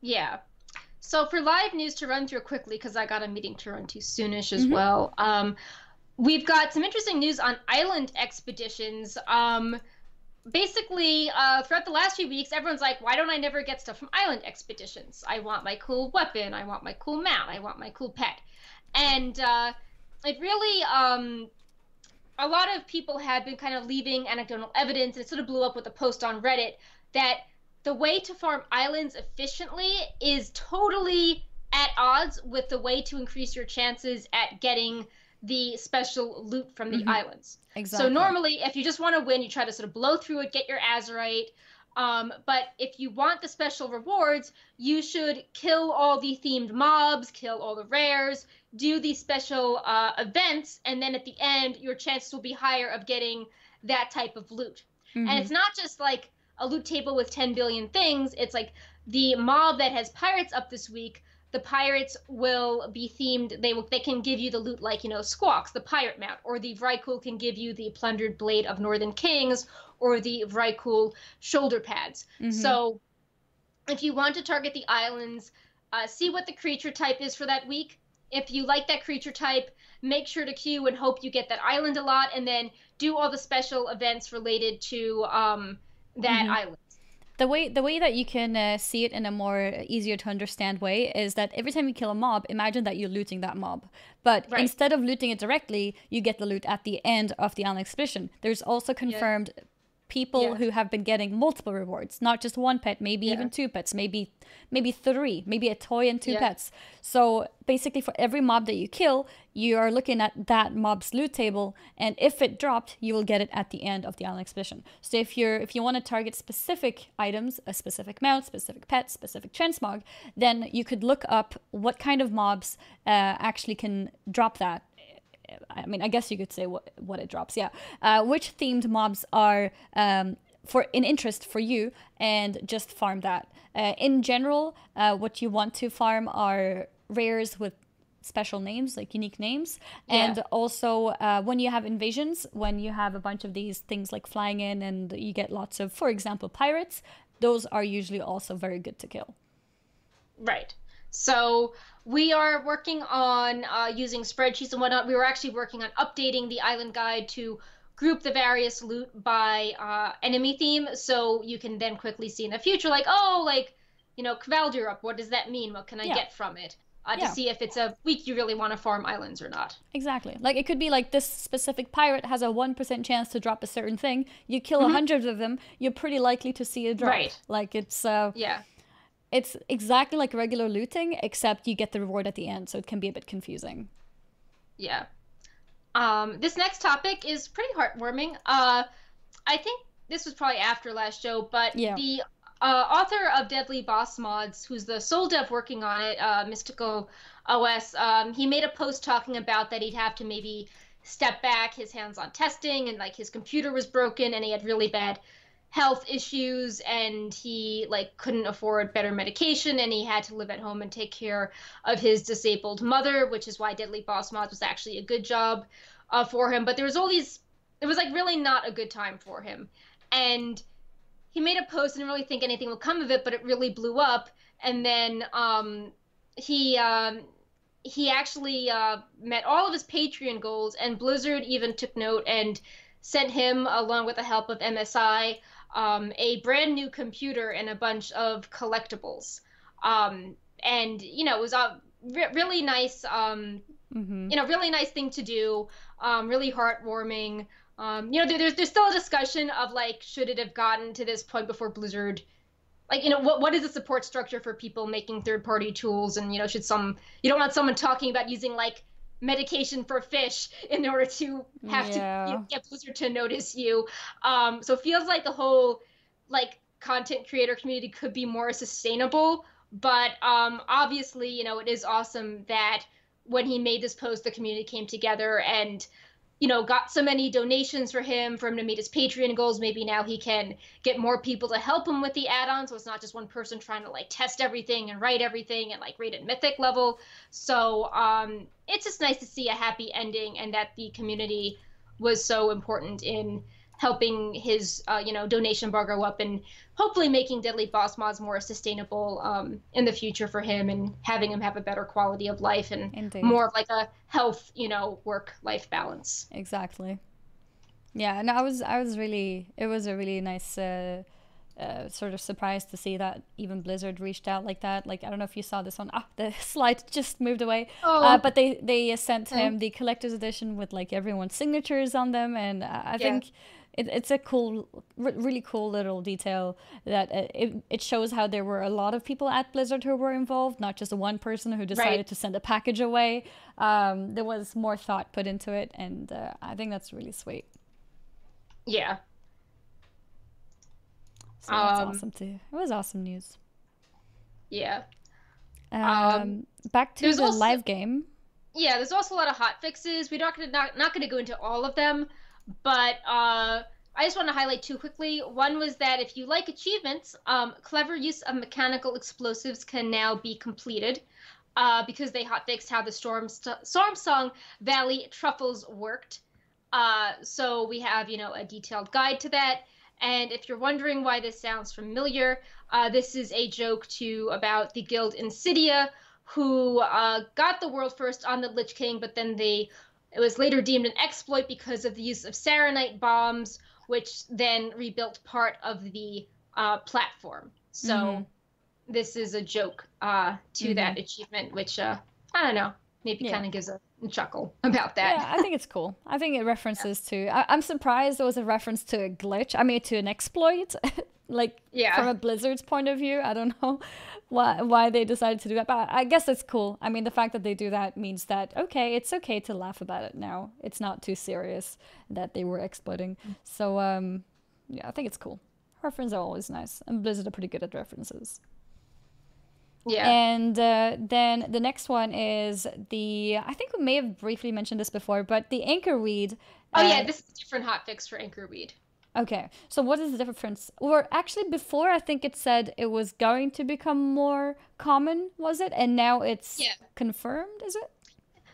Yeah, so for live news to run through quickly, because I got a meeting to run to soonish as mm-hmm. well. Um, we've got some interesting news on island expeditions. Um, basically, uh, throughout the last few weeks, everyone's like, "Why don't I never get stuff from island expeditions? I want my cool weapon. I want my cool mount. I want my cool pet." And uh, it really, um, a lot of people had been kind of leaving anecdotal evidence. and It sort of blew up with a post on Reddit that the way to farm islands efficiently is totally at odds with the way to increase your chances at getting the special loot from the mm-hmm. islands. Exactly. So normally, if you just want to win, you try to sort of blow through it, get your Azerite. Um, but if you want the special rewards, you should kill all the themed mobs, kill all the rares, do these special uh, events, and then at the end, your chances will be higher of getting that type of loot. Mm-hmm. And it's not just like a loot table with 10 billion things. It's like the mob that has pirates up this week. The pirates will be themed. They will, they can give you the loot like you know Squawks, the pirate mount, or the Vrykul can give you the plundered blade of Northern Kings, or the Vrykul shoulder pads. Mm-hmm. So, if you want to target the islands, uh, see what the creature type is for that week. If you like that creature type, make sure to queue and hope you get that island a lot, and then do all the special events related to um, that mm-hmm. island. The way the way that you can uh, see it in a more easier to understand way is that every time you kill a mob, imagine that you're looting that mob. But right. instead of looting it directly, you get the loot at the end of the island expedition. There's also confirmed yeah people yeah. who have been getting multiple rewards not just one pet maybe yeah. even two pets maybe maybe three maybe a toy and two yeah. pets so basically for every mob that you kill you are looking at that mob's loot table and if it dropped you will get it at the end of the island expedition so if you're if you want to target specific items a specific mount specific pet specific transmog then you could look up what kind of mobs uh, actually can drop that I mean, I guess you could say what what it drops. Yeah, uh, which themed mobs are um, for in interest for you, and just farm that. Uh, in general, uh, what you want to farm are rares with special names, like unique names, yeah. and also uh, when you have invasions, when you have a bunch of these things like flying in, and you get lots of, for example, pirates. Those are usually also very good to kill. Right. So we are working on uh, using spreadsheets and whatnot. We were actually working on updating the island guide to group the various loot by uh, enemy theme, so you can then quickly see in the future, like, oh, like, you know, Kvaldir what does that mean? What can I yeah. get from it? Uh, yeah. To see if it's a week you really want to farm islands or not. Exactly. Like it could be like this specific pirate has a 1% chance to drop a certain thing. You kill a mm-hmm. hundred of them, you're pretty likely to see a drop. Right. Like it's. Uh, yeah it's exactly like regular looting, except you get the reward at the end, so it can be a bit confusing. Yeah. Um, this next topic is pretty heartwarming. Uh, I think this was probably after last show, but Yeah. the uh, author of Deadly Boss Mods, who's the sole dev working on it, uh, Mystical OS, um, he made a post talking about that he'd have to maybe step back, his hands on testing, and like his computer was broken and he had really bad health issues and he like couldn't afford better medication and he had to live at home and take care of his disabled mother which is why deadly boss mods was actually a good job uh, for him. But there was all these it was like really not a good time for him. And he made a post and didn't really think anything would come of it but it really blew up. And then um he um he actually uh, met all of his patreon goals and blizzard even took note and sent him along with the help of msi um, a brand new computer and a bunch of collectibles. Um, and you know, it was a re- really nice, um, Mm-hmm. you know, really nice thing to do. Um, really heartwarming. Um, you know, there, there's there's still a discussion of like, should it have gotten to this point before Blizzard? Like, you know, what what is the support structure for people making third party tools? And you know, should some you don't want someone talking about using like medication for fish in order to have Yeah. to you know, get Blizzard to notice you. Um, so it feels like the whole like content creator community could be more sustainable. But um, obviously, you know, it is awesome that when he made this post, the community came together and you know got so many donations for him for him to meet his patreon goals maybe now he can get more people to help him with the add-ons so it's not just one person trying to like test everything and write everything and like rate it mythic level. So um it's just nice to see a happy ending and that the community was so important in helping his uh, you know donation bar go up and hopefully making deadly boss mods more sustainable um, in the future for him and having him have a better quality of life and Indeed. more of like a health you know work life balance Exactly. Yeah, and I was I was really it was a really nice uh, uh, sort of surprise to see that even Blizzard reached out like that. Like I don't know if you saw this one. Ah, the *laughs* slide just moved away. Oh. Uh, but they they sent Okay. him the collector's edition with like everyone's signatures on them, and uh, I Yeah. think. It, it's a cool, re- really cool little detail that uh, it, it shows how there were a lot of people at Blizzard who were involved, not just one person who decided to send a package away. Um, there was more thought put into it, and uh, I think that's really sweet. yeah So that's Um, awesome too. It was awesome news. yeah Um, back to the also- live game. yeah, there's also a lot of hot fixes. We're not gonna not, not gonna go into all of them, but uh, I just want to highlight two quickly. One was that if you like achievements, um, clever use of mechanical explosives can now be completed. Uh, because they hotfixed how the Storm St- Stormsong Valley truffles worked. Uh, so we have, you know, a detailed guide to that. And if you're wondering why this sounds familiar, uh, this is a joke to about the guild Ensidia, who uh, got the world first on the Lich King, but then they it was later deemed an exploit because of the use of Saronite bombs, which then rebuilt part of the uh, platform. So Mhm. this is a joke uh, to that achievement, which uh, I don't know, maybe Yeah. kind of gives a chuckle about that. Yeah, I think it's cool. I think it references to. I, I'm surprised there was a reference to a glitch. I mean, to an exploit. *laughs* like Yeah. from a Blizzard's point of view, I don't know *laughs* why why they decided to do that, but I guess it's cool. I mean, the fact that they do that means that okay, it's okay to laugh about it now. It's not too serious that they were exploiting. So um, yeah, I think it's cool. References are always nice, and Blizzard are pretty good at references. Yeah. And uh, then the next one is the I think we may have briefly mentioned this before, but the anchor weed. oh yeah, uh, this is a different hotfix for Anchorweed. Okay, so what is the difference? Or actually, before I think it said it was going to become more common, was it? And now it's Yeah. confirmed, is it?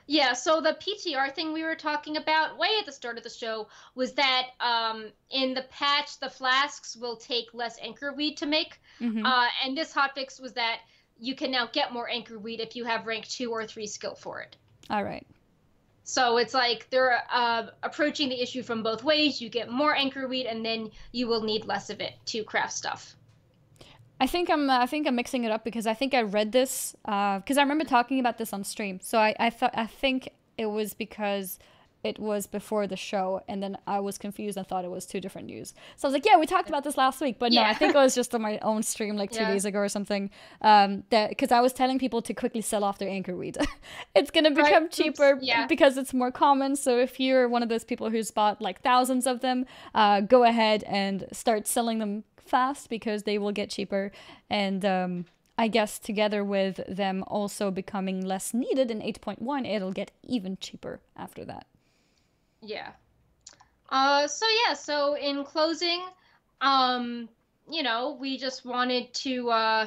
Yeah, so the PTR thing we were talking about way at the start of the show was that um, in the patch, the flasks will take less anchor weed to make. Mhm. Uh, and this hotfix was that you can now get more anchor weed if you have rank two or three skill for it. All right. So it's like they're uh, approaching the issue from both ways. You get more anchor weed, and then you will need less of it to craft stuff. I think I'm. I think I'm mixing it up because I think I read this because I remember talking about this on stream. So I I thought I think it was because it was before the show, and then I was confused and thought it was two different news. So I was like, "Yeah, we talked about this last week," but no, I think it was just on my own stream like two Yeah. days ago or something. Um, that because I was telling people to quickly sell off their anchor weed. *laughs* it's gonna become Oops. cheaper Yeah. because it's more common. So if you're one of those people who's bought like thousands of them, uh, go ahead and start selling them fast because they will get cheaper and. Um, I guess together with them also becoming less needed in 8.1, it'll get even cheaper after that. Yeah. Uh, so yeah, so in closing, um, you know, we just wanted to, uh,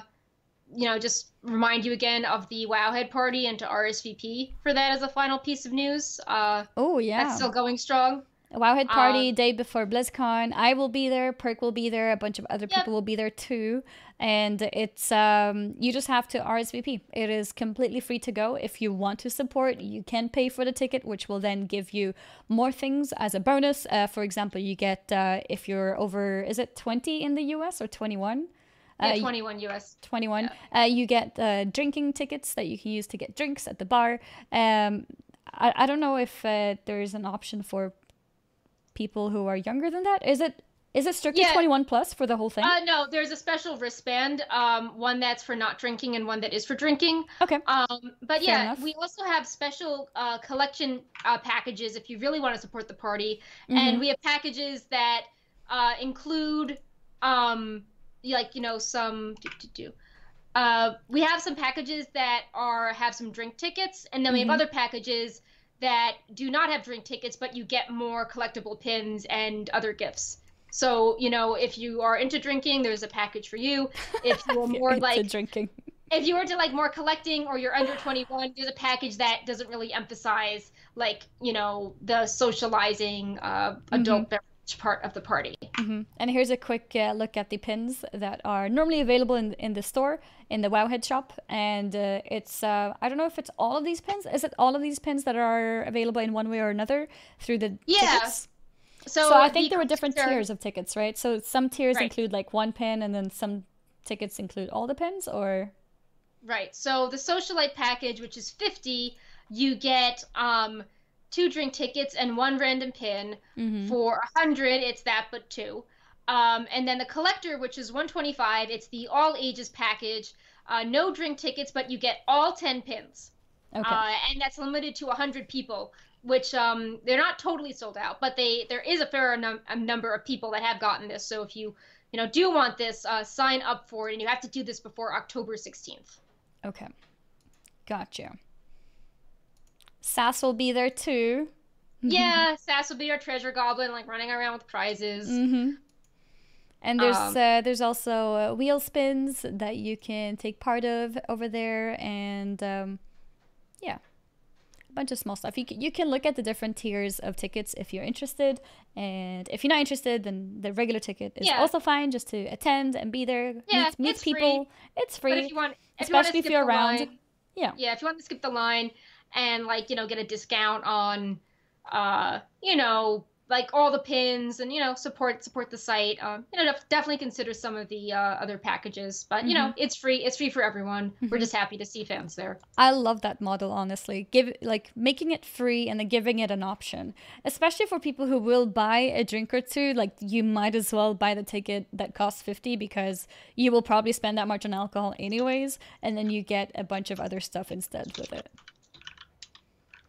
you know, just remind you again of the Wowhead party and to RSVP for that as a final piece of news. Uh, Oh yeah, that's still going strong. Wowhead party uh, day before BlizzCon. I will be there. Perc will be there. A bunch of other Yep. people will be there too. And it's um, you just have to RSVP. It is completely free to go. If you want to support, you can pay for the ticket, which will then give you more things as a bonus. Uh, for example, you get uh, if you're over is it 20 in the US or 21? Yeah, Uh, 21 US. 21 uh, you get uh, drinking tickets that you can use to get drinks at the bar um, I, I don't know if uh, there is an option for people who are younger than that is it is it strictly Yeah. 21 plus for the whole thing Uh, no, there's a special wristband, um, one that's for not drinking and one that is for drinking. okay Um, but Fair yeah, enough. we also have special uh, collection uh, packages if you really want to support the party, Mhm. and we have packages that uh, include, um, like you know, some. Uh, we have some packages that are have some drink tickets, and then we Mhm. have other packages that do not have drink tickets, but you get more collectible pins and other gifts. So you know, if you are into drinking, there's a package for you. *laughs* If you're If you're more into like drinking if you were to like more collecting or you're under 21 there's a package that doesn't really emphasize like you know the socializing uh, adult beverage part of the party hmm and here's a quick uh, look at the pins that are normally available in, in the store in the wowhead shop and uh, it's uh, i don't know if it's all of these pins is it all of these pins that are available in one way or another through the Yeah. tickets? So, So, I think the there were different collector- tiers of tickets, right? So some tiers Right. include like one pin, and then some tickets include all the pins, or? Right. So the socialite package which is 50 you get um two drink tickets and one random pin Mhm. for 100 it's that but two. Um, and then the collector which is 125 it's the all ages package. Uh, no drink tickets but you get all 10 pins. Okay, uh, and that's limited to 100 people which um, they're not totally sold out but they there is a fair num- a number of people that have gotten this so if you you know do want this uh, sign up for it and you have to do this before october 16th okay, gotcha. Sass will be there too. yeah sass will be our treasure goblin like running around with prizes Mm-hmm. And there's Um, uh, there's also uh, wheel spins that you can take part of over there, and um, yeah, a bunch of small stuff. You can, you can look at the different tiers of tickets if you're interested, and if you're not interested, then the regular ticket is Yeah. also fine, just to attend and be there, Yeah, meet, meet it's free. people. It's free. but if you want if you especially if you're around. line, Yeah. yeah if you want to skip the line and like you know get a discount on uh you know like all the pins and you know support support the site um you know def- definitely consider some of the uh, other packages but you know it's free it's free for everyone we're Mhm. just happy to see fans there I love that model, honestly. Give like making it free and then giving it an option, especially for people who will buy a drink or two. Like you might as well buy the ticket that costs fifty because you will probably spend that much on alcohol anyways, and then you get a bunch of other stuff instead with it.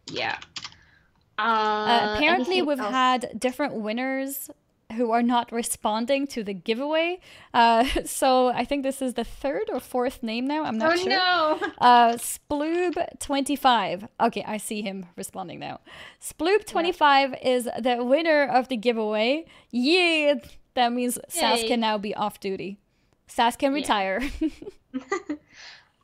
yeah uh, Uh, apparently, we've else? had different winners who are not responding to the giveaway. Uh, *laughs* so I think this is the third or fourth name now. I'm not oh sure. no Uh, Sploob25. Okay, I see him responding now. Sploob25 is the winner of the giveaway. Yeah, that means Sass Yay. can now be off duty. Sass can Yeah. retire. *laughs* *laughs*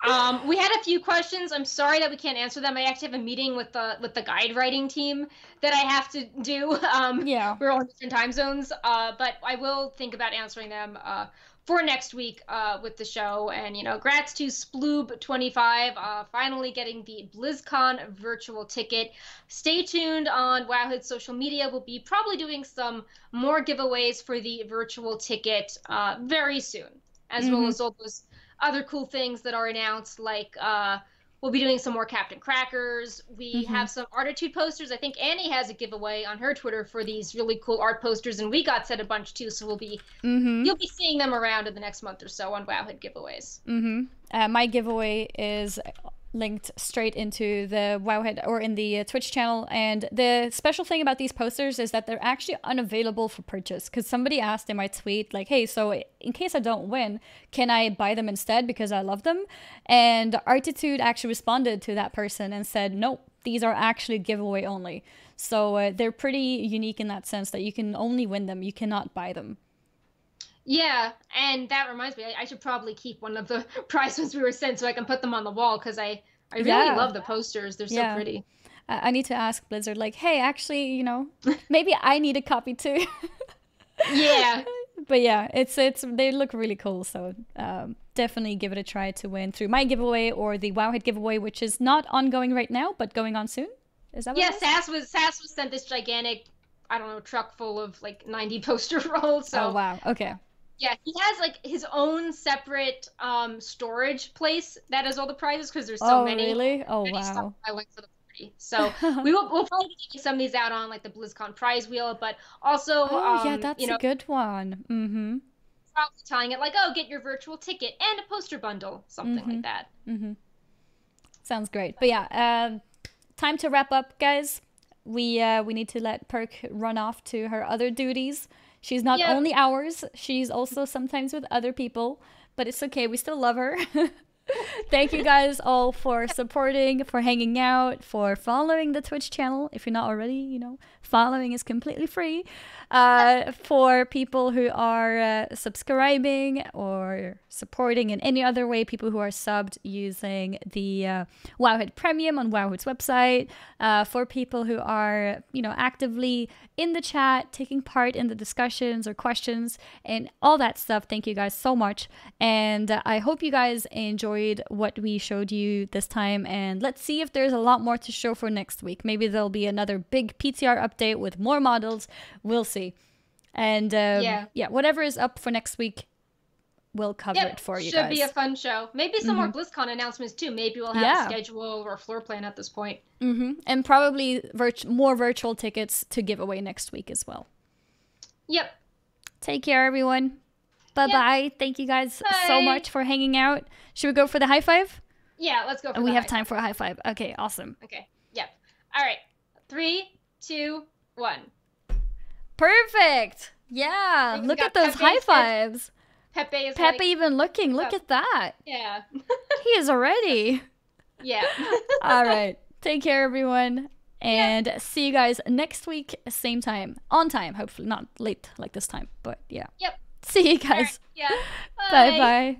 Um, we had a few questions. I'm sorry that we can't answer them. I actually have a meeting with the with the guide writing team that I have to do. *laughs* Um, yeah. we're all in different time zones, uh, but I will think about answering them uh, for next week uh, with the show. And you know, grats to Sploob25 uh, finally getting the BlizzCon virtual ticket. Stay tuned on Wowhead's social media. We'll be probably doing some more giveaways for the virtual ticket uh, very soon, as well Mhm. as all those other cool things that are announced, like uh, we'll be doing some more Captain Crackers. We mm-hmm. have some Artitude posters. I think Annie has a giveaway on her Twitter for these really cool art posters, and we got sent a bunch too. So we'll be mm-hmm. you'll be seeing them around in the next month or so on Wowhead giveaways. Mm-hmm. Uh, my giveaway is linked straight into the Wowhead or in the uh, Twitch channel. And the special thing about these posters is that they're actually unavailable for purchase because somebody asked in my tweet, like, hey, so in case I don't win, can I buy them instead because I love them? And Artitude actually responded to that person and said, nope, these are actually giveaway only. So uh, they're pretty unique in that sense that you can only win them, you cannot buy them. Yeah, and that reminds me, I, I, should probably keep one of the *laughs* prize ones we were sent so I can put them on the wall because I I really yeah. love the posters. They're so yeah. pretty. I need to ask Blizzard, like, hey, actually, you know, maybe I need a copy too. *laughs* yeah. *laughs* But yeah, it's it's they look really cool. So um, definitely give it a try to win through my giveaway or the Wowhead giveaway, which is not ongoing right now, but going on soon. Is that? yeah, Sass was Sass was sent this gigantic, I don't know, truck full of like ninety poster rolls. So. Oh wow. Okay. Yeah, he has like his own separate um storage place that has all the prizes because there's so oh, many. really? Oh many wow! I like for the party, so *laughs* we will we'll probably get some of these out on like the BlizzCon prize wheel, but also oh um, yeah, that's you know, a good one. Mm-hmm. Probably telling it like, oh, get your virtual ticket and a poster bundle, something mm-hmm. like that. Mm-hmm. Sounds great, but yeah, uh, time to wrap up, guys. We uh, we need to let Perc run off to her other duties. She's not yep. only ours, she's also sometimes with other people, but it's okay. We still love her. *laughs* Thank you guys all for supporting, for hanging out, for following the Twitch channel. If you're not already, you know, following is completely free. Uh, *laughs* for people who are uh, subscribing or supporting in any other way, people who are subbed using the uh, Wowhead Premium on Wowhead's website, uh, for people who are, you know, actively in the chat, taking part in the discussions or questions and all that stuff. Thank you guys so much. And uh, I hope you guys enjoyed what we showed you this time. And let's see if there's a lot more to show for next week. Maybe there'll be another big PTR update with more models. We'll see. And um, yeah, yeah, whatever is up for next week, we'll cover yep, it for you. Should guys. be a fun show. Maybe some mm-hmm. more BlizzCon announcements too. Maybe we'll have yeah. a schedule or a floor plan at this point. Mm-hmm. And probably virt- more virtual tickets to give away next week as well. Yep. Take care, everyone. Bye bye. Yep. Thank you guys Bye. so much for hanging out. Should we go for the high five? Yeah, let's go. we have time five. for a high five. Okay, awesome. Okay. Yep. All right. Three, two, one. Perfect. Yeah. Look at those high fives. Pepe is Pepe like, even looking. Look oh. at that. Yeah. *laughs* he is already. *laughs* Yeah. *laughs* All right. Take care, everyone. And yeah. see you guys next week, same time. On time, hopefully. Not late like this time, but yeah. Yep. *laughs* See you guys. Right, yeah. *laughs* Bye bye.